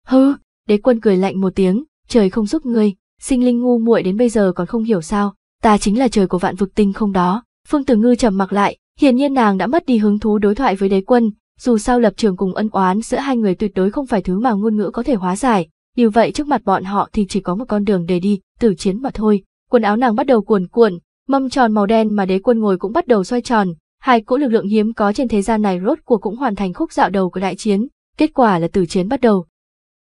Hừ, đế quân cười lạnh một tiếng, trời không giúp ngươi, sinh linh ngu muội đến bây giờ còn không hiểu sao, ta chính là trời của vạn vực tinh không đó. Phương Tử Ngư trầm mặc lại, hiển nhiên nàng đã mất đi hứng thú đối thoại với đế quân, dù sao lập trường cùng ân oán giữa hai người tuyệt đối không phải thứ mà ngôn ngữ có thể hóa giải, như vậy trước mặt bọn họ thì chỉ có một con đường để đi, tử chiến mà thôi. Quần áo nàng bắt đầu cuồn cuộn, mâm tròn màu đen mà đế quân ngồi cũng bắt đầu xoay tròn, hai cỗ lực lượng hiếm có trên thế gian này rốt cuộc cũng hoàn thành khúc dạo đầu của đại chiến, kết quả là tử chiến bắt đầu.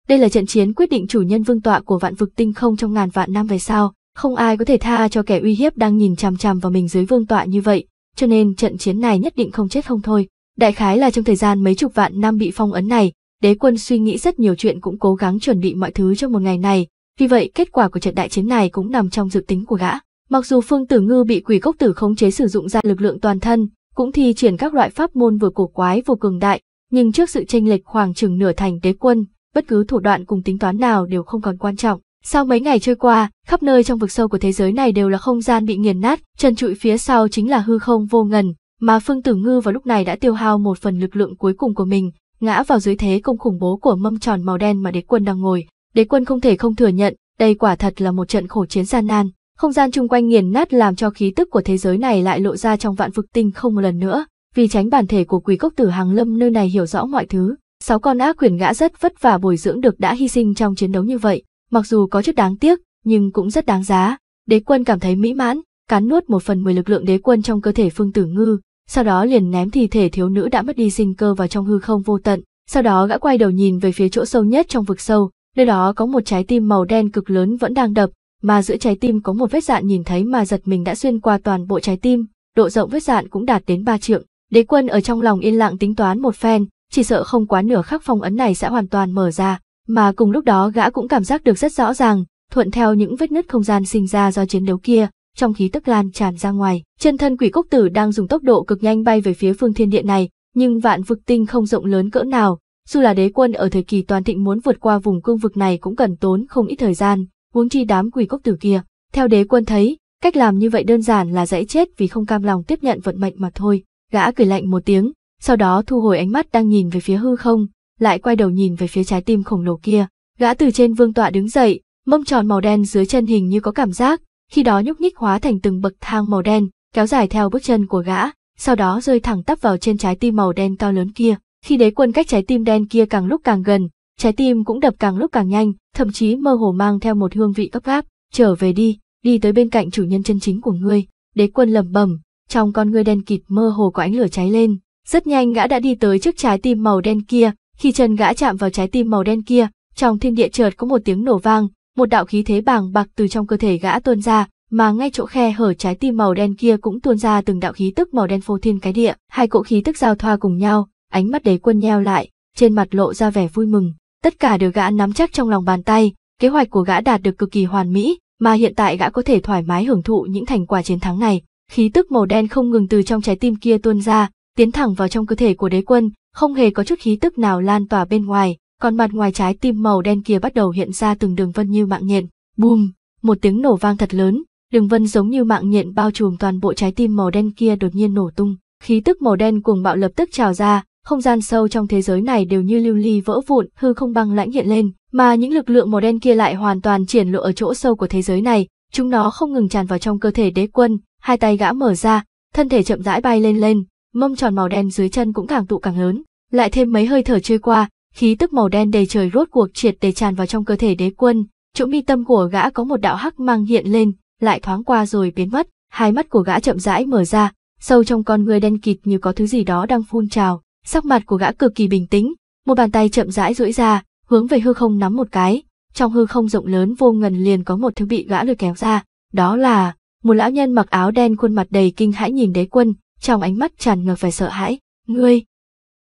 Đây là trận chiến quyết định chủ nhân vương tọa của vạn vực tinh không trong ngàn vạn năm về sau, không ai có thể tha cho kẻ uy hiếp đang nhìn chằm chằm vào mình dưới vương tọa như vậy, cho nên trận chiến này nhất định không chết không thôi. Đại khái là trong thời gian mấy chục vạn năm bị phong ấn này, đế quân suy nghĩ rất nhiều chuyện cũng cố gắng chuẩn bị mọi thứ cho một ngày này, vì vậy kết quả của trận đại chiến này cũng nằm trong dự tính của gã. Mặc dù Phương Tử Ngư bị quỷ cốc tử khống chế sử dụng ra lực lượng toàn thân, cũng thi triển các loại pháp môn vừa cổ quái vừa cường đại, nhưng trước sự tranh lệch khoảng chừng nửa thành đế quân, bất cứ thủ đoạn cùng tính toán nào đều không còn quan trọng. Sau mấy ngày trôi qua, khắp nơi trong vực sâu của thế giới này đều là không gian bị nghiền nát, chân trụi phía sau chính là hư không vô ngần, mà Phương Tử Ngư vào lúc này đã tiêu hao một phần lực lượng cuối cùng của mình, ngã vào dưới thế công khủng bố của mâm tròn màu đen mà đế quân đang ngồi. Đế quân không thể không thừa nhận, đây quả thật là một trận khổ chiến gian nan. Không gian chung quanh nghiền nát làm cho khí tức của thế giới này lại lộ ra trong vạn vực tinh không một lần nữa, vì tránh bản thể của quỷ cốc tử hàng lâm nơi này hiểu rõ mọi thứ. Sáu con ác quyền gã rất vất vả bồi dưỡng được đã hy sinh trong chiến đấu như vậy, mặc dù có chút đáng tiếc, nhưng cũng rất đáng giá. Đế quân cảm thấy mỹ mãn, cắn nuốt một phần mười lực lượng đế quân trong cơ thể phương tử ngư, sau đó liền ném thi thể thiếu nữ đã mất đi sinh cơ vào trong hư không vô tận. Sau đó gã quay đầu nhìn về phía chỗ sâu nhất trong vực sâu, nơi đó có một trái tim màu đen cực lớn vẫn đang đập, mà giữa trái tim có một vết dạn nhìn thấy mà giật mình đã xuyên qua toàn bộ trái tim, độ rộng vết dạn cũng đạt đến ba trượng. Đế quân ở trong lòng yên lặng tính toán một phen, chỉ sợ không quá nửa khắc phong ấn này sẽ hoàn toàn mở ra, mà cùng lúc đó gã cũng cảm giác được rất rõ ràng, thuận theo những vết nứt không gian sinh ra do chiến đấu kia, trong khí tức lan tràn ra ngoài. Chân thân quỷ cốc tử đang dùng tốc độ cực nhanh bay về phía phương thiên địa này, nhưng vạn vực tinh không rộng lớn cỡ nào, dù là đế quân ở thời kỳ toàn thịnh muốn vượt qua vùng cương vực này cũng cần tốn không ít thời gian, huống chi đám quỷ cốc tử kia. Theo đế quân thấy, cách làm như vậy đơn giản là dễ chết vì không cam lòng tiếp nhận vận mệnh mà thôi. Gã cười lạnh một tiếng, sau đó thu hồi ánh mắt đang nhìn về phía hư không, lại quay đầu nhìn về phía trái tim khổng lồ kia. Gã từ trên vương tọa đứng dậy, mông tròn màu đen dưới chân hình như có cảm giác, khi đó nhúc nhích hóa thành từng bậc thang màu đen, kéo dài theo bước chân của gã, sau đó rơi thẳng tắp vào trên trái tim màu đen cao lớn kia. Khi đế quân cách trái tim đen kia càng lúc càng gần, trái tim cũng đập càng lúc càng nhanh, thậm chí mơ hồ mang theo một hương vị gấp gáp. Trở về đi, đi tới bên cạnh chủ nhân chân chính của ngươi. Đế quân lẩm bẩm, trong con ngươi đen kịt mơ hồ có ánh lửa cháy lên. Rất nhanh gã đã đi tới trước trái tim màu đen kia, khi chân gã chạm vào trái tim màu đen kia, trong thiên địa chợt có một tiếng nổ vang, một đạo khí thế bàng bạc từ trong cơ thể gã tuôn ra, mà ngay chỗ khe hở trái tim màu đen kia cũng tuôn ra từng đạo khí tức màu đen phô thiên cái địa, hai cỗ khí tức giao thoa cùng nhau, ánh mắt đế quân nheo lại, trên mặt lộ ra vẻ vui mừng, tất cả đều gã nắm chắc trong lòng bàn tay, kế hoạch của gã đạt được cực kỳ hoàn mỹ, mà hiện tại gã có thể thoải mái hưởng thụ những thành quả chiến thắng này. Khí tức màu đen không ngừng từ trong trái tim kia tuôn ra, tiến thẳng vào trong cơ thể của đế quân, không hề có chút khí tức nào lan tỏa bên ngoài, còn mặt ngoài trái tim màu đen kia bắt đầu hiện ra từng đường vân như mạng nhện. Bùm, một tiếng nổ vang thật lớn, đường vân giống như mạng nhện bao trùm toàn bộ trái tim màu đen kia đột nhiên nổ tung. Khí tức màu đen cuồng bạo lập tức trào ra, không gian sâu trong thế giới này đều như lưu ly vỡ vụn, hư không băng lãnh hiện lên, mà những lực lượng màu đen kia lại hoàn toàn triển lộ ở chỗ sâu của thế giới này, chúng nó không ngừng tràn vào trong cơ thể đế quân, hai tay gã mở ra, thân thể chậm rãi bay lên lên, mông tròn màu đen dưới chân cũng càng tụ càng lớn, lại thêm mấy hơi thở trôi qua, khí tức màu đen đầy trời rốt cuộc triệt để tràn vào trong cơ thể đế quân, chỗ mi tâm của gã có một đạo hắc mang hiện lên, lại thoáng qua rồi biến mất, hai mắt của gã chậm rãi mở ra, sâu trong con người đen kịt như có thứ gì đó đang phun trào, sắc mặt của gã cực kỳ bình tĩnh, một bàn tay chậm rãi duỗi ra, hướng về hư không nắm một cái, trong hư không rộng lớn vô ngần liền có một thứ bị gã lôi kéo ra, đó là một lão nhân mặc áo đen khuôn mặt đầy kinh hãi nhìn đế quân, trong ánh mắt tràn ngập vẻ sợ hãi, ngươi.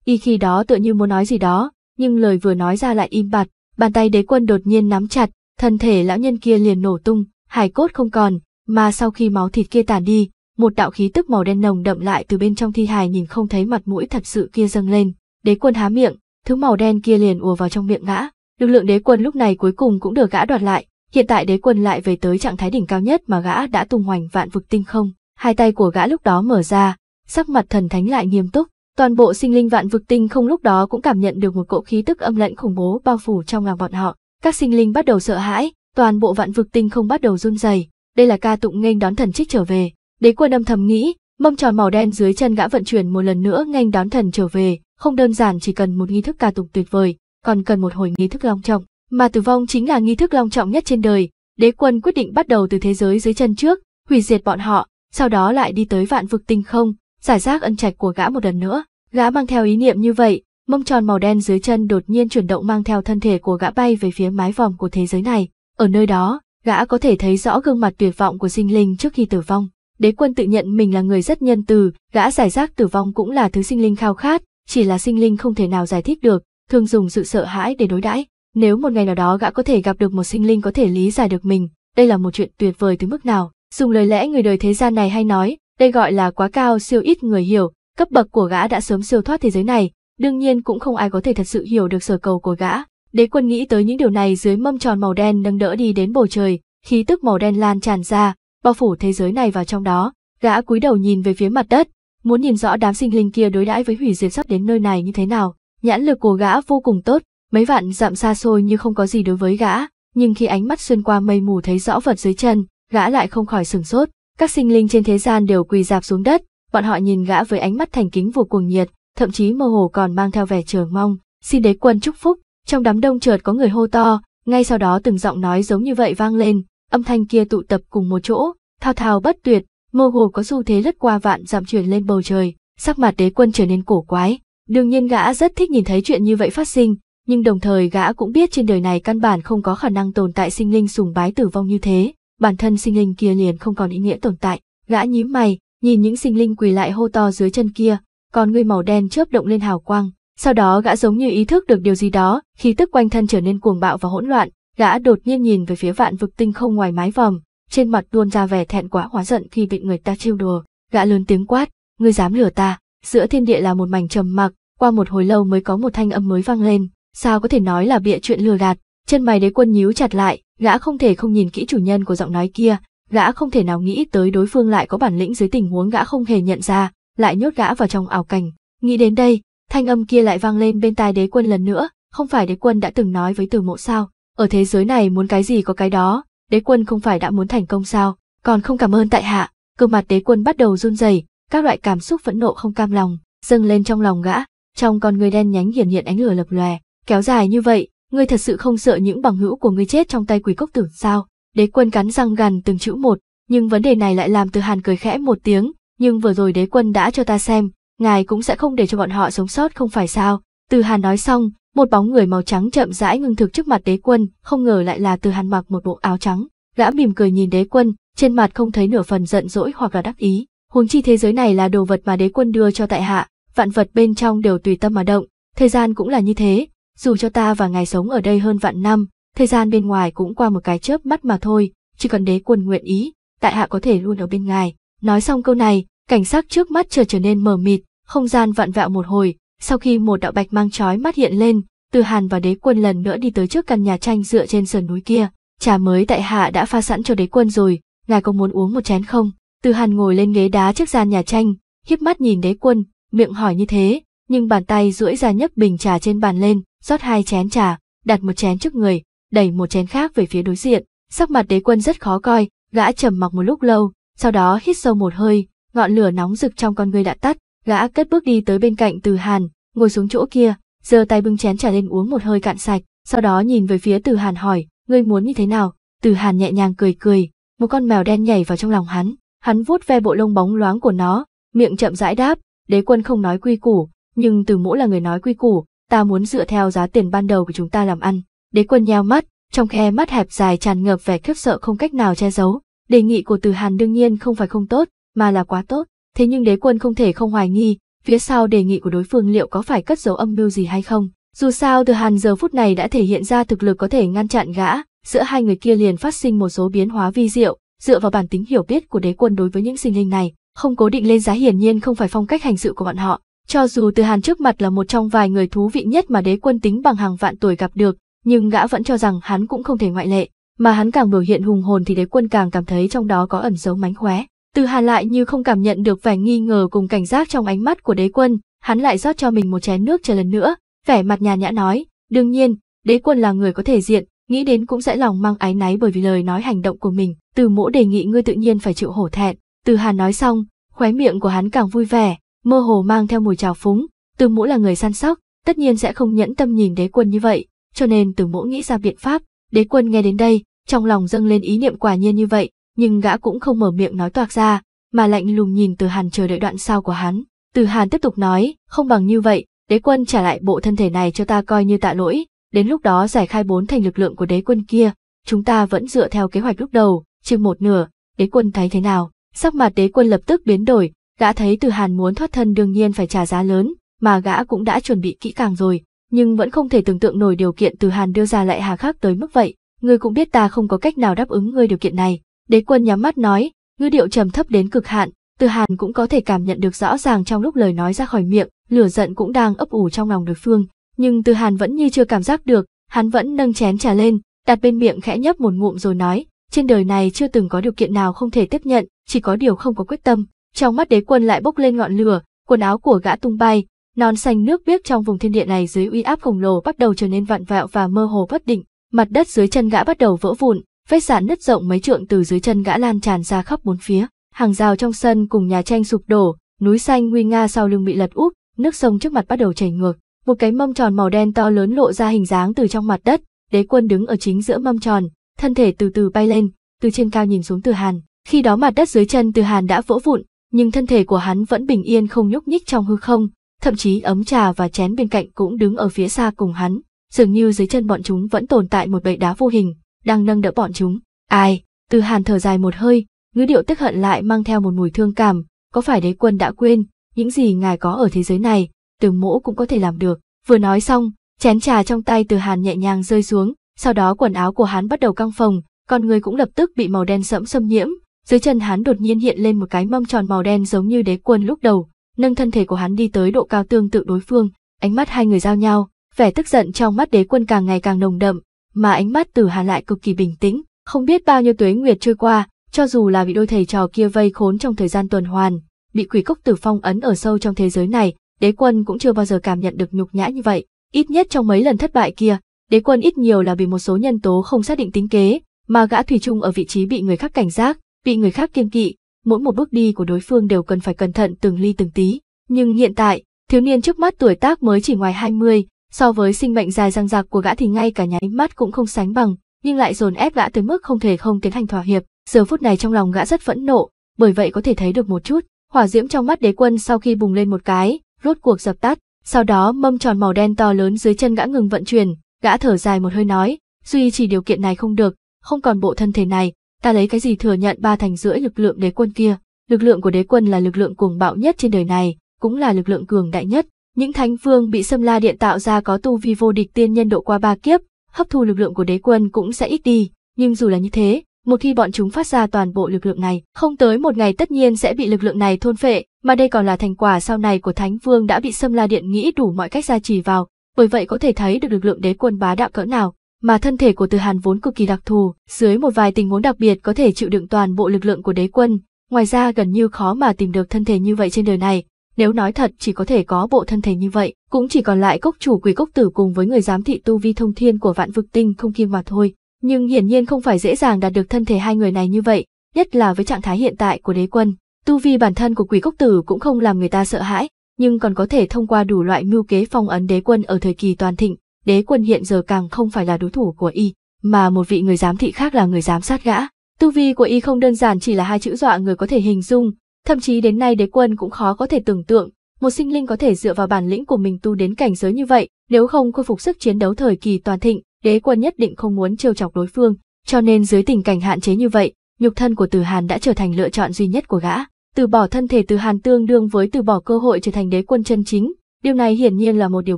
Y khi đó tựa như muốn nói gì đó, nhưng lời vừa nói ra lại im bặt, bàn tay đế quân đột nhiên nắm chặt, thân thể lão nhân kia liền nổ tung, hải cốt không còn, mà sau khi máu thịt kia tàn đi, một đạo khí tức màu đen nồng đậm lại từ bên trong thi hài nhìn không thấy mặt mũi thật sự kia dâng lên, đế quân há miệng, thứ màu đen kia liền ùa vào trong miệng gã, lực lượng đế quân lúc này cuối cùng cũng được gã đoạt lại, hiện tại đế quân lại về tới trạng thái đỉnh cao nhất mà gã đã tung hoành vạn vực tinh không, hai tay của gã lúc đó mở ra, sắc mặt thần thánh lại nghiêm túc, toàn bộ sinh linh vạn vực tinh không lúc đó cũng cảm nhận được một cỗ khí tức âm lãnh khủng bố bao phủ trong lòng bọn họ, các sinh linh bắt đầu sợ hãi, toàn bộ vạn vực tinh không bắt đầu run rẩy. Đây là ca tụng nghênh đón thần trích trở về. Đế quân âm thầm nghĩ, mâm tròn màu đen dưới chân gã vận chuyển một lần nữa nghênh đón thần trở về, không đơn giản chỉ cần một nghi thức ca tụng tuyệt vời, còn cần một hồi nghi thức long trọng, mà tử vong chính là nghi thức long trọng nhất trên đời. Đế quân quyết định bắt đầu từ thế giới dưới chân trước, hủy diệt bọn họ, sau đó lại đi tới vạn vực tinh không, giải rác ân trạch của gã một lần nữa. Gã mang theo ý niệm như vậy, mông tròn màu đen dưới chân đột nhiên chuyển động mang theo thân thể của gã bay về phía mái vòm của thế giới này. Ở nơi đó, gã có thể thấy rõ gương mặt tuyệt vọng của sinh linh trước khi tử vong. Đế quân tự nhận mình là người rất nhân từ, gã giải rác tử vong cũng là thứ sinh linh khao khát, chỉ là sinh linh không thể nào giải thích được, thường dùng sự sợ hãi để đối đãi. Nếu một ngày nào đó gã có thể gặp được một sinh linh có thể lý giải được mình, đây là một chuyện tuyệt vời tới mức nào. Dùng lời lẽ người đời thế gian này hay nói, đây gọi là quá cao siêu ít người hiểu, cấp bậc của gã đã sớm siêu thoát thế giới này, đương nhiên cũng không ai có thể thật sự hiểu được sở cầu của gã. Đế quân nghĩ tới những điều này dưới mâm tròn màu đen nâng đỡ đi đến bầu trời, khí tức màu đen lan tràn ra, bao phủ thế giới này vào trong đó. Gã cúi đầu nhìn về phía mặt đất, muốn nhìn rõ đám sinh linh kia đối đãi với hủy diệt sắp đến nơi này như thế nào. Nhãn lực của gã vô cùng tốt, mấy vạn dặm xa xôi như không có gì đối với gã, nhưng khi ánh mắt xuyên qua mây mù thấy rõ vật dưới chân, gã lại không khỏi sừng sốt. Các sinh linh trên thế gian đều quỳ dạp xuống đất, bọn họ nhìn gã với ánh mắt thành kính vô cuồng nhiệt, thậm chí mơ hồ còn mang theo vẻ chờ mong, xin đế quân chúc phúc. Trong đám đông chợt có người hô to, ngay sau đó từng giọng nói giống như vậy vang lên, âm thanh kia tụ tập cùng một chỗ, thao thao bất tuyệt, mơ hồ có xu thế lướt qua vạn dặm chuyển lên bầu trời, sắc mặt đế quân trở nên cổ quái. Đương nhiên gã rất thích nhìn thấy chuyện như vậy phát sinh, nhưng đồng thời gã cũng biết trên đời này căn bản không có khả năng tồn tại sinh linh sùng bái tử vong như thế, bản thân sinh linh kia liền không còn ý nghĩa tồn tại. Gã nhíu mày, nhìn những sinh linh quỳ lại hô to dưới chân kia, còn người màu đen chớp động lên hào quang. Sau đó gã giống như ý thức được điều gì đó, khi tức quanh thân trở nên cuồng bạo và hỗn loạn, gã đột nhiên nhìn về phía vạn vực tinh không ngoài mái vòm, trên mặt tuôn ra vẻ thẹn quá hóa giận khi bị người ta trêu đùa. Gã lớn tiếng quát, ngươi dám lừa ta. Giữa thiên địa là một mảnh trầm mặc, qua một hồi lâu mới có một thanh âm mới vang lên, sao có thể nói là bịa chuyện lừa gạt. Chân mày đế quân nhíu chặt lại, gã không thể không nhìn kỹ chủ nhân của giọng nói kia, gã không thể nào nghĩ tới đối phương lại có bản lĩnh dưới tình huống gã không hề nhận ra, lại nhốt gã vào trong ảo cảnh. Nghĩ đến đây, thanh âm kia lại vang lên bên tai đế quân lần nữa, không phải đế quân đã từng nói với từ mộ sao, ở thế giới này muốn cái gì có cái đó, đế quân không phải đã muốn thành công sao, còn không cảm ơn tại hạ, cơ mặt đế quân bắt đầu run rẩy, các loại cảm xúc phẫn nộ không cam lòng, dâng lên trong lòng gã, trong con người đen nhánh hiển hiện ánh lửa lập lòe, kéo dài như vậy, ngươi thật sự không sợ những bằng hữu của ngươi chết trong tay quỷ cốc tử sao? Đế quân cắn răng gằn từng chữ một, nhưng vấn đề này lại làm từ hàn cười khẽ một tiếng, nhưng vừa rồi đế quân đã cho ta xem, ngài cũng sẽ không để cho bọn họ sống sót không phải sao? Từ hàn nói xong, một bóng người màu trắng chậm rãi ngưng thực trước mặt đế quân, không ngờ lại là từ hàn mặc một bộ áo trắng. Gã mỉm cười nhìn đế quân, trên mặt không thấy nửa phần giận dỗi hoặc là đắc ý. Huống chi thế giới này là đồ vật mà đế quân đưa cho tại hạ, vạn vật bên trong đều tùy tâm mà động, thời gian cũng là như thế, dù cho ta và ngài sống ở đây hơn vạn năm, thời gian bên ngoài cũng qua một cái chớp mắt mà thôi, chỉ cần đế quân nguyện ý, tại hạ có thể luôn ở bên ngài. Nói xong câu này, cảnh sắc trước mắt chợt trở nên mờ mịt, không gian vặn vẹo một hồi, sau khi một đạo bạch mang chói mắt hiện lên, Từ Hàn và đế quân lần nữa đi tới trước căn nhà tranh dựa trên sườn núi kia. Trà mới tại hạ đã pha sẵn cho đế quân rồi, ngài có muốn uống một chén không? Từ Hàn ngồi lên ghế đá trước gian nhà tranh, hiếp mắt nhìn đế quân, miệng hỏi như thế, nhưng bàn tay duỗi ra nhấc bình trà trên bàn lên, rót hai chén trà, đặt một chén trước người, đẩy một chén khác về phía đối diện. Sắc mặt đế quân rất khó coi, gã trầm mặc một lúc lâu, sau đó hít sâu một hơi, ngọn lửa nóng rực trong con người đã tắt, gã cất bước đi tới bên cạnh Từ Hàn, ngồi xuống chỗ kia, giơ tay bưng chén trà lên uống một hơi cạn sạch, sau đó nhìn về phía Từ Hàn hỏi, ngươi muốn như thế nào? Từ Hàn nhẹ nhàng cười cười, một con mèo đen nhảy vào trong lòng hắn, hắn vuốt ve bộ lông bóng loáng của nó, miệng chậm rãi đáp, đế quân không nói quy củ, nhưng Từ Mỗ là người nói quy củ, ta muốn dựa theo giá tiền ban đầu của chúng ta làm ăn. Đế quân nheo mắt, trong khe mắt hẹp dài tràn ngập vẻ khiếp sợ không cách nào che giấu. Đề nghị của Từ Hàn đương nhiên không phải không tốt, mà là quá tốt. Thế nhưng đế quân không thể không hoài nghi, phía sau đề nghị của đối phương liệu có phải cất giấu âm mưu gì hay không. Dù sao Từ Hàn giờ phút này đã thể hiện ra thực lực có thể ngăn chặn gã, giữa hai người kia liền phát sinh một số biến hóa vi diệu, dựa vào bản tính hiểu biết của đế quân đối với những sinh linh này, không cố định lên giá hiển nhiên không phải phong cách hành sự của bọn họ. Cho dù Từ Hàn trước mặt là một trong vài người thú vị nhất mà đế quân tính bằng hàng vạn tuổi gặp được, nhưng gã vẫn cho rằng hắn cũng không thể ngoại lệ, mà hắn càng biểu hiện hùng hồn thì đế quân càng cảm thấy trong đó có ẩn dấu mánh khóe. Từ Hàn lại như không cảm nhận được vẻ nghi ngờ cùng cảnh giác trong ánh mắt của đế quân, hắn lại rót cho mình một chén nước chờ lần nữa, vẻ mặt nhàn nhã nói, đương nhiên, đế quân là người có thể diện, nghĩ đến cũng sẽ lòng mang ái náy bởi vì lời nói hành động của mình, từ mỗ đề nghị ngươi tự nhiên phải chịu hổ thẹn. Từ Hàn nói xong, khóe miệng của hắn càng vui vẻ, mơ hồ mang theo mùi trào phúng, từ mỗ là người săn sóc, tất nhiên sẽ không nhẫn tâm nhìn đế quân như vậy, cho nên từ mỗ nghĩ ra biện pháp, đế quân nghe đến đây, trong lòng dâng lên ý niệm quả nhiên như vậy, nhưng gã cũng không mở miệng nói toạc ra, mà lạnh lùng nhìn từ Hàn chờ đợi đoạn sau của hắn. Từ Hàn tiếp tục nói, không bằng như vậy, đế quân trả lại bộ thân thể này cho ta coi như tạ lỗi, đến lúc đó giải khai bốn thành lực lượng của đế quân kia, chúng ta vẫn dựa theo kế hoạch lúc đầu, chừng một nửa, đế quân thấy thế nào? Sắc mặt đế quân lập tức biến đổi, gã thấy từ Hàn muốn thoát thân đương nhiên phải trả giá lớn, mà gã cũng đã chuẩn bị kỹ càng rồi, nhưng vẫn không thể tưởng tượng nổi điều kiện từ Hàn đưa ra lại hà khắc tới mức vậy. Ngươi cũng biết ta không có cách nào đáp ứng ngươi điều kiện này. Đế quân nhắm mắt nói, ngữ điệu trầm thấp đến cực hạn, từ Hàn cũng có thể cảm nhận được rõ ràng trong lúc lời nói ra khỏi miệng, lửa giận cũng đang ấp ủ trong lòng đối phương, nhưng Từ Hàn vẫn như chưa cảm giác được, hắn vẫn nâng chén trà lên, đặt bên miệng khẽ nhấp một ngụm rồi nói, trên đời này chưa từng có điều kiện nào không thể tiếp nhận, chỉ có điều không có quyết tâm. Trong mắt đế quân lại bốc lên ngọn lửa, quần áo của gã tung bay, non xanh nước biếc trong vùng thiên địa này dưới uy áp khổng lồ bắt đầu trở nên vặn vẹo và mơ hồ bất định, mặt đất dưới chân gã bắt đầu vỡ vụn, vết sạn nứt rộng mấy trượng từ dưới chân gã lan tràn ra khắp bốn phía, hàng rào trong sân cùng nhà tranh sụp đổ, núi xanh nguy nga sau lưng bị lật úp, nước sông trước mặt bắt đầu chảy ngược, một cái mâm tròn màu đen to lớn lộ ra hình dáng từ trong mặt đất, đế quân đứng ở chính giữa mâm tròn, thân thể từ từ bay lên, từ trên cao nhìn xuống Từ Hàn. Khi đó mặt đất dưới chân Từ Hàn đã vỡ vụn, nhưng thân thể của hắn vẫn bình yên không nhúc nhích trong hư không, thậm chí ấm trà và chén bên cạnh cũng đứng ở phía xa cùng hắn, dường như dưới chân bọn chúng vẫn tồn tại một bệ đá vô hình, đang nâng đỡ bọn chúng. Ai? Từ Hàn thở dài một hơi, ngữ điệu tức hận lại mang theo một mùi thương cảm, có phải đế quân đã quên, những gì ngài có ở thế giới này, từ mỗ cũng có thể làm được. Vừa nói xong, chén trà trong tay từ hàn nhẹ nhàng rơi xuống, sau đó quần áo của hắn bắt đầu căng phồng, con người cũng lập tức bị màu đen sẫm xâm nhiễm, dưới chân hắn đột nhiên hiện lên một cái mâm tròn màu đen giống như đế quân lúc đầu, nâng thân thể của hắn đi tới độ cao tương tự đối phương, ánh mắt hai người giao nhau, vẻ tức giận trong mắt đế quân càng ngày càng nồng đậm, mà ánh mắt từ hà lại cực kỳ bình tĩnh, không biết bao nhiêu tuế nguyệt trôi qua, cho dù là bị đôi thầy trò kia vây khốn trong thời gian tuần hoàn, bị quỷ cốc tử phong ấn ở sâu trong thế giới này, đế quân cũng chưa bao giờ cảm nhận được nhục nhã như vậy. Ít nhất trong mấy lần thất bại kia, đế quân ít nhiều là vì một số nhân tố không xác định tính kế, mà gã thủy chung ở vị trí bị người khác cảnh giác, bị người khác kiêng kỵ, mỗi một bước đi của đối phương đều cần phải cẩn thận từng ly từng tí. Nhưng hiện tại, thiếu niên trước mắt tuổi tác mới chỉ ngoài 20, so với sinh mệnh dài răng rạc của gã thì ngay cả nháy mắt cũng không sánh bằng, nhưng lại dồn ép gã tới mức không thể không tiến hành thỏa hiệp. Giờ phút này trong lòng gã rất phẫn nộ, bởi vậy có thể thấy được một chút, hỏa diễm trong mắt đế quân sau khi bùng lên một cái, rốt cuộc dập tắt, sau đó mâm tròn màu đen to lớn dưới chân gã ngừng vận chuyển, gã thở dài một hơi nói, duy chỉ điều kiện này không được, không còn bộ thân thể này, ta lấy cái gì thừa nhận ba thành rưỡi lực lượng đế quân kia, lực lượng của đế quân là lực lượng cuồng bạo nhất trên đời này, cũng là lực lượng cường đại nhất, những thánh vương bị xâm la điện tạo ra có tu vi vô địch tiên nhân độ qua ba kiếp, hấp thu lực lượng của đế quân cũng sẽ ít đi, nhưng dù là như thế, một khi bọn chúng phát ra toàn bộ lực lượng này, không tới một ngày tất nhiên sẽ bị lực lượng này thôn phệ, mà đây còn là thành quả sau này của Thánh Vương đã bị xâm La Điện nghĩ đủ mọi cách gia trì vào, bởi vậy có thể thấy được lực lượng đế quân bá đạo cỡ nào, mà thân thể của Từ Hàn vốn cực kỳ đặc thù, dưới một vài tình huống đặc biệt có thể chịu đựng toàn bộ lực lượng của đế quân, ngoài ra gần như khó mà tìm được thân thể như vậy trên đời này. Nếu nói thật chỉ có thể có bộ thân thể như vậy, cũng chỉ còn lại cốc chủ quỷ cốc tử cùng với người giám thị tu vi thông thiên của vạn vực tinh không kim mà thôi. Nhưng hiển nhiên không phải dễ dàng đạt được thân thể hai người này như vậy, nhất là với trạng thái hiện tại của đế quân. Tu vi bản thân của quỷ cốc tử cũng không làm người ta sợ hãi, nhưng còn có thể thông qua đủ loại mưu kế phong ấn đế quân ở thời kỳ toàn thịnh, đế quân hiện giờ càng không phải là đối thủ của y, mà một vị người giám thị khác là người giám sát gã. Tu vi của y không đơn giản chỉ là hai chữ dọa người có thể hình dung, thậm chí đến nay đế quân cũng khó có thể tưởng tượng, một sinh linh có thể dựa vào bản lĩnh của mình tu đến cảnh giới như vậy, nếu không khôi phục sức chiến đấu thời kỳ toàn thịnh, đế quân nhất định không muốn trêu chọc đối phương, cho nên dưới tình cảnh hạn chế như vậy, nhục thân của Từ Hàn đã trở thành lựa chọn duy nhất của gã. Từ bỏ thân thể Từ Hàn tương đương với từ bỏ cơ hội trở thành đế quân chân chính, điều này hiển nhiên là một điều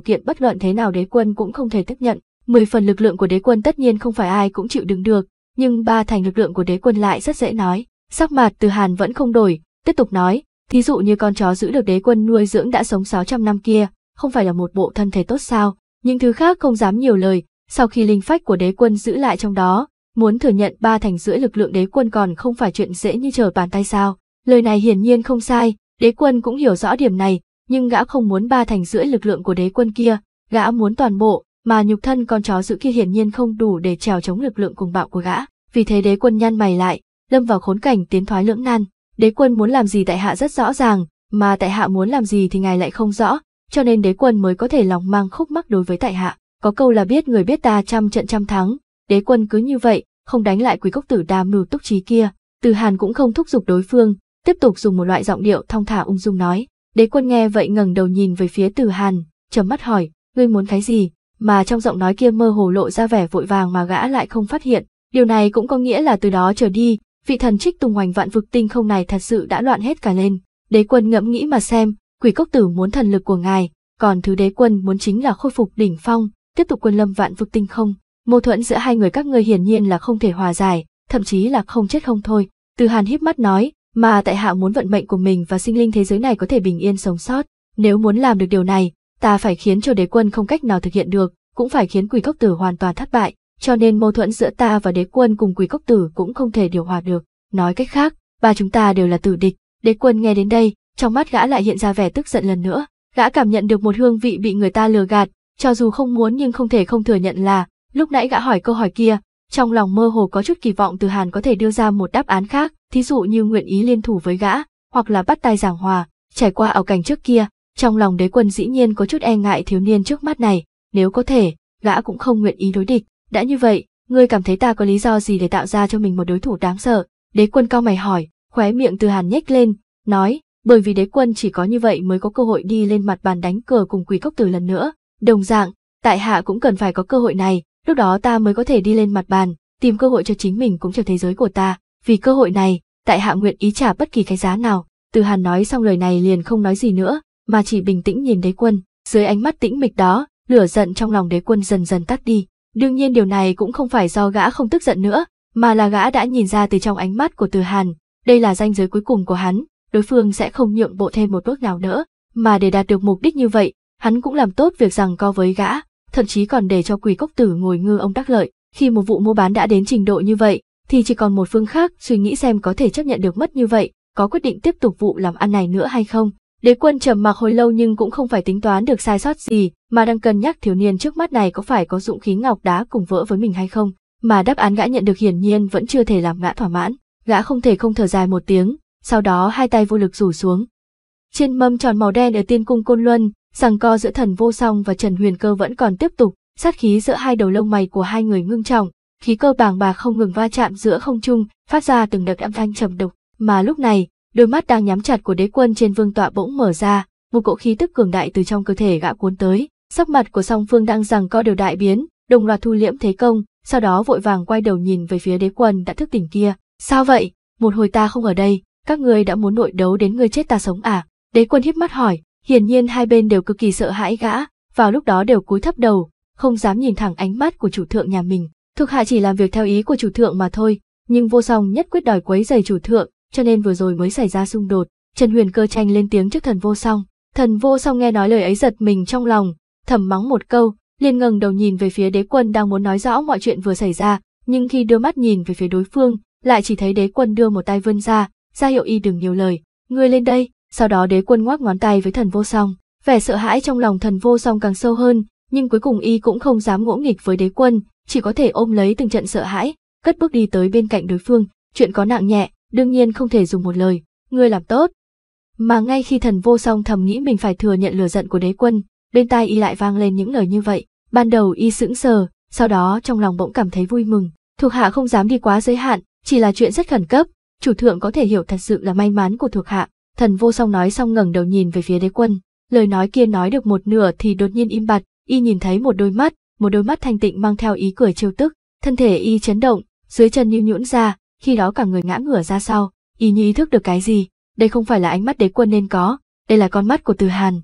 kiện bất luận thế nào đế quân cũng không thể tiếp nhận. Mười phần lực lượng của đế quân tất nhiên không phải ai cũng chịu đựng được, nhưng ba thành lực lượng của đế quân lại rất dễ nói. Sắc mặt Từ Hàn vẫn không đổi, tiếp tục nói, thí dụ như con chó giữ được đế quân nuôi dưỡng đã sống 600 năm kia, không phải là một bộ thân thể tốt sao, những thứ khác không dám nhiều lời, sau khi linh phách của đế quân giữ lại trong đó, muốn thừa nhận ba thành rưỡi lực lượng đế quân còn không phải chuyện dễ như trở bàn tay sao. Lời này hiển nhiên không sai, đế quân cũng hiểu rõ điểm này, nhưng gã không muốn ba thành rưỡi lực lượng của đế quân kia, gã muốn toàn bộ, mà nhục thân con chó giữ kia hiển nhiên không đủ để trèo chống lực lượng cùng bạo của gã. Vì thế đế quân nhăn mày lại, lâm vào khốn cảnh tiến thoái lưỡng nan. Đế quân muốn làm gì tại hạ rất rõ ràng, mà tại hạ muốn làm gì thì ngài lại không rõ, cho nên đế quân mới có thể lòng mang khúc mắc đối với tại hạ. Có câu là biết người biết ta trăm trận trăm thắng, đế quân cứ như vậy, không đánh lại quý cốc tử đa mưu túc trí kia. Từ Hàn cũng không thúc giục đối phương, tiếp tục dùng một loại giọng điệu thong thả ung dung nói. Đế quân nghe vậy ngẩng đầu nhìn về phía Từ Hàn, trầm mắt hỏi, ngươi muốn cái gì? Mà trong giọng nói kia mơ hồ lộ ra vẻ vội vàng mà gã lại không phát hiện. Điều này cũng có nghĩa là từ đó trở đi, vị thần trích tung hoành vạn vực tinh không này thật sự đã loạn hết cả lên. Đế quân ngẫm nghĩ mà xem, quỷ cốc tử muốn thần lực của ngài, còn thứ đế quân muốn chính là khôi phục đỉnh phong, tiếp tục quân lâm vạn vực tinh không. Mâu thuẫn giữa hai người các ngươi hiển nhiên là không thể hòa giải, thậm chí là không chết không thôi. Từ Hàn híp mắt nói, mà tại hạ muốn vận mệnh của mình và sinh linh thế giới này có thể bình yên sống sót. Nếu muốn làm được điều này, ta phải khiến cho đế quân không cách nào thực hiện được, cũng phải khiến quỷ cốc tử hoàn toàn thất bại, cho nên mâu thuẫn giữa ta và đế quân cùng quỷ cốc tử cũng không thể điều hòa được. Nói cách khác, ba chúng ta đều là tử địch. Đế quân nghe đến đây, trong mắt gã lại hiện ra vẻ tức giận lần nữa. Gã cảm nhận được một hương vị bị người ta lừa gạt, cho dù không muốn nhưng không thể không thừa nhận là, lúc nãy gã hỏi câu hỏi kia, trong lòng mơ hồ có chút kỳ vọng từ Hàn có thể đưa ra một đáp án khác, thí dụ như nguyện ý liên thủ với gã, hoặc là bắt tay giảng hòa, trải qua ảo cảnh trước kia, trong lòng đế quân dĩ nhiên có chút e ngại thiếu niên trước mắt này, nếu có thể, gã cũng không nguyện ý đối địch, đã như vậy, ngươi cảm thấy ta có lý do gì để tạo ra cho mình một đối thủ đáng sợ, đế quân cao mày hỏi, khóe miệng từ Hàn nhếch lên, nói, bởi vì đế quân chỉ có như vậy mới có cơ hội đi lên mặt bàn đánh cờ cùng quỷ cốc tử lần nữa, đồng dạng, tại hạ cũng cần phải có cơ hội này, lúc đó ta mới có thể đi lên mặt bàn, tìm cơ hội cho chính mình cũng cho thế giới của ta, vì cơ hội này, tại hạ nguyện ý trả bất kỳ cái giá nào. Từ Hàn nói xong lời này liền không nói gì nữa, mà chỉ bình tĩnh nhìn đế quân, dưới ánh mắt tĩnh mịch đó, lửa giận trong lòng đế quân dần dần tắt đi. Đương nhiên điều này cũng không phải do gã không tức giận nữa, mà là gã đã nhìn ra từ trong ánh mắt của Từ Hàn, đây là ranh giới cuối cùng của hắn, đối phương sẽ không nhượng bộ thêm một bước nào nữa, mà để đạt được mục đích như vậy, hắn cũng làm tốt việc rằng co với gã, thậm chí còn để cho quỷ cốc tử ngồi ngư ông đắc lợi. Khi một vụ mua bán đã đến trình độ như vậy, thì chỉ còn một phương khác suy nghĩ xem có thể chấp nhận được mất như vậy, có quyết định tiếp tục vụ làm ăn này nữa hay không. Đế quân trầm mặc hồi lâu nhưng cũng không phải tính toán được sai sót gì, mà đang cân nhắc thiếu niên trước mắt này có phải có dụng khí ngọc đá cùng vỡ với mình hay không. Mà đáp án gã nhận được hiển nhiên vẫn chưa thể làm gã thỏa mãn, gã không thể không thở dài một tiếng, sau đó hai tay vô lực rủ xuống. Trên mâm tròn màu đen ở tiên cung Côn Luân, rằng co giữa thần vô song và Trần Huyền Cơ vẫn còn tiếp tục, sát khí giữa hai đầu lông mày của hai người ngưng trọng, khí cơ bàng bạc không ngừng va chạm giữa không trung, phát ra từng đợt âm thanh trầm đục, mà lúc này, đôi mắt đang nhắm chặt của đế quân trên vương tọa bỗng mở ra, một cỗ khí tức cường đại từ trong cơ thể gã cuốn tới, sắc mặt của song phương đang rằng co đều đại biến, đồng loạt thu liễm thế công, sau đó vội vàng quay đầu nhìn về phía đế quân đã thức tỉnh kia. Sao vậy? Một hồi ta không ở đây, các ngươi đã muốn nội đấu đến người chết ta sống à? Đế quân hiếp mắt hỏi, hiển nhiên hai bên đều cực kỳ sợ hãi gã, vào lúc đó đều cúi thấp đầu, không dám nhìn thẳng ánh mắt của chủ thượng nhà mình. Thuộc hạ chỉ làm việc theo ý của chủ thượng mà thôi, nhưng vô song nhất quyết đòi quấy giày chủ thượng, cho nên vừa rồi mới xảy ra xung đột. Trần Huyền cơ tranh lên tiếng trước thần vô song. Thần vô song nghe nói lời ấy giật mình trong lòng, thầm mắng một câu, liền ngẩng đầu nhìn về phía đế quân đang muốn nói rõ mọi chuyện vừa xảy ra, nhưng khi đưa mắt nhìn về phía đối phương, lại chỉ thấy đế quân đưa một tay vươn ra, ra hiệu y đừng nhiều lời. Ngươi lên đây, sau đó đế quân ngoác ngón tay với thần vô song. Vẻ sợ hãi trong lòng thần vô song càng sâu hơn, nhưng cuối cùng y cũng không dám ngỗ nghịch với đế quân, chỉ có thể ôm lấy từng trận sợ hãi, cất bước đi tới bên cạnh đối phương, chuyện có nặng nhẹ, đương nhiên không thể dùng một lời, ngươi làm tốt. Mà ngay khi thần vô song thầm nghĩ mình phải thừa nhận lửa giận của đế quân, bên tai y lại vang lên những lời như vậy, ban đầu y sững sờ, sau đó trong lòng bỗng cảm thấy vui mừng, thuộc hạ không dám đi quá giới hạn, chỉ là chuyện rất khẩn cấp, chủ thượng có thể hiểu thật sự là may mắn của thuộc hạ. Thần vô song nói xong ngẩng đầu nhìn về phía đế quân, lời nói kia nói được một nửa thì đột nhiên im bặt, y nhìn thấy một đôi mắt, một đôi mắt thanh tịnh mang theo ý cười trêu tức, thân thể y chấn động, dưới chân như nhũn ra, khi đó cả người ngã ngửa ra sau, y như ý thức được cái gì, đây không phải là ánh mắt đế quân nên có, đây là con mắt của Từ Hàn.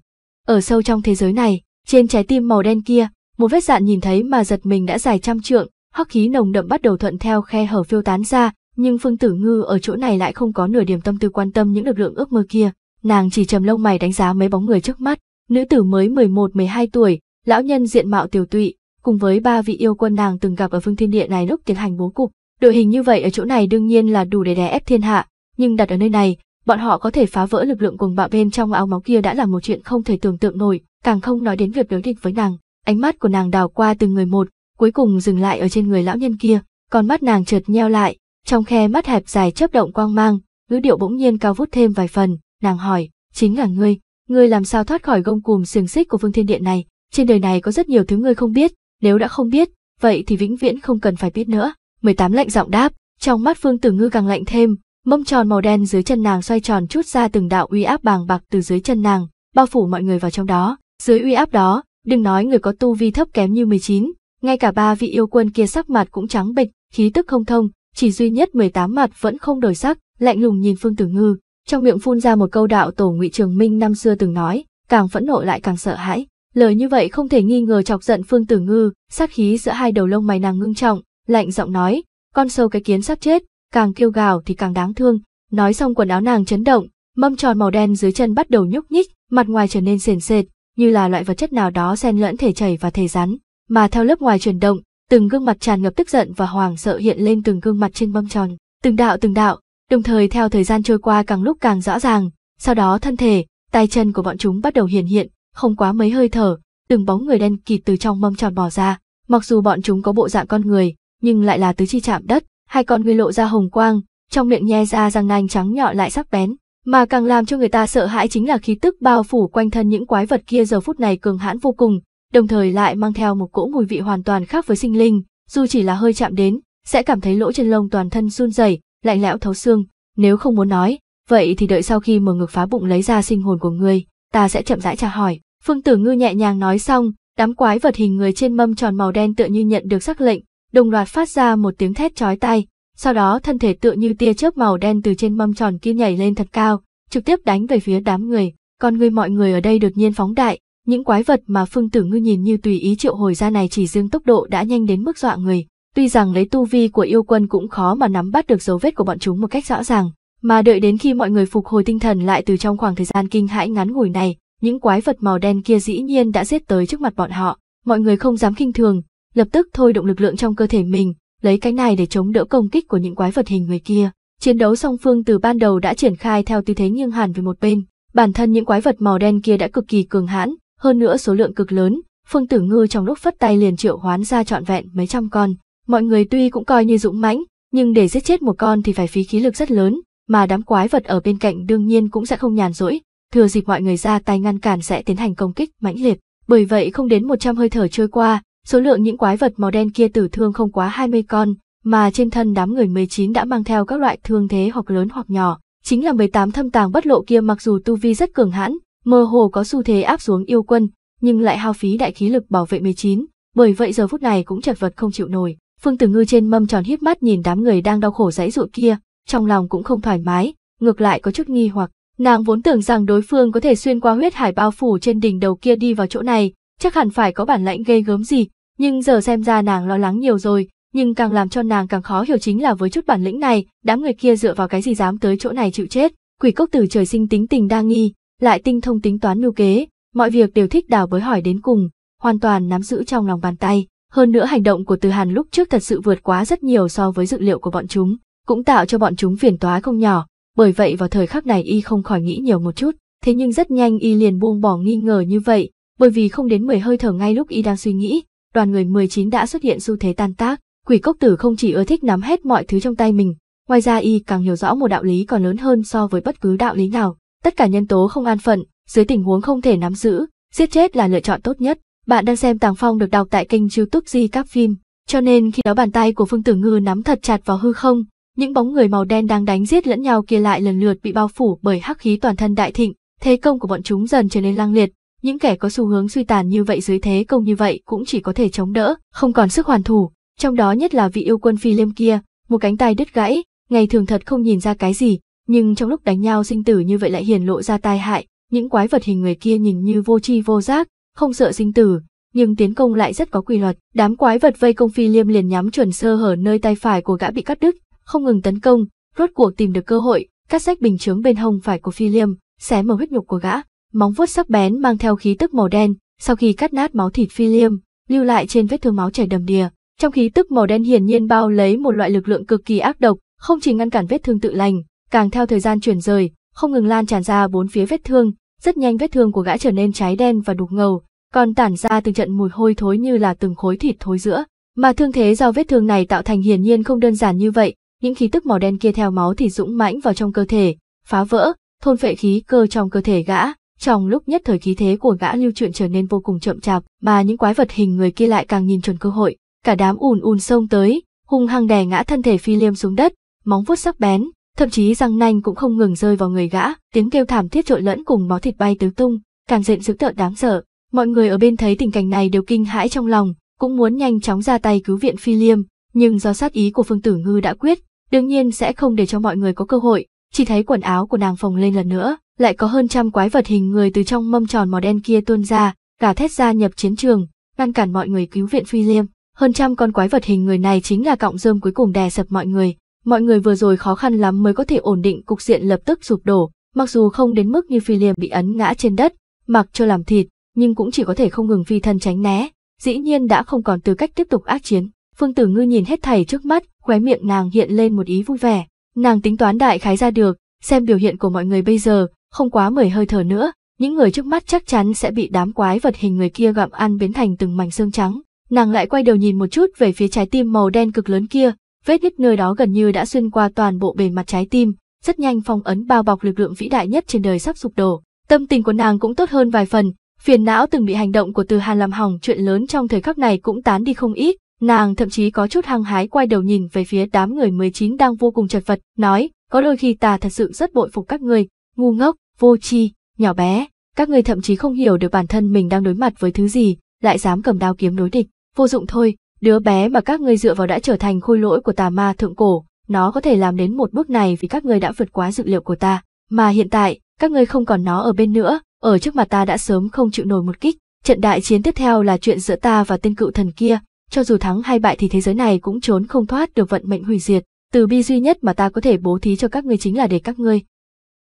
Ở sâu trong thế giới này, trên trái tim màu đen kia, một vết dạn nhìn thấy mà giật mình đã dài trăm trượng, hắc khí nồng đậm bắt đầu thuận theo khe hở phiêu tán ra, nhưng Phương Tử Ngư ở chỗ này lại không có nửa điểm tâm tư quan tâm những lực lượng ước mơ kia, nàng chỉ trầm lông mày đánh giá mấy bóng người trước mắt, nữ tử mới 11-12 tuổi, lão nhân diện mạo tiểu tụy, cùng với ba vị yêu quân nàng từng gặp ở phương thiên địa này lúc tiến hành bố cục. Đội hình như vậy ở chỗ này đương nhiên là đủ để đè ép thiên hạ, nhưng đặt ở nơi này, bọn họ có thể phá vỡ lực lượng cùng bạo bên trong áo máu kia đã là một chuyện không thể tưởng tượng nổi, càng không nói đến việc đối địch với nàng. Ánh mắt của nàng đào qua từng người một, cuối cùng dừng lại ở trên người lão nhân kia, còn mắt nàng chợt nheo lại, trong khe mắt hẹp dài chớp động quang mang, ngữ điệu bỗng nhiên cao vút thêm vài phần, nàng hỏi, chính là ngươi, ngươi làm sao thoát khỏi gông cùm xiềng xích của phương thiên điện này, trên đời này có rất nhiều thứ ngươi không biết, nếu đã không biết, vậy thì vĩnh viễn không cần phải biết nữa. 18 lạnh giọng đáp, trong mắt Phương Tử Ngư càng lạnh thêm, mông tròn màu đen dưới chân nàng xoay tròn chút ra từng đạo uy áp bàng bạc từ dưới chân nàng, bao phủ mọi người vào trong đó. Dưới uy áp đó, đừng nói người có tu vi thấp kém như 19, ngay cả ba vị yêu quân kia sắc mặt cũng trắng bệch, khí tức không thông, chỉ duy nhất 18 mặt vẫn không đổi sắc, lạnh lùng nhìn Phương Tử Ngư, trong miệng phun ra một câu đạo tổ Ngụy Trường Minh năm xưa từng nói, càng phẫn nộ lại càng sợ hãi. Lời như vậy không thể nghi ngờ chọc giận Phương Tử Ngư, sát khí giữa hai đầu lông mày nàng ngưng trọng, lạnh giọng nói, con sâu cái kiến sắp chết, càng kêu gào thì càng đáng thương. Nói xong quần áo nàng chấn động, mâm tròn màu đen dưới chân bắt đầu nhúc nhích, mặt ngoài trở nên sền sệt, như là loại vật chất nào đó xen lẫn thể chảy và thể rắn, mà theo lớp ngoài chuyển động, từng gương mặt tràn ngập tức giận và hoàng sợ hiện lên từng gương mặt trên mâm tròn, từng đạo từng đạo, đồng thời theo thời gian trôi qua càng lúc càng rõ ràng, sau đó thân thể, tay chân của bọn chúng bắt đầu hiện hiện, không quá mấy hơi thở, từng bóng người đen kịt từ trong mâm tròn bò ra, mặc dù bọn chúng có bộ dạng con người, nhưng lại là tứ chi chạm đất, hai con người lộ ra hồng quang, trong miệng nhe ra răng nanh trắng nhọn lại sắc bén, mà càng làm cho người ta sợ hãi chính là khí tức bao phủ quanh thân những quái vật kia giờ phút này cường hãn vô cùng, đồng thời lại mang theo một cỗ mùi vị hoàn toàn khác với sinh linh, dù chỉ là hơi chạm đến, sẽ cảm thấy lỗ chân lông toàn thân run rẩy, lạnh lẽo thấu xương, nếu không muốn nói, vậy thì đợi sau khi mở ngực phá bụng lấy ra sinh hồn của ngươi, ta sẽ chậm rãi tra hỏi. Phương Tử Ngư nhẹ nhàng nói xong, đám quái vật hình người trên mâm tròn màu đen tựa như nhận được sắc lệnh, đồng loạt phát ra một tiếng thét chói tai, sau đó thân thể tựa như tia chớp màu đen từ trên mâm tròn kia nhảy lên thật cao, trực tiếp đánh về phía đám người. Còn người mọi người ở đây đột nhiên phóng đại, những quái vật mà Phương Tử Ngư nhìn như tùy ý triệu hồi ra này chỉ riêng tốc độ đã nhanh đến mức dọa người. Tuy rằng lấy tu vi của yêu quân cũng khó mà nắm bắt được dấu vết của bọn chúng một cách rõ ràng, mà đợi đến khi mọi người phục hồi tinh thần lại từ trong khoảng thời gian kinh hãi ngắn ngủi này, những quái vật màu đen kia dĩ nhiên đã giết tới trước mặt bọn họ. Mọi người không dám kinh thường, lập tức thôi động lực lượng trong cơ thể mình, lấy cái này để chống đỡ công kích của những quái vật hình người kia. Chiến đấu song phương từ ban đầu đã triển khai theo tư thế nghiêng hẳn về một bên, bản thân những quái vật màu đen kia đã cực kỳ cường hãn, hơn nữa số lượng cực lớn, Phương Tử Ngư trong lúc phất tay liền triệu hoán ra trọn vẹn mấy trăm con. Mọi người tuy cũng coi như dũng mãnh, nhưng để giết chết một con thì phải phí khí lực rất lớn, mà đám quái vật ở bên cạnh đương nhiên cũng sẽ không nhàn rỗi, thừa dịp mọi người ra tay ngăn cản sẽ tiến hành công kích mãnh liệt. Bởi vậy không đến 100 hơi thở trôi qua, số lượng những quái vật màu đen kia tử thương không quá 20 con, mà trên thân đám người 19 đã mang theo các loại thương thế hoặc lớn hoặc nhỏ. Chính là 18 thâm tàng bất lộ kia mặc dù tu vi rất cường hãn, mơ hồ có xu thế áp xuống yêu quân, nhưng lại hao phí đại khí lực bảo vệ 19, bởi vậy giờ phút này cũng chật vật không chịu nổi. Phương Tử Ngư trên mâm tròn híp mắt nhìn đám người đang đau khổ dãy dụa kia, trong lòng cũng không thoải mái, ngược lại có chút nghi hoặc. Nàng vốn tưởng rằng đối phương có thể xuyên qua huyết hải bao phủ trên đỉnh đầu kia đi vào chỗ này, chắc hẳn phải có bản lãnh ghê gớm gì, nhưng giờ xem ra nàng lo lắng nhiều rồi, nhưng càng làm cho nàng càng khó hiểu chính là với chút bản lĩnh này, đám người kia dựa vào cái gì dám tới chỗ này chịu chết. Quỷ cốc tử trời sinh tính tình đa nghi, lại tinh thông tính toán mưu kế, mọi việc đều thích đào bới hỏi đến cùng, hoàn toàn nắm giữ trong lòng bàn tay. Hơn nữa hành động của Từ Hàn lúc trước thật sự vượt quá rất nhiều so với dự liệu của bọn chúng, cũng tạo cho bọn chúng phiền toái không nhỏ, bởi vậy vào thời khắc này y không khỏi nghĩ nhiều một chút, thế nhưng rất nhanh y liền buông bỏ nghi ngờ như vậy, bởi vì không đến 10 hơi thở ngay lúc y đang suy nghĩ, đoàn người 19 đã xuất hiện xu thế tan tác, quỷ cốc tử không chỉ ưa thích nắm hết mọi thứ trong tay mình, ngoài ra y càng hiểu rõ một đạo lý còn lớn hơn so với bất cứ đạo lý nào, tất cả nhân tố không an phận, dưới tình huống không thể nắm giữ, giết chết là lựa chọn tốt nhất. Bạn đang xem Tàng Phong được đọc tại kênh youtube Di Các Phim, cho nên khi đó bàn tay của Phương Tử Ngư nắm thật chặt vào hư không, những bóng người màu đen đang đánh giết lẫn nhau kia lại lần lượt bị bao phủ bởi hắc khí toàn thân đại thịnh, thế công của bọn chúng dần trở nên lang liệt, những kẻ có xu hướng suy tàn như vậy dưới thế công như vậy cũng chỉ có thể chống đỡ, không còn sức hoàn thủ, trong đó nhất là vị yêu quân phi liêm kia, một cánh tay đứt gãy, ngày thường thật không nhìn ra cái gì, nhưng trong lúc đánh nhau sinh tử như vậy lại hiển lộ ra tai hại, những quái vật hình người kia nhìn như vô tri vô giác, không sợ sinh tử, nhưng tiến công lại rất có quy luật. Đám quái vật vây công phi liêm liền nhắm chuẩn sơ hở nơi tay phải của gã bị cắt đứt, không ngừng tấn công, rốt cuộc tìm được cơ hội, cắt rách bình chướng bên hông phải của phi liêm, xé mở huyết nhục của gã. Móng vuốt sắc bén mang theo khí tức màu đen, sau khi cắt nát máu thịt phi liêm, lưu lại trên vết thương máu chảy đầm đìa. Trong khí tức màu đen hiển nhiên bao lấy một loại lực lượng cực kỳ ác độc, không chỉ ngăn cản vết thương tự lành, càng theo thời gian chuyển rời, không ngừng lan tràn ra bốn phía vết thương, rất nhanh vết thương của gã trở nên cháy đen và đục ngầu, còn tản ra từng trận mùi hôi thối như là từng khối thịt thối giữa. Mà thương thế do vết thương này tạo thành hiển nhiên không đơn giản như vậy, những khí tức màu đen kia theo máu thì dũng mãnh vào trong cơ thể, phá vỡ, thôn phệ khí cơ trong cơ thể gã. Trong lúc nhất thời khí thế của gã lưu chuyển trở nên vô cùng chậm chạp, mà những quái vật hình người kia lại càng nhìn chuẩn cơ hội, cả đám ùn ùn xông tới, hung hăng đè ngã thân thể phi liêm xuống đất, móng vuốt sắc bén, thậm chí răng nanh cũng không ngừng rơi vào người gã, tiếng kêu thảm thiết trộn lẫn cùng máu thịt bay tứ tung, càng dện dữ tợn đáng sợ. Mọi người ở bên thấy tình cảnh này đều kinh hãi trong lòng, cũng muốn nhanh chóng ra tay cứu viện Phi Liêm, nhưng do sát ý của Phương Tử Ngư đã quyết, đương nhiên sẽ không để cho mọi người có cơ hội, chỉ thấy quần áo của nàng phồng lên lần nữa, lại có hơn trăm quái vật hình người từ trong mâm tròn màu đen kia tuôn ra, cả thét ra nhập chiến trường, ngăn cản mọi người cứu viện Phi Liêm. Hơn trăm con quái vật hình người này chính là cọng rơm cuối cùng đè sập mọi người, Mọi người vừa rồi khó khăn lắm mới có thể ổn định cục diện lập tức sụp đổ, mặc dù không đến mức như phi Liêm bị ấn ngã trên đất, mặc cho làm thịt, nhưng cũng chỉ có thể không ngừng phi thân tránh né, dĩ nhiên đã không còn tư cách tiếp tục ác chiến. Phương Tử Ngư nhìn hết thảy trước mắt, khóe miệng nàng hiện lên một ý vui vẻ, nàng tính toán đại khái ra được, xem biểu hiện của mọi người bây giờ, không quá mười hơi thở nữa, những người trước mắt chắc chắn sẽ bị đám quái vật hình người kia gặm ăn biến thành từng mảnh xương trắng. Nàng lại quay đầu nhìn một chút về phía trái tim màu đen cực lớn kia, Vết nứt nơi đó gần như đã xuyên qua toàn bộ bề mặt trái tim, rất nhanh phong ấn bao bọc lực lượng vĩ đại nhất trên đời sắp sụp đổ. Tâm tình của nàng cũng tốt hơn vài phần, phiền não từng bị hành động của Từ Hàn làm hỏng chuyện lớn trong thời khắc này cũng tán đi không ít, nàng thậm chí có chút hăng hái quay đầu nhìn về phía đám người 19 đang vô cùng chật vật, nói, có đôi khi ta thật sự rất bội phục các người, ngu ngốc, vô tri, nhỏ bé, các người thậm chí không hiểu được bản thân mình đang đối mặt với thứ gì, lại dám cầm đao kiếm đối địch, vô dụng thôi, Đứa bé mà các ngươi dựa vào đã trở thành khôi lỗi của tà ma thượng cổ, nó có thể làm đến một bước này vì các ngươi đã vượt quá dự liệu của ta, mà hiện tại, các ngươi không còn nó ở bên nữa, ở trước mặt ta đã sớm không chịu nổi một kích. Trận đại chiến tiếp theo là chuyện giữa ta và tên cựu thần kia, cho dù thắng hay bại thì thế giới này cũng trốn không thoát được vận mệnh hủy diệt, từ bi duy nhất mà ta có thể bố thí cho các ngươi chính là để các ngươi.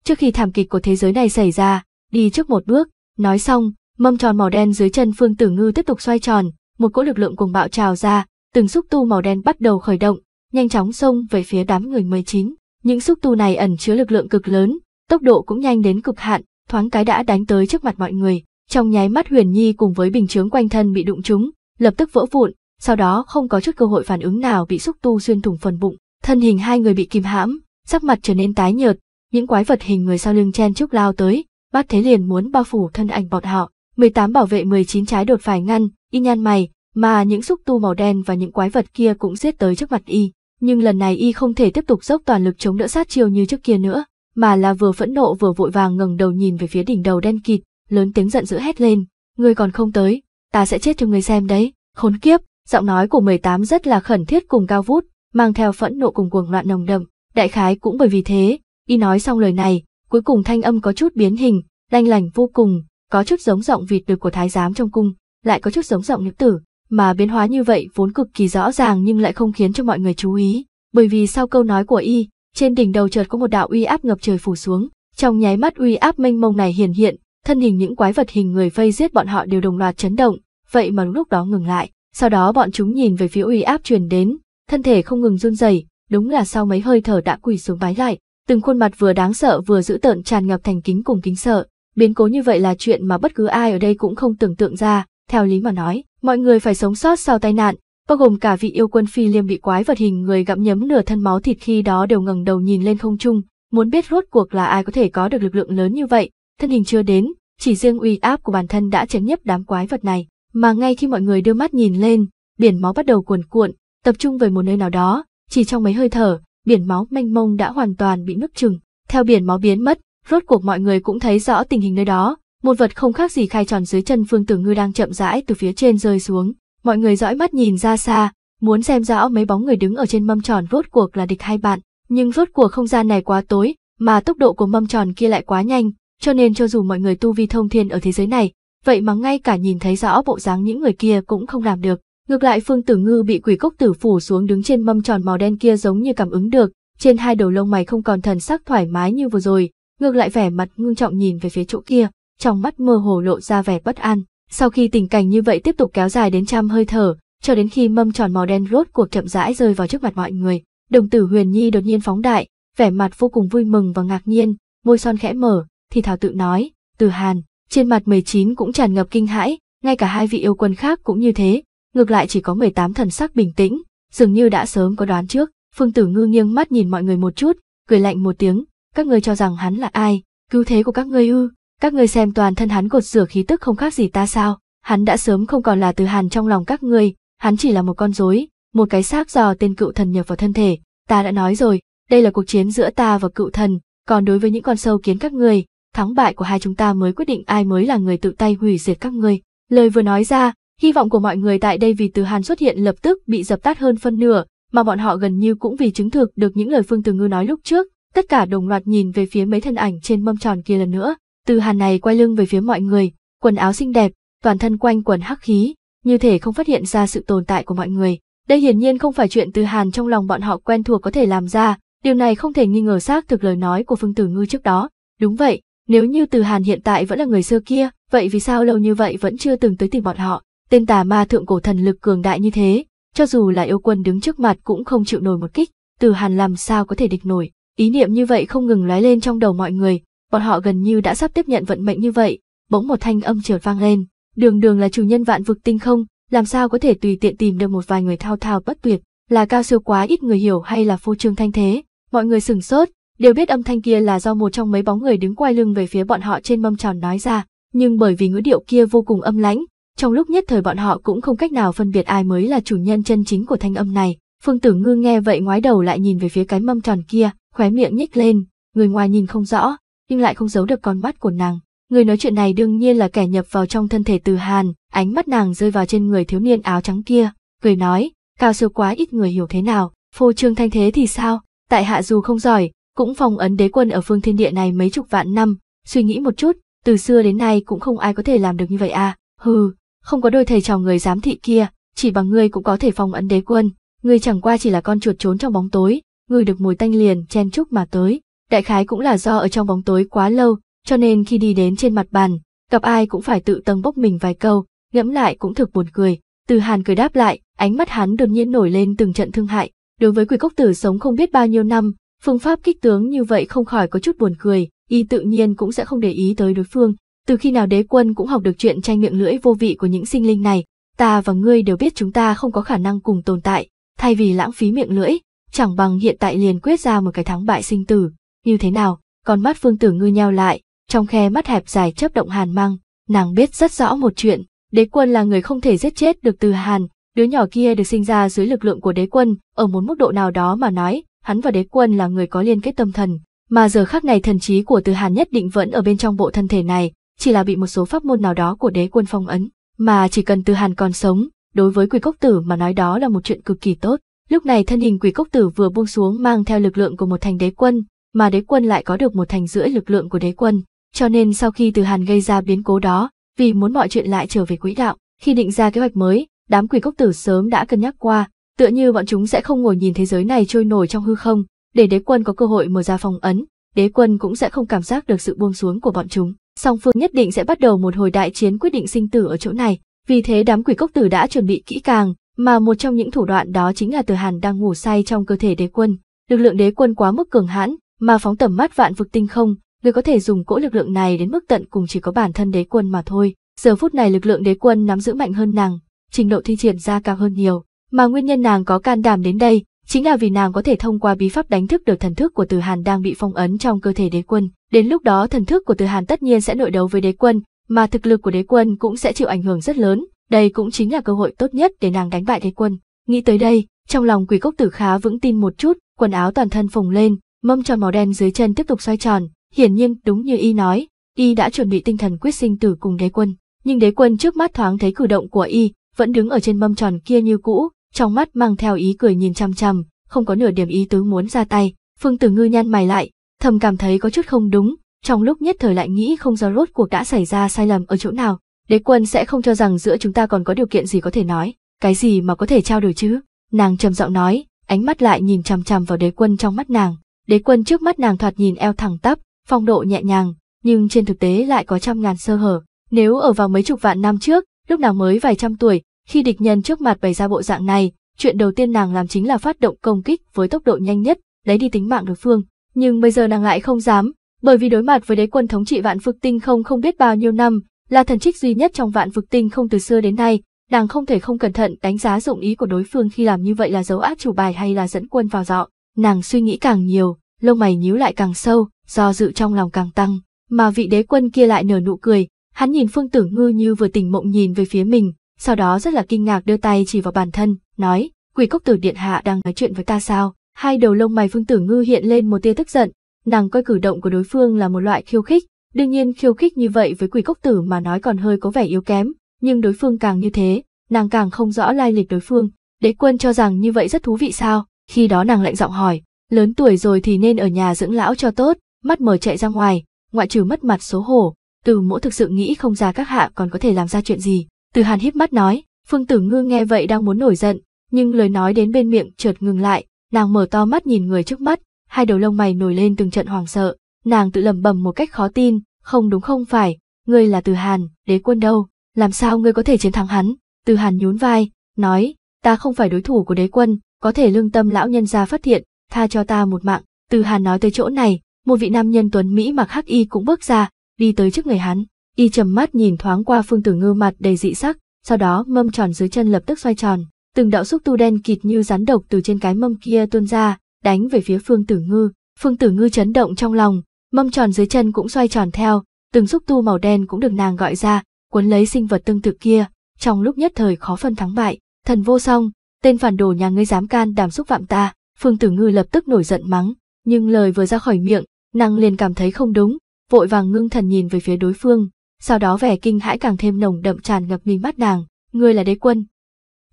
Trước khi thảm kịch của thế giới này xảy ra, đi trước một bước, nói xong, mâm tròn màu đen dưới chân Phương Tử Ngư tiếp tục xoay tròn, một cỗ lực lượng cuồng bạo trào ra, từng xúc tu màu đen bắt đầu khởi động, nhanh chóng xông về phía đám người 19. Những xúc tu này ẩn chứa lực lượng cực lớn, tốc độ cũng nhanh đến cực hạn, thoáng cái đã đánh tới trước mặt mọi người. Trong nháy mắt Huyền Nhi cùng với bình chướng quanh thân bị đụng trúng, lập tức vỡ vụn, sau đó không có chút cơ hội phản ứng nào bị xúc tu xuyên thủng phần bụng. Thân hình hai người bị kìm hãm, sắc mặt trở nên tái nhợt, những quái vật hình người sau lưng chen chúc lao tới, bát thế liền muốn bao phủ thân ảnh bọn họ. 18 bảo vệ 19 trái đột phải ngăn, y nhăn mày, mà những xúc tu màu đen và những quái vật kia cũng giết tới trước mặt y. Nhưng lần này y không thể tiếp tục dốc toàn lực chống đỡ sát chiêu như trước kia nữa, mà là vừa phẫn nộ vừa vội vàng ngẩng đầu nhìn về phía đỉnh đầu đen kịt, lớn tiếng giận dữ hét lên, ngươi còn không tới, ta sẽ chết cho ngươi xem đấy, khốn kiếp, giọng nói của 18 rất là khẩn thiết cùng cao vút, mang theo phẫn nộ cùng cuồng loạn nồng đậm, đại khái cũng bởi vì thế, y nói xong lời này, cuối cùng thanh âm có chút biến hình, lanh lành vô cùng, có chút giống giọng vịt được của thái giám trong cung, lại có chút giống giọng nữ tử, mà biến hóa như vậy vốn cực kỳ rõ ràng nhưng lại không khiến cho mọi người chú ý, bởi vì sau câu nói của y, trên đỉnh đầu chợt có một đạo uy áp ngập trời phủ xuống, trong nháy mắt uy áp mênh mông này hiển hiện, thân hình những quái vật hình người vây giết bọn họ đều đồng loạt chấn động, vậy mà lúc đó ngừng lại, sau đó bọn chúng nhìn về phía uy áp truyền đến, thân thể không ngừng run rẩy, đúng là sau mấy hơi thở đã quỳ xuống bái lại, từng khuôn mặt vừa đáng sợ vừa dữ tợn tràn ngập thành kính cùng kính sợ, biến cố như vậy là chuyện mà bất cứ ai ở đây cũng không tưởng tượng ra, theo lý mà nói, mọi người phải sống sót sau tai nạn, bao gồm cả vị yêu quân phi liêm bị quái vật hình người gặm nhấm nửa thân máu thịt khi đó đều ngẩng đầu nhìn lên không trung, muốn biết rốt cuộc là ai có thể có được lực lượng lớn như vậy, thân hình chưa đến, chỉ riêng uy áp của bản thân đã chấn nhấp đám quái vật này, mà ngay khi mọi người đưa mắt nhìn lên, biển máu bắt đầu cuồn cuộn, tập trung về một nơi nào đó, chỉ trong mấy hơi thở, biển máu mênh mông đã hoàn toàn bị nước chừng. Theo biển máu biến mất, Rốt cuộc mọi người cũng thấy rõ tình hình nơi đó, một vật không khác gì khai tròn dưới chân Phương Tử Ngư đang chậm rãi từ phía trên rơi xuống. Mọi người dõi mắt nhìn ra xa, muốn xem rõ mấy bóng người đứng ở trên mâm tròn rốt cuộc là địch hay bạn. Nhưng rốt cuộc không gian này quá tối, mà tốc độ của mâm tròn kia lại quá nhanh, cho nên cho dù mọi người tu vi thông thiên ở thế giới này, vậy mà ngay cả nhìn thấy rõ bộ dáng những người kia cũng không làm được. Ngược lại Phương Tử Ngư bị quỷ cốc tử phủ xuống đứng trên mâm tròn màu đen kia giống như cảm ứng được, trên hai đầu lông mày không còn thần sắc thoải mái như vừa rồi, ngược lại vẻ mặt ngưng trọng nhìn về phía chỗ kia, trong mắt mơ hồ lộ ra vẻ bất an. Sau khi tình cảnh như vậy tiếp tục kéo dài đến trăm hơi thở, cho đến khi mâm tròn màu đen rốt cuộc chậm rãi rơi vào trước mặt mọi người, đồng tử Huyền Nhi đột nhiên phóng đại, vẻ mặt vô cùng vui mừng và ngạc nhiên, môi son khẽ mở, thì thảo tự nói, Từ Hàn, trên mặt 19 cũng tràn ngập kinh hãi, ngay cả hai vị yêu quân khác cũng như thế, ngược lại chỉ có 18 thần sắc bình tĩnh, dường như đã sớm có đoán trước. Phương Tử Ngư nghiêng mắt nhìn mọi người một chút, cười lạnh một tiếng, các ngươi cho rằng hắn là ai, cứu thế của các ngươi ư, các ngươi xem toàn thân hắn cột rửa khí tức không khác gì ta sao, hắn đã sớm không còn là từ hàn trong lòng các ngươi, hắn chỉ là một con rối, một cái xác giò tên cựu thần nhập vào thân thể, ta đã nói rồi, đây là cuộc chiến giữa ta và cựu thần, còn đối với những con sâu kiến các ngươi, thắng bại của hai chúng ta mới quyết định ai mới là người tự tay hủy diệt các ngươi. Lời vừa nói ra, hy vọng của mọi người tại đây vì từ Hàn xuất hiện lập tức bị dập tắt hơn phân nửa, mà bọn họ gần như cũng vì chứng thực được những lời Phương Từ Ngư nói lúc trước, tất cả đồng loạt nhìn về phía mấy thân ảnh trên mâm tròn kia lần nữa. Từ Hàn này quay lưng về phía mọi người, quần áo xinh đẹp, toàn thân quanh quần hắc khí, như thể không phát hiện ra sự tồn tại của mọi người. Đây hiển nhiên không phải chuyện Từ Hàn trong lòng bọn họ quen thuộc có thể làm ra, điều này không thể nghi ngờ xác thực lời nói của Phương Tử Ngư trước đó. Đúng vậy, nếu như Từ Hàn hiện tại vẫn là người xưa kia, vậy vì sao lâu như vậy vẫn chưa từng tới tìm bọn họ? Tên tà ma thượng cổ thần lực cường đại như thế, cho dù là yêu quân đứng trước mặt cũng không chịu nổi một kích, Từ Hàn làm sao có thể địch nổi. Ý niệm như vậy không ngừng lóe lên trong đầu mọi người, bọn họ gần như đã sắp tiếp nhận vận mệnh như vậy, bỗng một thanh âm chợt vang lên, đường đường là chủ nhân vạn vực tinh không, làm sao có thể tùy tiện tìm được một vài người thao thao bất tuyệt, là cao siêu quá ít người hiểu hay là phô trương thanh thế, mọi người sửng sốt, đều biết âm thanh kia là do một trong mấy bóng người đứng quay lưng về phía bọn họ trên mâm tròn nói ra, nhưng bởi vì ngữ điệu kia vô cùng âm lãnh, trong lúc nhất thời bọn họ cũng không cách nào phân biệt ai mới là chủ nhân chân chính của thanh âm này. Phương Tử Ngư nghe vậy ngoái đầu lại nhìn về phía cái mâm tròn kia, khóe miệng nhếch lên, người ngoài nhìn không rõ, nhưng lại không giấu được con mắt của nàng. Người nói chuyện này đương nhiên là kẻ nhập vào trong thân thể Từ Hàn, ánh mắt nàng rơi vào trên người thiếu niên áo trắng kia, cười nói, cao siêu quá ít người hiểu thế nào, phô trương thanh thế thì sao, tại hạ dù không giỏi, cũng phong ấn đế quân ở phương thiên địa này mấy chục vạn năm, suy nghĩ một chút, từ xưa đến nay cũng không ai có thể làm được như vậy à, hừ, không có đôi thầy trò người giám thị kia, chỉ bằng ngươi cũng có thể phong ấn đế quân, ngươi chẳng qua chỉ là con chuột trốn trong bóng tối, ngươi được mùi tanh liền chen chúc mà tới, đại khái cũng là do ở trong bóng tối quá lâu, cho nên khi đi đến trên mặt bàn, gặp ai cũng phải tự tâng bốc mình vài câu, ngẫm lại cũng thực buồn cười. Từ Hàn cười đáp lại, ánh mắt hắn đột nhiên nổi lên từng trận thương hại. Đối với quỷ cốc tử sống không biết bao nhiêu năm, phương pháp kích tướng như vậy không khỏi có chút buồn cười, y tự nhiên cũng sẽ không để ý tới đối phương. Từ khi nào đế quân cũng học được chuyện tranh miệng lưỡi vô vị của những sinh linh này, ta và ngươi đều biết chúng ta không có khả năng cùng tồn tại, thay vì lãng phí miệng lưỡi, chẳng bằng hiện tại liền quyết ra một cái thắng bại sinh tử. Như thế nào? Con mắt phương tử ngư nheo lại, trong khe mắt hẹp dài chấp động hàn mang, nàng biết rất rõ một chuyện, đế quân là người không thể giết chết được từ hàn, đứa nhỏ kia được sinh ra dưới lực lượng của đế quân, ở một mức độ nào đó mà nói, hắn và đế quân là người có liên kết tâm thần, mà giờ khắc này thần trí của từ hàn nhất định vẫn ở bên trong bộ thân thể này, chỉ là bị một số pháp môn nào đó của đế quân phong ấn, mà chỉ cần từ hàn còn sống, đối với quỷ cốc tử mà nói đó là một chuyện cực kỳ tốt. Lúc này thân hình quỷ cốc tử vừa buông xuống mang theo lực lượng của một thành đế quân, mà đế quân lại có được một thành rưỡi lực lượng của đế quân, cho nên sau khi từ hàn gây ra biến cố đó, vì muốn mọi chuyện lại trở về quỹ đạo, khi định ra kế hoạch mới, đám quỷ cốc tử sớm đã cân nhắc qua, tựa như bọn chúng sẽ không ngồi nhìn thế giới này trôi nổi trong hư không, để đế quân có cơ hội mở ra phong ấn, đế quân cũng sẽ không cảm giác được sự buông xuống của bọn chúng. Song phương nhất định sẽ bắt đầu một hồi đại chiến quyết định sinh tử ở chỗ này, vì thế đám quỷ cốc tử đã chuẩn bị kỹ càng, mà một trong những thủ đoạn đó chính là Từ Hàn đang ngủ say trong cơ thể đế quân. Lực lượng đế quân quá mức cường hãn, mà phóng tầm mắt vạn vực tinh không, người có thể dùng cỗ lực lượng này đến mức tận cùng chỉ có bản thân đế quân mà thôi. Giờ phút này lực lượng đế quân nắm giữ mạnh hơn nàng, trình độ thi triển ra cao hơn nhiều, mà nguyên nhân nàng có can đảm đến đây, chính là vì nàng có thể thông qua bí pháp đánh thức được thần thức của Từ Hàn đang bị phong ấn trong cơ thể đế quân. Đến lúc đó thần thức của Từ Hàn tất nhiên sẽ nội đấu với đế quân, mà thực lực của đế quân cũng sẽ chịu ảnh hưởng rất lớn, đây cũng chính là cơ hội tốt nhất để nàng đánh bại đế quân. Nghĩ tới đây, trong lòng quỷ cốc tử khá vững tin một chút, quần áo toàn thân phồng lên, mâm tròn màu đen dưới chân tiếp tục xoay tròn, Hiển nhiên đúng như y nói, y đã chuẩn bị tinh thần quyết sinh tử cùng đế quân, nhưng đế quân trước mắt thoáng thấy cử động của y, vẫn đứng ở trên mâm tròn kia như cũ, trong mắt mang theo ý cười nhìn chăm chăm, không có nửa điểm ý tứ muốn ra tay. Phương Tử Ngư nhăn mày lại, thầm cảm thấy có chút không đúng, trong lúc nhất thời lại nghĩ không rõ rốt cuộc đã xảy ra sai lầm ở chỗ nào. Đế quân sẽ không cho rằng giữa chúng ta còn có điều kiện gì có thể nói, cái gì mà có thể trao đổi chứ? Nàng trầm giọng nói, ánh mắt lại nhìn chằm chằm vào đế quân trong mắt nàng. Đế quân trước mắt nàng thoạt nhìn eo thẳng tắp, phong độ nhẹ nhàng, nhưng trên thực tế lại có trăm ngàn sơ hở. Nếu ở vào mấy chục vạn năm trước, lúc nào mới vài trăm tuổi, khi địch nhân trước mặt bày ra bộ dạng này, chuyện đầu tiên nàng làm chính là phát động công kích với tốc độ nhanh nhất, lấy đi tính mạng đối phương. Nhưng bây giờ nàng lại không dám, bởi vì đối mặt với đế quân thống trị vạn vực tinh không không biết bao nhiêu năm, là thần trích duy nhất trong vạn vực tinh không từ xưa đến nay, nàng không thể không cẩn thận đánh giá dụng ý của đối phương khi làm như vậy là giấu ác chủ bài hay là dẫn quân vào dọ. Nàng suy nghĩ càng nhiều, lông mày nhíu lại càng sâu, do dự trong lòng càng tăng, mà vị đế quân kia lại nở nụ cười, hắn nhìn Phương Tử Ngư như vừa tỉnh mộng nhìn về phía mình, sau đó rất là kinh ngạc đưa tay chỉ vào bản thân, nói, quỷ cốc tử điện hạ đang nói chuyện với ta sao? Hai đầu lông mày Phương Tử Ngư hiện lên một tia tức giận, nàng coi cử động của đối phương là một loại khiêu khích, đương nhiên khiêu khích như vậy với quỷ cốc tử mà nói còn hơi có vẻ yếu kém, nhưng đối phương càng như thế, nàng càng không rõ lai lịch đối phương. Đế quân cho rằng như vậy rất thú vị sao? Khi đó nàng lạnh giọng hỏi, lớn tuổi rồi thì nên ở nhà dưỡng lão cho tốt, mắt mở chạy ra ngoài, ngoại trừ mất mặt xấu hổ, từ mỗ thực sự nghĩ không ra các hạ còn có thể làm ra chuyện gì. Từ hàn híp mắt nói, phương tử ngư nghe vậy đang muốn nổi giận, nhưng lời nói đến bên miệng chợt ngừng lại, nàng mở to mắt nhìn người trước mắt, hai đầu lông mày nổi lên từng trận hoàng sợ, nàng tự lẩm bẩm một cách khó tin, không đúng không phải, ngươi là từ hàn, đế quân đâu, làm sao ngươi có thể chiến thắng hắn, từ hàn nhún vai, nói, ta không phải đối thủ của đế quân, có thể lương tâm lão nhân gia phát hiện, tha cho ta một mạng, từ hàn nói tới chỗ này, một vị nam nhân tuấn Mỹ mặc hắc y cũng bước ra, đi tới trước người hắn, y trầm mắt nhìn thoáng qua phương tử ngư mặt đầy dị sắc, sau đó mâm tròn dưới chân lập tức xoay tròn, từng đạo xúc tu đen kịt như rắn độc từ trên cái mâm kia tuôn ra, đánh về phía phương tử ngư, phương tử ngư chấn động trong lòng, mâm tròn dưới chân cũng xoay tròn theo, từng xúc tu màu đen cũng được nàng gọi ra, cuốn lấy sinh vật tương tự kia, trong lúc nhất thời khó phân thắng bại, thần vô song, tên phản đồ nhà ngươi dám can đảm xúc phạm ta, phương tử ngư lập tức nổi giận mắng, nhưng lời vừa ra khỏi miệng, nàng liền cảm thấy không đúng, vội vàng ngưng thần nhìn về phía đối phương, sau đó vẻ kinh hãi càng thêm nồng đậm tràn ngập mình mắt nàng, ngươi là đế quân.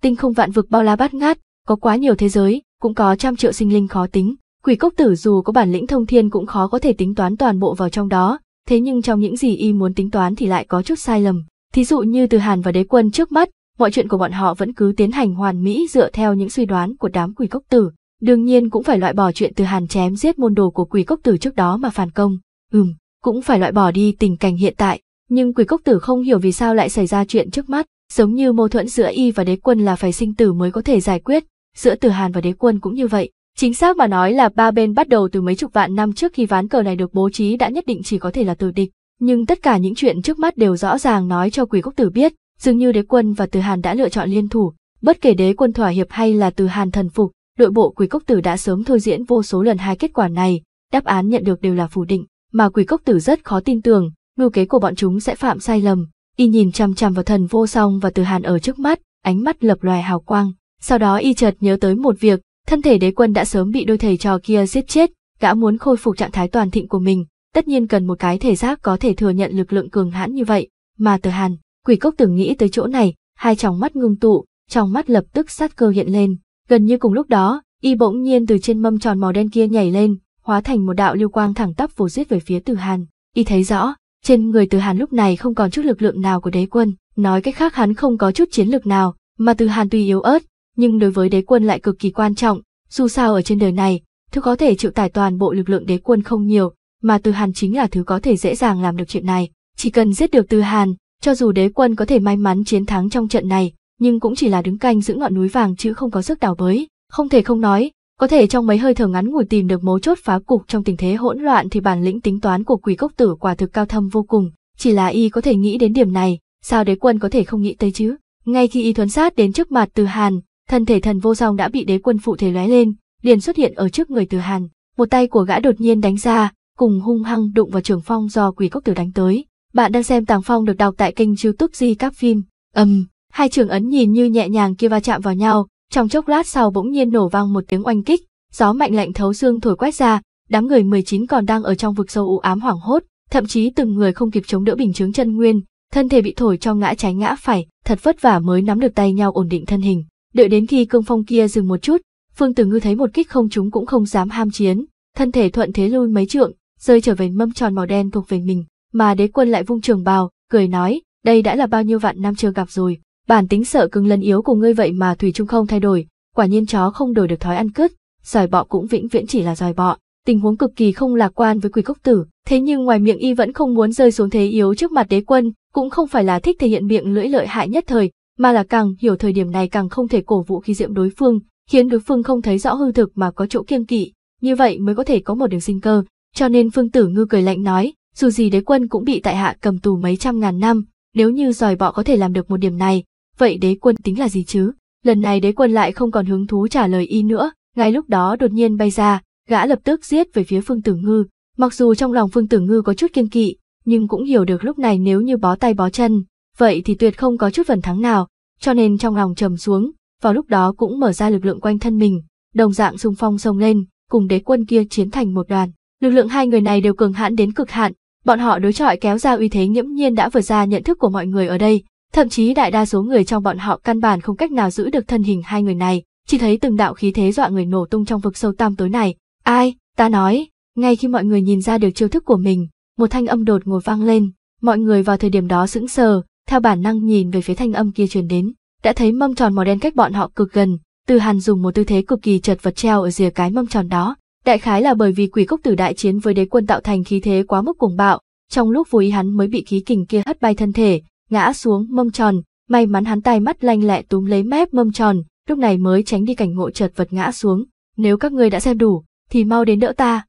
Tinh không vạn vực bao la bát ngát, có quá nhiều thế giới, cũng có trăm triệu sinh linh khó tính, quỷ cốc tử dù có bản lĩnh thông thiên cũng khó có thể tính toán toàn bộ vào trong đó, thế nhưng trong những gì y muốn tính toán thì lại có chút sai lầm. Thí dụ như từ Hàn và đế quân trước mắt, mọi chuyện của bọn họ vẫn cứ tiến hành hoàn mỹ dựa theo những suy đoán của đám quỷ cốc tử, đương nhiên cũng phải loại bỏ chuyện từ Hàn chém giết môn đồ của quỷ cốc tử trước đó mà phản công. Ừm, cũng phải loại bỏ đi tình cảnh hiện tại, nhưng quỷ cốc tử không hiểu vì sao lại xảy ra chuyện trước mắt, giống như mâu thuẫn giữa y và đế quân là phải sinh tử mới có thể giải quyết, giữa tử Hàn và đế quân cũng như vậy. Chính xác mà nói là ba bên bắt đầu từ mấy chục vạn năm trước khi ván cờ này được bố trí đã nhất định chỉ có thể là tử địch, nhưng tất cả những chuyện trước mắt đều rõ ràng nói cho quỷ cốc tử biết, dường như đế quân và Từ Hàn đã lựa chọn liên thủ, bất kể đế quân thỏa hiệp hay là Từ Hàn thần phục, đội bộ quỷ cốc tử đã sớm thôi diễn vô số lần hai kết quả này, đáp án nhận được đều là phủ định, mà quỷ cốc tử rất khó tin tưởng, mưu kế của bọn chúng sẽ phạm sai lầm. Y nhìn chằm chằm vào thần vô song và từ hàn ở trước mắt, ánh mắt lập loài hào quang. Sau đó y chợt nhớ tới một việc, thân thể đế quân đã sớm bị đôi thầy trò kia giết chết, gã muốn khôi phục trạng thái toàn thịnh của mình, tất nhiên cần một cái thể giác có thể thừa nhận lực lượng cường hãn như vậy. Mà từ hàn, quỷ cốc tưởng nghĩ tới chỗ này, hai tròng mắt ngưng tụ, trong mắt lập tức sát cơ hiện lên. Gần như cùng lúc đó, y bỗng nhiên từ trên mâm tròn màu đen kia nhảy lên, hóa thành một đạo lưu quang thẳng tắp vồ giết về phía Từ Hàn. Y thấy rõ, trên người Từ Hàn lúc này không còn chút lực lượng nào của đế quân, nói cách khác hắn không có chút chiến lực nào, mà Từ Hàn tuy yếu ớt, nhưng đối với đế quân lại cực kỳ quan trọng, dù sao ở trên đời này, thứ có thể chịu tải toàn bộ lực lượng đế quân không nhiều, mà Từ Hàn chính là thứ có thể dễ dàng làm được chuyện này. Chỉ cần giết được Từ Hàn, cho dù đế quân có thể may mắn chiến thắng trong trận này, nhưng cũng chỉ là đứng canh giữ ngọn núi vàng chứ không có sức đảo bới. Không thể không nói, có thể trong mấy hơi thở ngắn ngủi tìm được mấu chốt phá cục trong tình thế hỗn loạn thì bản lĩnh tính toán của quỷ cốc tử quả thực cao thâm vô cùng, chỉ là y có thể nghĩ đến điểm này, sao đế quân có thể không nghĩ tới chứ? Ngay khi y thuấn sát đến trước mặt Từ Hàn, thân thể thần vô song đã bị đế quân phụ thể lóe lên, liền xuất hiện ở trước người Từ Hàn, một tay của gã đột nhiên đánh ra, cùng hung hăng đụng vào trường phong do quỷ cốc tử đánh tới. Bạn đang xem Tàng Phong được đọc tại kênh YouTube Di Các Phim. Ầm, um, hai trường ấn nhìn như nhẹ nhàng kia va chạm vào nhau, trong chốc lát sau bỗng nhiên nổ vang một tiếng oanh kích, gió mạnh lạnh thấu xương thổi quét ra, đám người 19 còn đang ở trong vực sâu u ám hoảng hốt, thậm chí từng người không kịp chống đỡ bình chứng chân nguyên, thân thể bị thổi cho ngã trái ngã phải, thật vất vả mới nắm được tay nhau ổn định thân hình. Đợi đến khi cương phong kia dừng một chút, Phương Tử Ngư thấy một kích không chúng cũng không dám ham chiến, thân thể thuận thế lui mấy trượng, rơi trở về mâm tròn màu đen thuộc về mình, mà đế quân lại vung trường bào, cười nói, đây đã là bao nhiêu vạn năm chưa gặp rồi, bản tính sợ cứng lân yếu của ngươi vậy mà thủy chung không thay đổi, quả nhiên chó không đổi được thói ăn cứt, giỏi bọ cũng vĩnh viễn chỉ là giỏi bọ. Tình huống cực kỳ không lạc quan với quỷ cốc tử, thế nhưng ngoài miệng y vẫn không muốn rơi xuống thế yếu trước mặt đế quân, cũng không phải là thích thể hiện miệng lưỡi lợi hại nhất thời, mà là càng hiểu thời điểm này càng không thể cổ vũ khi diệm đối phương, khiến đối phương không thấy rõ hư thực mà có chỗ kiêng kỵ, như vậy mới có thể có một đường sinh cơ. Cho nên Phương Tử Ngư cười lạnh nói, dù gì đế quân cũng bị tại hạ cầm tù mấy trăm ngàn năm, nếu như giỏi bọ có thể làm được một điểm này, vậy đế quân tính là gì chứ? Lần này đế quân lại không còn hứng thú trả lời y nữa, ngay lúc đó đột nhiên bay ra, gã lập tức giết về phía Phương Tử Ngư, mặc dù trong lòng Phương Tử Ngư có chút kiêng kỵ, nhưng cũng hiểu được lúc này nếu như bó tay bó chân, vậy thì tuyệt không có chút phần thắng nào, cho nên trong lòng trầm xuống, vào lúc đó cũng mở ra lực lượng quanh thân mình, đồng dạng xung phong sông lên, cùng đế quân kia chiến thành một đoàn. Lực lượng hai người này đều cường hãn đến cực hạn, bọn họ đối chọi kéo ra uy thế nghiễm nhiên đã vượt ra nhận thức của mọi người ở đây, thậm chí đại đa số người trong bọn họ căn bản không cách nào giữ được thân hình hai người này, chỉ thấy từng đạo khí thế dọa người nổ tung trong vực sâu tam tối này. Ai, ta nói, ngay khi mọi người nhìn ra được chiêu thức của mình, một thanh âm đột ngột vang lên, mọi người vào thời điểm đó sững sờ, theo bản năng nhìn về phía thanh âm kia truyền đến, đã thấy mâm tròn màu đen cách bọn họ cực gần, Từ Hàn dùng một tư thế cực kỳ chật vật treo ở rìa cái mâm tròn đó, đại khái là bởi vì quỷ cốc tử đại chiến với đế quân tạo thành khí thế quá mức cuồng bạo, trong lúc vô ý hắn mới bị khí kình kia hất bay thân thể, ngã xuống mâm tròn, may mắn hắn tay mắt lanh lẹ túm lấy mép mâm tròn, lúc này mới tránh đi cảnh ngộ chật vật ngã xuống. Nếu các ngươi đã xem đủ, thì mau đến đỡ ta.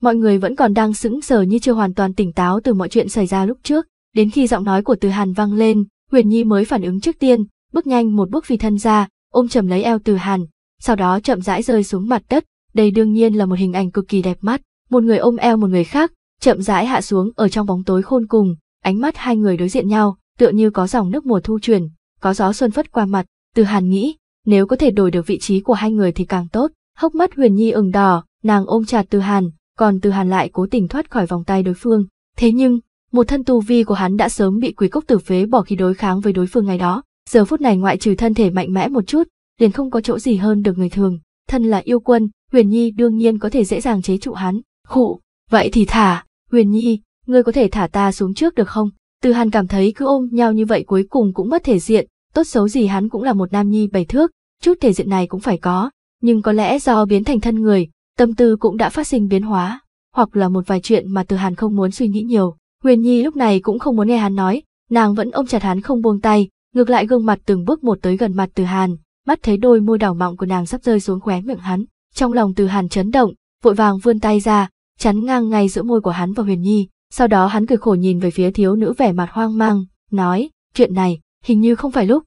Mọi người vẫn còn đang sững sờ như chưa hoàn toàn tỉnh táo từ mọi chuyện xảy ra lúc trước, đến khi giọng nói của Từ Hàn vang lên, Huyền Nhi mới phản ứng trước tiên, bước nhanh một bước phi thân ra, ôm chầm lấy eo Từ Hàn, sau đó chậm rãi rơi xuống mặt đất, đây đương nhiên là một hình ảnh cực kỳ đẹp mắt, một người ôm eo một người khác, chậm rãi hạ xuống ở trong bóng tối khôn cùng, ánh mắt hai người đối diện nhau, tựa như có dòng nước mùa thu truyền, có gió xuân phất qua mặt, Từ Hàn nghĩ, nếu có thể đổi được vị trí của hai người thì càng tốt, hốc mắt Huyền Nhi ửng đỏ, nàng ôm chặt Từ Hàn, còn Từ Hàn lại cố tình thoát khỏi vòng tay đối phương. Thế nhưng, một thân tu vi của hắn đã sớm bị quỷ cốc tử phế bỏ khi đối kháng với đối phương ngày đó. Giờ phút này ngoại trừ thân thể mạnh mẽ một chút, liền không có chỗ gì hơn được người thường. Thân là yêu quân, Huyền Nhi đương nhiên có thể dễ dàng chế trụ hắn. Khụ, vậy thì thả, Huyền Nhi, ngươi có thể thả ta xuống trước được không? Từ Hàn cảm thấy cứ ôm nhau như vậy cuối cùng cũng mất thể diện, tốt xấu gì hắn cũng là một nam nhi bảy thước, chút thể diện này cũng phải có, nhưng có lẽ do biến thành thân người, tâm tư cũng đã phát sinh biến hóa, hoặc là một vài chuyện mà Từ Hàn không muốn suy nghĩ nhiều. Huyền Nhi lúc này cũng không muốn nghe hắn nói, nàng vẫn ôm chặt hắn không buông tay, ngược lại gương mặt từng bước một tới gần mặt Từ Hàn, mắt thấy đôi môi đỏ mọng của nàng sắp rơi xuống khóe miệng hắn, trong lòng Từ Hàn chấn động, vội vàng vươn tay ra, chắn ngang ngay giữa môi của hắn và Huyền Nhi, sau đó hắn cười khổ nhìn về phía thiếu nữ vẻ mặt hoang mang, nói, chuyện này, hình như không phải lúc.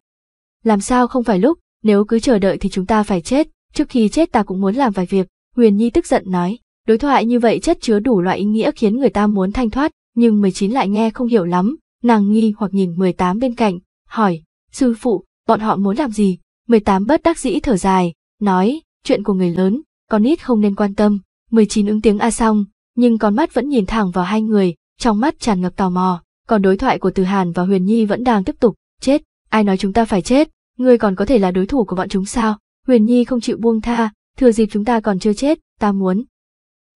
Làm sao không phải lúc, nếu cứ chờ đợi thì chúng ta phải chết, trước khi chết ta cũng muốn làm vài việc, Huyền Nhi tức giận nói, đối thoại như vậy chất chứa đủ loại ý nghĩa khiến người ta muốn thanh thoát, nhưng 19 lại nghe không hiểu lắm, nàng nghi hoặc nhìn 18 bên cạnh, hỏi, sư phụ, bọn họ muốn làm gì? 18 bất đắc dĩ thở dài, nói, chuyện của người lớn, con ít không nên quan tâm, 19 ứng tiếng a xong, nhưng con mắt vẫn nhìn thẳng vào hai người, trong mắt tràn ngập tò mò, còn đối thoại của Từ Hàn và Huyền Nhi vẫn đang tiếp tục, chết, ai nói chúng ta phải chết, ngươi còn có thể là đối thủ của bọn chúng sao? Huyền Nhi không chịu buông tha, thừa dịp chúng ta còn chưa chết, ta muốn.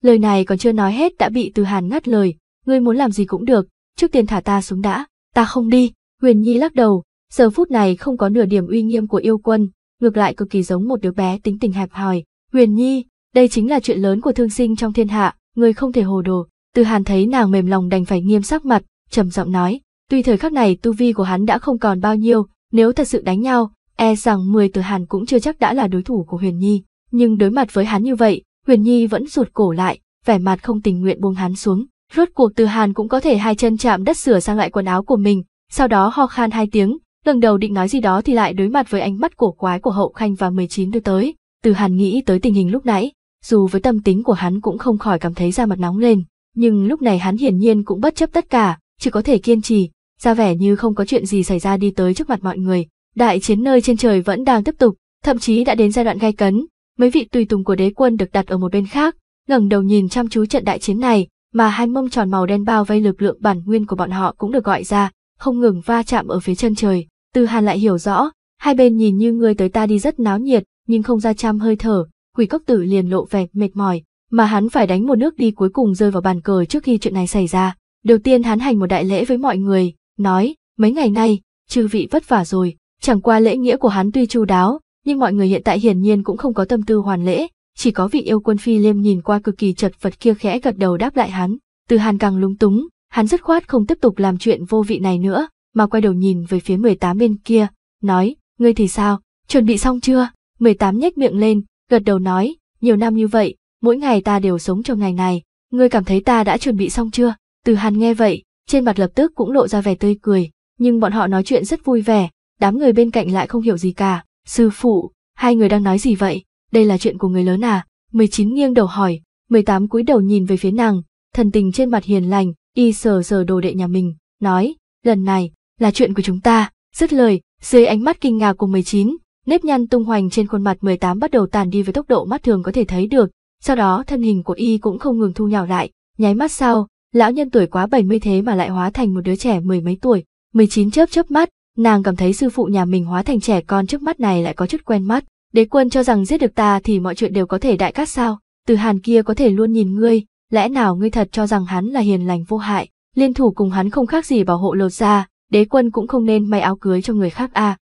Lời này còn chưa nói hết đã bị Từ Hàn ngắt lời, ngươi muốn làm gì cũng được, trước tiên thả ta xuống đã, ta không đi. Huyền Nhi lắc đầu, giờ phút này không có nửa điểm uy nghiêm của yêu quân, ngược lại cực kỳ giống một đứa bé tính tình hẹp hòi. Huyền Nhi, đây chính là chuyện lớn của thương sinh trong thiên hạ, người không thể hồ đồ. Từ Hàn thấy nàng mềm lòng đành phải nghiêm sắc mặt, trầm giọng nói, tuy thời khắc này tu vi của hắn đã không còn bao nhiêu, nếu thật sự đánh nhau, e rằng 10 Từ Hàn cũng chưa chắc đã là đối thủ của Huyền Nhi, nhưng đối mặt với hắn như vậy, Huyền Nhi vẫn rụt cổ lại, vẻ mặt không tình nguyện buông hắn xuống. Rốt cuộc Từ Hàn cũng có thể hai chân chạm đất sửa sang lại quần áo của mình, sau đó ho khan hai tiếng, lần đầu định nói gì đó thì lại đối mặt với ánh mắt cổ quái của Hậu Khanh và 19 đưa tới. Từ Hàn nghĩ tới tình hình lúc nãy, dù với tâm tính của hắn cũng không khỏi cảm thấy da mặt nóng lên, nhưng lúc này hắn hiển nhiên cũng bất chấp tất cả, chỉ có thể kiên trì, ra vẻ như không có chuyện gì xảy ra đi tới trước mặt mọi người. Đại chiến nơi trên trời vẫn đang tiếp tục, thậm chí đã đến giai đoạn gai cấn, mấy vị tùy tùng của đế quân được đặt ở một bên khác, ngẩng đầu nhìn chăm chú trận đại chiến này, mà hai mông tròn màu đen bao vây lực lượng bản nguyên của bọn họ cũng được gọi ra, không ngừng va chạm ở phía chân trời. Từ Hàn lại hiểu rõ, hai bên nhìn như người tới ta đi rất náo nhiệt, nhưng không ra trăm hơi thở, quỷ cốc tử liền lộ vẻ mệt mỏi, mà hắn phải đánh một nước đi cuối cùng rơi vào bàn cờ trước khi chuyện này xảy ra. Đầu tiên hắn hành một đại lễ với mọi người, nói, mấy ngày nay, chư vị vất vả rồi, chẳng qua lễ nghĩa của hắn tuy chu đáo, nhưng mọi người hiện tại hiển nhiên cũng không có tâm tư hoàn lễ, chỉ có vị yêu quân phi liêm nhìn qua cực kỳ chật vật kia khẽ gật đầu đáp lại hắn. Từ hàn càng lúng túng, hắn dứt khoát không tiếp tục làm chuyện vô vị này nữa, mà quay đầu nhìn về phía 18 bên kia, nói, ngươi thì sao, chuẩn bị xong chưa? 18 nhếch miệng lên, gật đầu nói, nhiều năm như vậy, mỗi ngày ta đều sống trong ngày này, ngươi cảm thấy ta đã chuẩn bị xong chưa? Từ Hàn nghe vậy, trên mặt lập tức cũng lộ ra vẻ tươi cười, nhưng bọn họ nói chuyện rất vui vẻ, đám người bên cạnh lại không hiểu gì cả. Sư phụ, hai người đang nói gì vậy? Đây là chuyện của người lớn à? 19 nghiêng đầu hỏi, 18 cúi đầu nhìn về phía nàng, thần tình trên mặt hiền lành, y sờ sờ đồ đệ nhà mình, nói, lần này, là chuyện của chúng ta, dứt lời, dưới ánh mắt kinh ngạc của 19, nếp nhăn tung hoành trên khuôn mặt 18 bắt đầu tàn đi với tốc độ mắt thường có thể thấy được, sau đó thân hình của y cũng không ngừng thu nhỏ lại, nháy mắt sau, lão nhân tuổi quá 70 thế mà lại hóa thành một đứa trẻ mười mấy tuổi, 19 chớp chớp mắt, nàng cảm thấy sư phụ nhà mình hóa thành trẻ con trước mắt này lại có chút quen mắt. Đế quân cho rằng giết được ta thì mọi chuyện đều có thể đại cát sao, từ hàn kia có thể luôn nhìn ngươi, lẽ nào ngươi thật cho rằng hắn là hiền lành vô hại, liên thủ cùng hắn không khác gì bảo hộ lột ra, đế quân cũng không nên may áo cưới cho người khác à.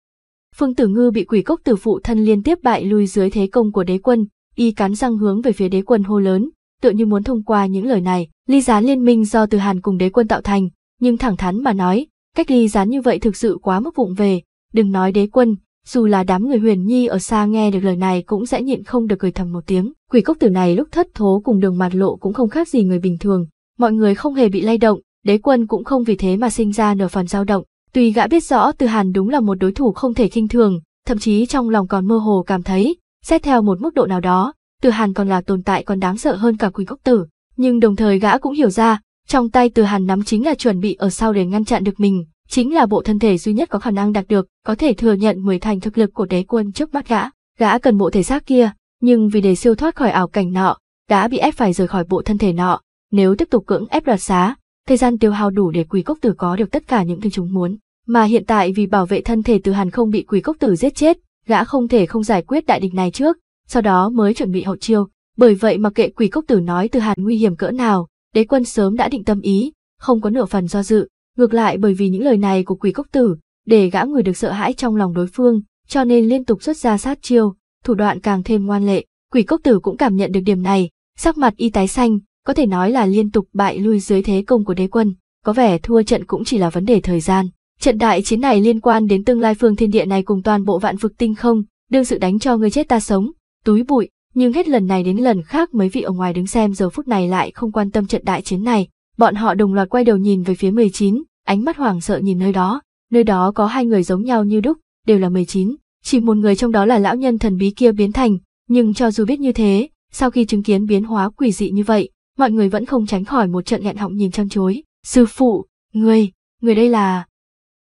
Phương Tử Ngư bị quỷ cốc tử phụ thân liên tiếp bại lui dưới thế công của đế quân, y cắn răng hướng về phía đế quân hô lớn, tựa như muốn thông qua những lời này, ly gián liên minh do từ Hàn cùng đế quân tạo thành, nhưng thẳng thắn mà nói, cách ly gián như vậy thực sự quá mức vụng về, đừng nói đế quân, dù là đám người huyền nhi ở xa nghe được lời này cũng sẽ nhịn không được cười thầm một tiếng. Quỷ cốc tử này lúc thất thố cùng đường mặt lộ cũng không khác gì người bình thường, mọi người không hề bị lay động, đế quân cũng không vì thế mà sinh ra nửa phần dao động. Tuy gã biết rõ Từ Hàn đúng là một đối thủ không thể khinh thường, thậm chí trong lòng còn mơ hồ cảm thấy, xét theo một mức độ nào đó, Từ Hàn còn là tồn tại còn đáng sợ hơn cả Quỳnh cốc tử. Nhưng đồng thời gã cũng hiểu ra, trong tay Từ Hàn nắm chính là chuẩn bị ở sau để ngăn chặn được mình, chính là bộ thân thể duy nhất có khả năng đạt được, có thể thừa nhận mười thành thực lực của đế quân trước mắt gã. Gã cần bộ thể xác kia, nhưng vì để siêu thoát khỏi ảo cảnh nọ, gã bị ép phải rời khỏi bộ thân thể nọ. Nếu tiếp tục cưỡng ép đoạt xá, thời gian tiêu hao đủ để quỷ cốc tử có được tất cả những thứ chúng muốn. Mà hiện tại vì bảo vệ thân thể từ hàn không bị quỷ cốc tử giết chết, gã không thể không giải quyết đại địch này trước, sau đó mới chuẩn bị hậu chiêu. Bởi vậy mà kệ quỷ cốc tử nói từ hàn nguy hiểm cỡ nào, đế quân sớm đã định tâm ý, không có nửa phần do dự, Ngược lại bởi vì những lời này của quỷ cốc tử, để gã người được sợ hãi trong lòng đối phương, cho nên liên tục xuất ra sát chiêu, thủ đoạn càng thêm ngoan lệ. Quỷ cốc tử cũng cảm nhận được điểm này, sắc mặt y tái xanh, có thể nói là liên tục bại lui dưới thế công của đế quân, có vẻ thua trận cũng chỉ là vấn đề thời gian. Trận đại chiến này liên quan đến tương lai phương thiên địa này cùng toàn bộ vạn vực tinh không, đương sự đánh cho người chết ta sống, túi bụi, nhưng hết lần này đến lần khác mấy vị ở ngoài đứng xem giờ phút này lại không quan tâm trận đại chiến này. Bọn họ đồng loạt quay đầu nhìn về phía 19, ánh mắt hoảng sợ nhìn nơi đó, nơi đó có hai người giống nhau như đúc, đều là 19, chỉ một người trong đó là lão nhân thần bí kia biến thành, nhưng cho dù biết như thế, sau khi chứng kiến biến hóa quỷ dị như vậy, mọi người vẫn không tránh khỏi một trận nghẹn họng nhìn chăm chối. Sư phụ, người, người đây là...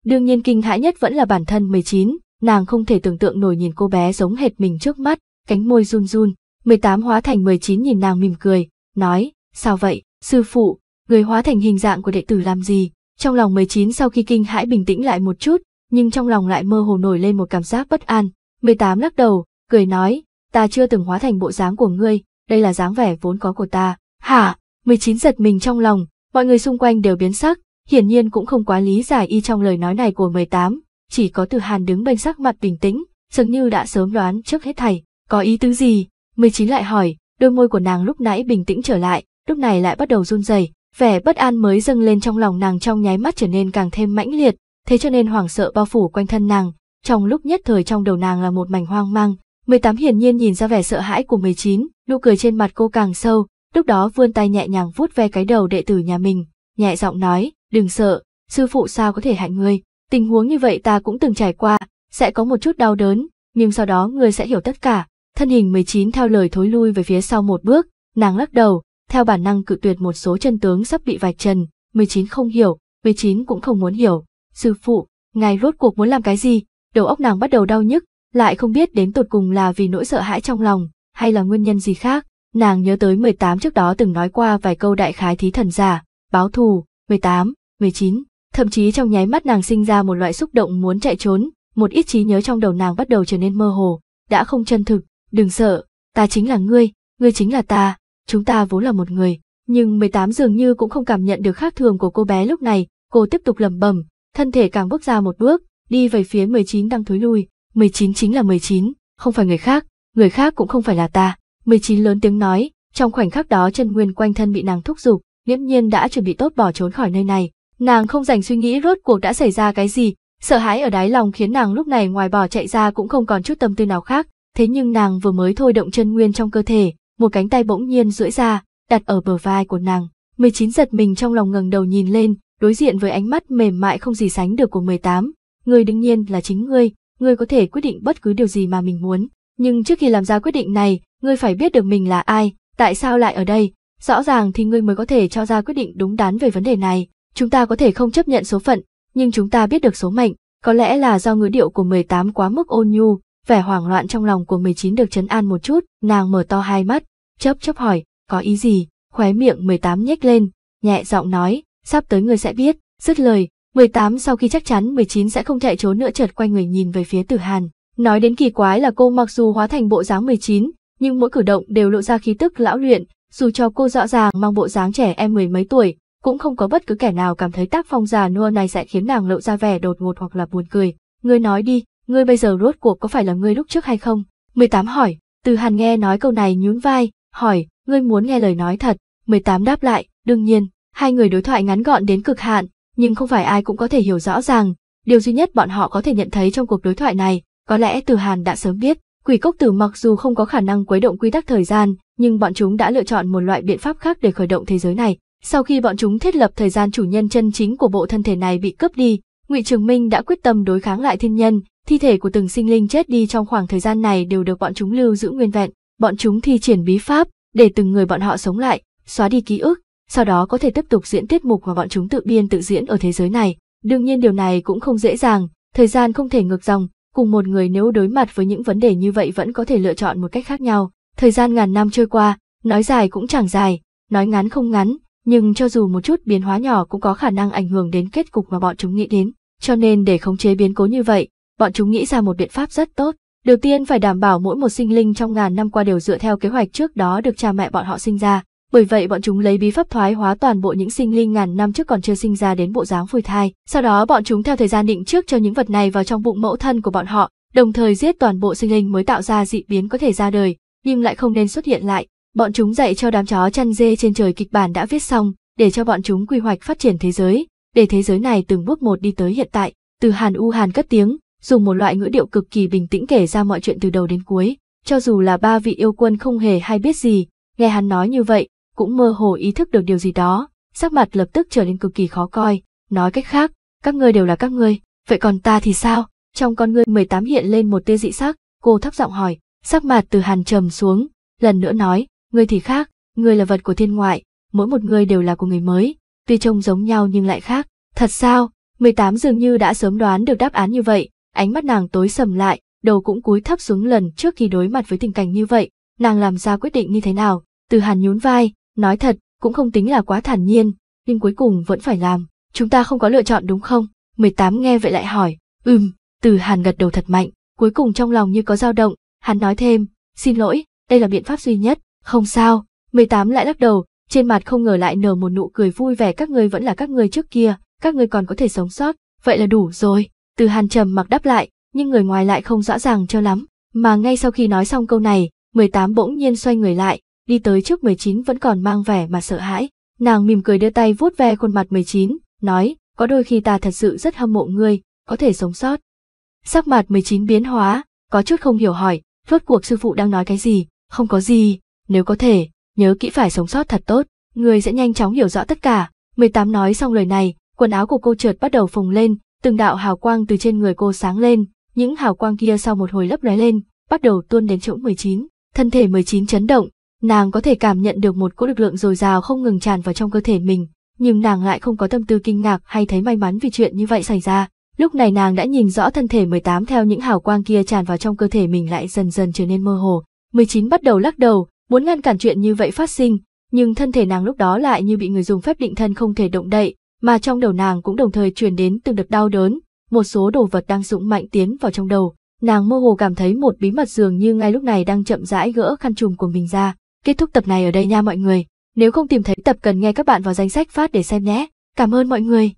Đương nhiên kinh hãi nhất vẫn là bản thân 19, nàng không thể tưởng tượng nổi nhìn cô bé giống hệt mình trước mắt, cánh môi run run, 18 hóa thành 19 nhìn nàng mỉm cười, nói, sao vậy, sư phụ, người hóa thành hình dạng của đệ tử làm gì, trong lòng 19 sau khi kinh hãi bình tĩnh lại một chút, nhưng trong lòng lại mơ hồ nổi lên một cảm giác bất an. 18 lắc đầu, cười nói, ta chưa từng hóa thành bộ dáng của ngươi, đây là dáng vẻ vốn có của ta. Hả? 19 giật mình trong lòng, mọi người xung quanh đều biến sắc, hiển nhiên cũng không quá lý giải y trong lời nói này của 18, chỉ có từ hàn đứng bên sắc mặt bình tĩnh, dường như đã sớm đoán trước hết thầy, có ý tứ gì? 19 lại hỏi, đôi môi của nàng lúc nãy bình tĩnh trở lại, lúc này lại bắt đầu run rẩy, Vẻ bất an mới dâng lên trong lòng nàng trong nháy mắt trở nên càng thêm mãnh liệt, thế cho nên hoảng sợ bao phủ quanh thân nàng, trong lúc nhất thời trong đầu nàng là một mảnh hoang mang. 18 hiển nhiên nhìn ra vẻ sợ hãi của 19, nụ cười trên mặt cô càng sâu, lúc đó vươn tay nhẹ nhàng vuốt ve cái đầu đệ tử nhà mình, nhẹ giọng nói, đừng sợ, sư phụ sao có thể hại ngươi, tình huống như vậy ta cũng từng trải qua, sẽ có một chút đau đớn, nhưng sau đó ngươi sẽ hiểu tất cả. Thân hình 19 theo lời thối lui về phía sau một bước, nàng lắc đầu, theo bản năng cự tuyệt một số chân tướng sắp bị vạch trần, 19 không hiểu, 19 cũng không muốn hiểu. Sư phụ, ngài rốt cuộc muốn làm cái gì? Đầu óc nàng bắt đầu đau nhức, lại không biết đến tột cùng là vì nỗi sợ hãi trong lòng, hay là nguyên nhân gì khác. Nàng nhớ tới 18 trước đó từng nói qua vài câu đại khái thí thần giả, báo thù, 18, 19, thậm chí trong nháy mắt nàng sinh ra một loại xúc động muốn chạy trốn, một ít trí nhớ trong đầu nàng bắt đầu trở nên mơ hồ, đã không chân thực, đừng sợ, ta chính là ngươi, ngươi chính là ta, chúng ta vốn là một người. Nhưng 18 dường như cũng không cảm nhận được khác thường của cô bé lúc này, cô tiếp tục lẩm bẩm, thân thể càng bước ra một bước, đi về phía 19 đang thối lui, 19 chính là 19, không phải người khác, người khác cũng không phải là ta. 19 lớn tiếng nói, trong khoảnh khắc đó chân nguyên quanh thân bị nàng thúc giục, nghiễm nhiên đã chuẩn bị tốt bỏ trốn khỏi nơi này. Nàng không dành suy nghĩ rốt cuộc đã xảy ra cái gì, sợ hãi ở đáy lòng khiến nàng lúc này ngoài bỏ chạy ra cũng không còn chút tâm tư nào khác, thế nhưng nàng vừa mới thôi động chân nguyên trong cơ thể, một cánh tay bỗng nhiên duỗi ra, đặt ở bờ vai của nàng. 19 giật mình trong lòng ngẩng đầu nhìn lên, đối diện với ánh mắt mềm mại không gì sánh được của 18. người đương nhiên là chính ngươi, ngươi có thể quyết định bất cứ điều gì mà mình muốn. Nhưng trước khi làm ra quyết định này, ngươi phải biết được mình là ai, tại sao lại ở đây. Rõ ràng thì ngươi mới có thể cho ra quyết định đúng đắn về vấn đề này. Chúng ta có thể không chấp nhận số phận, nhưng chúng ta biết được số mệnh. Có lẽ là do ngữ điệu của 18 quá mức ôn nhu, vẻ hoảng loạn trong lòng của 19 được chấn an một chút, nàng mở to hai mắt, chớp chớp hỏi, có ý gì, khóe miệng 18 nhếch lên, nhẹ giọng nói, sắp tới ngươi sẽ biết, dứt lời, 18 sau khi chắc chắn 19 sẽ không chạy trốn nữa chợt quay người nhìn về phía tử hàn. Nói đến kỳ quái là cô mặc dù hóa thành bộ dáng 19, nhưng mỗi cử động đều lộ ra khí tức lão luyện, dù cho cô rõ ràng mang bộ dáng trẻ em mười mấy tuổi, cũng không có bất cứ kẻ nào cảm thấy tác phong già nua này sẽ khiến nàng lộ ra vẻ đột ngột hoặc là buồn cười. Ngươi nói đi, ngươi bây giờ rốt cuộc có phải là ngươi lúc trước hay không? 18 hỏi, từ hàn nghe nói câu này nhún vai, hỏi, ngươi muốn nghe lời nói thật, 18 đáp lại, đương nhiên, hai người đối thoại ngắn gọn đến cực hạn, nhưng không phải ai cũng có thể hiểu rõ ràng, điều duy nhất bọn họ có thể nhận thấy trong cuộc đối thoại này, có lẽ Từ Hàn đã sớm biết, quỷ cốc tử mặc dù không có khả năng quấy động quy tắc thời gian, nhưng bọn chúng đã lựa chọn một loại biện pháp khác để khởi động thế giới này. Sau khi bọn chúng thiết lập thời gian chủ nhân chân chính của bộ thân thể này bị cướp đi, Ngụy Trường Minh đã quyết tâm đối kháng lại thiên nhân, thi thể của từng sinh linh chết đi trong khoảng thời gian này đều được bọn chúng lưu giữ nguyên vẹn, bọn chúng thi triển bí pháp, để từng người bọn họ sống lại, xóa đi ký ức, sau đó có thể tiếp tục diễn tiết mục mà bọn chúng tự biên tự diễn ở thế giới này. Đương nhiên điều này cũng không dễ dàng, thời gian không thể ngược dòng, cùng một người nếu đối mặt với những vấn đề như vậy vẫn có thể lựa chọn một cách khác nhau. Thời gian ngàn năm trôi qua, nói dài cũng chẳng dài, nói ngắn không ngắn, nhưng cho dù một chút biến hóa nhỏ cũng có khả năng ảnh hưởng đến kết cục mà bọn chúng nghĩ đến. Cho nên để khống chế biến cố như vậy, bọn chúng nghĩ ra một biện pháp rất tốt. Đầu tiên phải đảm bảo mỗi một sinh linh trong ngàn năm qua đều dựa theo kế hoạch trước đó được cha mẹ bọn họ sinh ra. Bởi vậy bọn chúng lấy bí pháp thoái hóa toàn bộ những sinh linh ngàn năm trước còn chưa sinh ra đến bộ dáng phôi thai. Sau đó bọn chúng theo thời gian định trước cho những vật này vào trong bụng mẫu thân của bọn họ, đồng thời giết toàn bộ sinh linh mới tạo ra dị biến có thể ra đời, nhưng lại không nên xuất hiện lại. Bọn chúng dạy cho đám chó chăn dê trên trời kịch bản đã viết xong, để cho bọn chúng quy hoạch phát triển thế giới, để thế giới này từng bước một đi tới hiện tại. Từ Hàn U Hàn cất tiếng, dùng một loại ngữ điệu cực kỳ bình tĩnh kể ra mọi chuyện từ đầu đến cuối. Cho dù là ba vị yêu quân không hề hay biết gì, nghe hắn nói như vậy, cũng mơ hồ ý thức được điều gì đó, sắc mặt lập tức trở nên cực kỳ khó coi, nói cách khác, các ngươi đều là các ngươi, vậy còn ta thì sao? Trong con ngươi 18 hiện lên một tia dị sắc, cô thấp giọng hỏi, sắc mặt từ hàn trầm xuống, lần nữa nói, ngươi thì khác, ngươi là vật của thiên ngoại, mỗi một ngươi đều là của người mới, tuy trông giống nhau nhưng lại khác, thật sao? 18 dường như đã sớm đoán được đáp án như vậy, ánh mắt nàng tối sầm lại, đầu cũng cúi thấp xuống lần trước khi đối mặt với tình cảnh như vậy, nàng làm ra quyết định như thế nào, từ hàn nhún vai, Nói thật, cũng không tính là quá thản nhiên, nhưng cuối cùng vẫn phải làm. Chúng ta không có lựa chọn đúng không? 18 nghe vậy lại hỏi. Ừm, từ Hàn gật đầu thật mạnh, cuối cùng trong lòng như có dao động, hắn nói thêm, xin lỗi, đây là biện pháp duy nhất, không sao. 18 lại lắc đầu, trên mặt không ngờ lại nở một nụ cười vui vẻ các ngươi vẫn là các ngươi trước kia, các ngươi còn có thể sống sót, vậy là đủ rồi. Từ Hàn trầm mặc đáp lại, nhưng người ngoài lại không rõ ràng cho lắm, mà ngay sau khi nói xong câu này, 18 bỗng nhiên xoay người lại, đi tới trước 19 vẫn còn mang vẻ mà sợ hãi. Nàng mỉm cười đưa tay vuốt ve khuôn mặt 19, nói, có đôi khi ta thật sự rất hâm mộ ngươi, có thể sống sót. Sắc mặt 19 biến hóa, có chút không hiểu hỏi, rốt cuộc sư phụ đang nói cái gì, không có gì, nếu có thể, nhớ kỹ phải sống sót thật tốt, ngươi sẽ nhanh chóng hiểu rõ tất cả. 18 nói xong lời này, quần áo của cô chợt bắt đầu phồng lên, từng đạo hào quang từ trên người cô sáng lên, những hào quang kia sau một hồi lấp lóe lên, bắt đầu tuôn đến chỗ 19. Thân thể 19 chấn động, Nàng có thể cảm nhận được một cỗ lực lượng dồi dào không ngừng tràn vào trong cơ thể mình, nhưng nàng lại không có tâm tư kinh ngạc hay thấy may mắn vì chuyện như vậy xảy ra. Lúc này nàng đã nhìn rõ thân thể 18 theo những hào quang kia tràn vào trong cơ thể mình lại dần dần trở nên mơ hồ. 19 bắt đầu lắc đầu, muốn ngăn cản chuyện như vậy phát sinh, nhưng thân thể nàng lúc đó lại như bị người dùng phép định thân không thể động đậy, mà trong đầu nàng cũng đồng thời truyền đến từng đợt đau đớn, một số đồ vật đang dũng mạnh tiến vào trong đầu. Nàng mơ hồ cảm thấy một bí mật dường như ngay lúc này đang chậm rãi gỡ khăn trùm của mình ra. Kết thúc tập này ở đây nha mọi người. Nếu không tìm thấy tập cần nghe các bạn vào danh sách phát để xem nhé. Cảm ơn mọi người.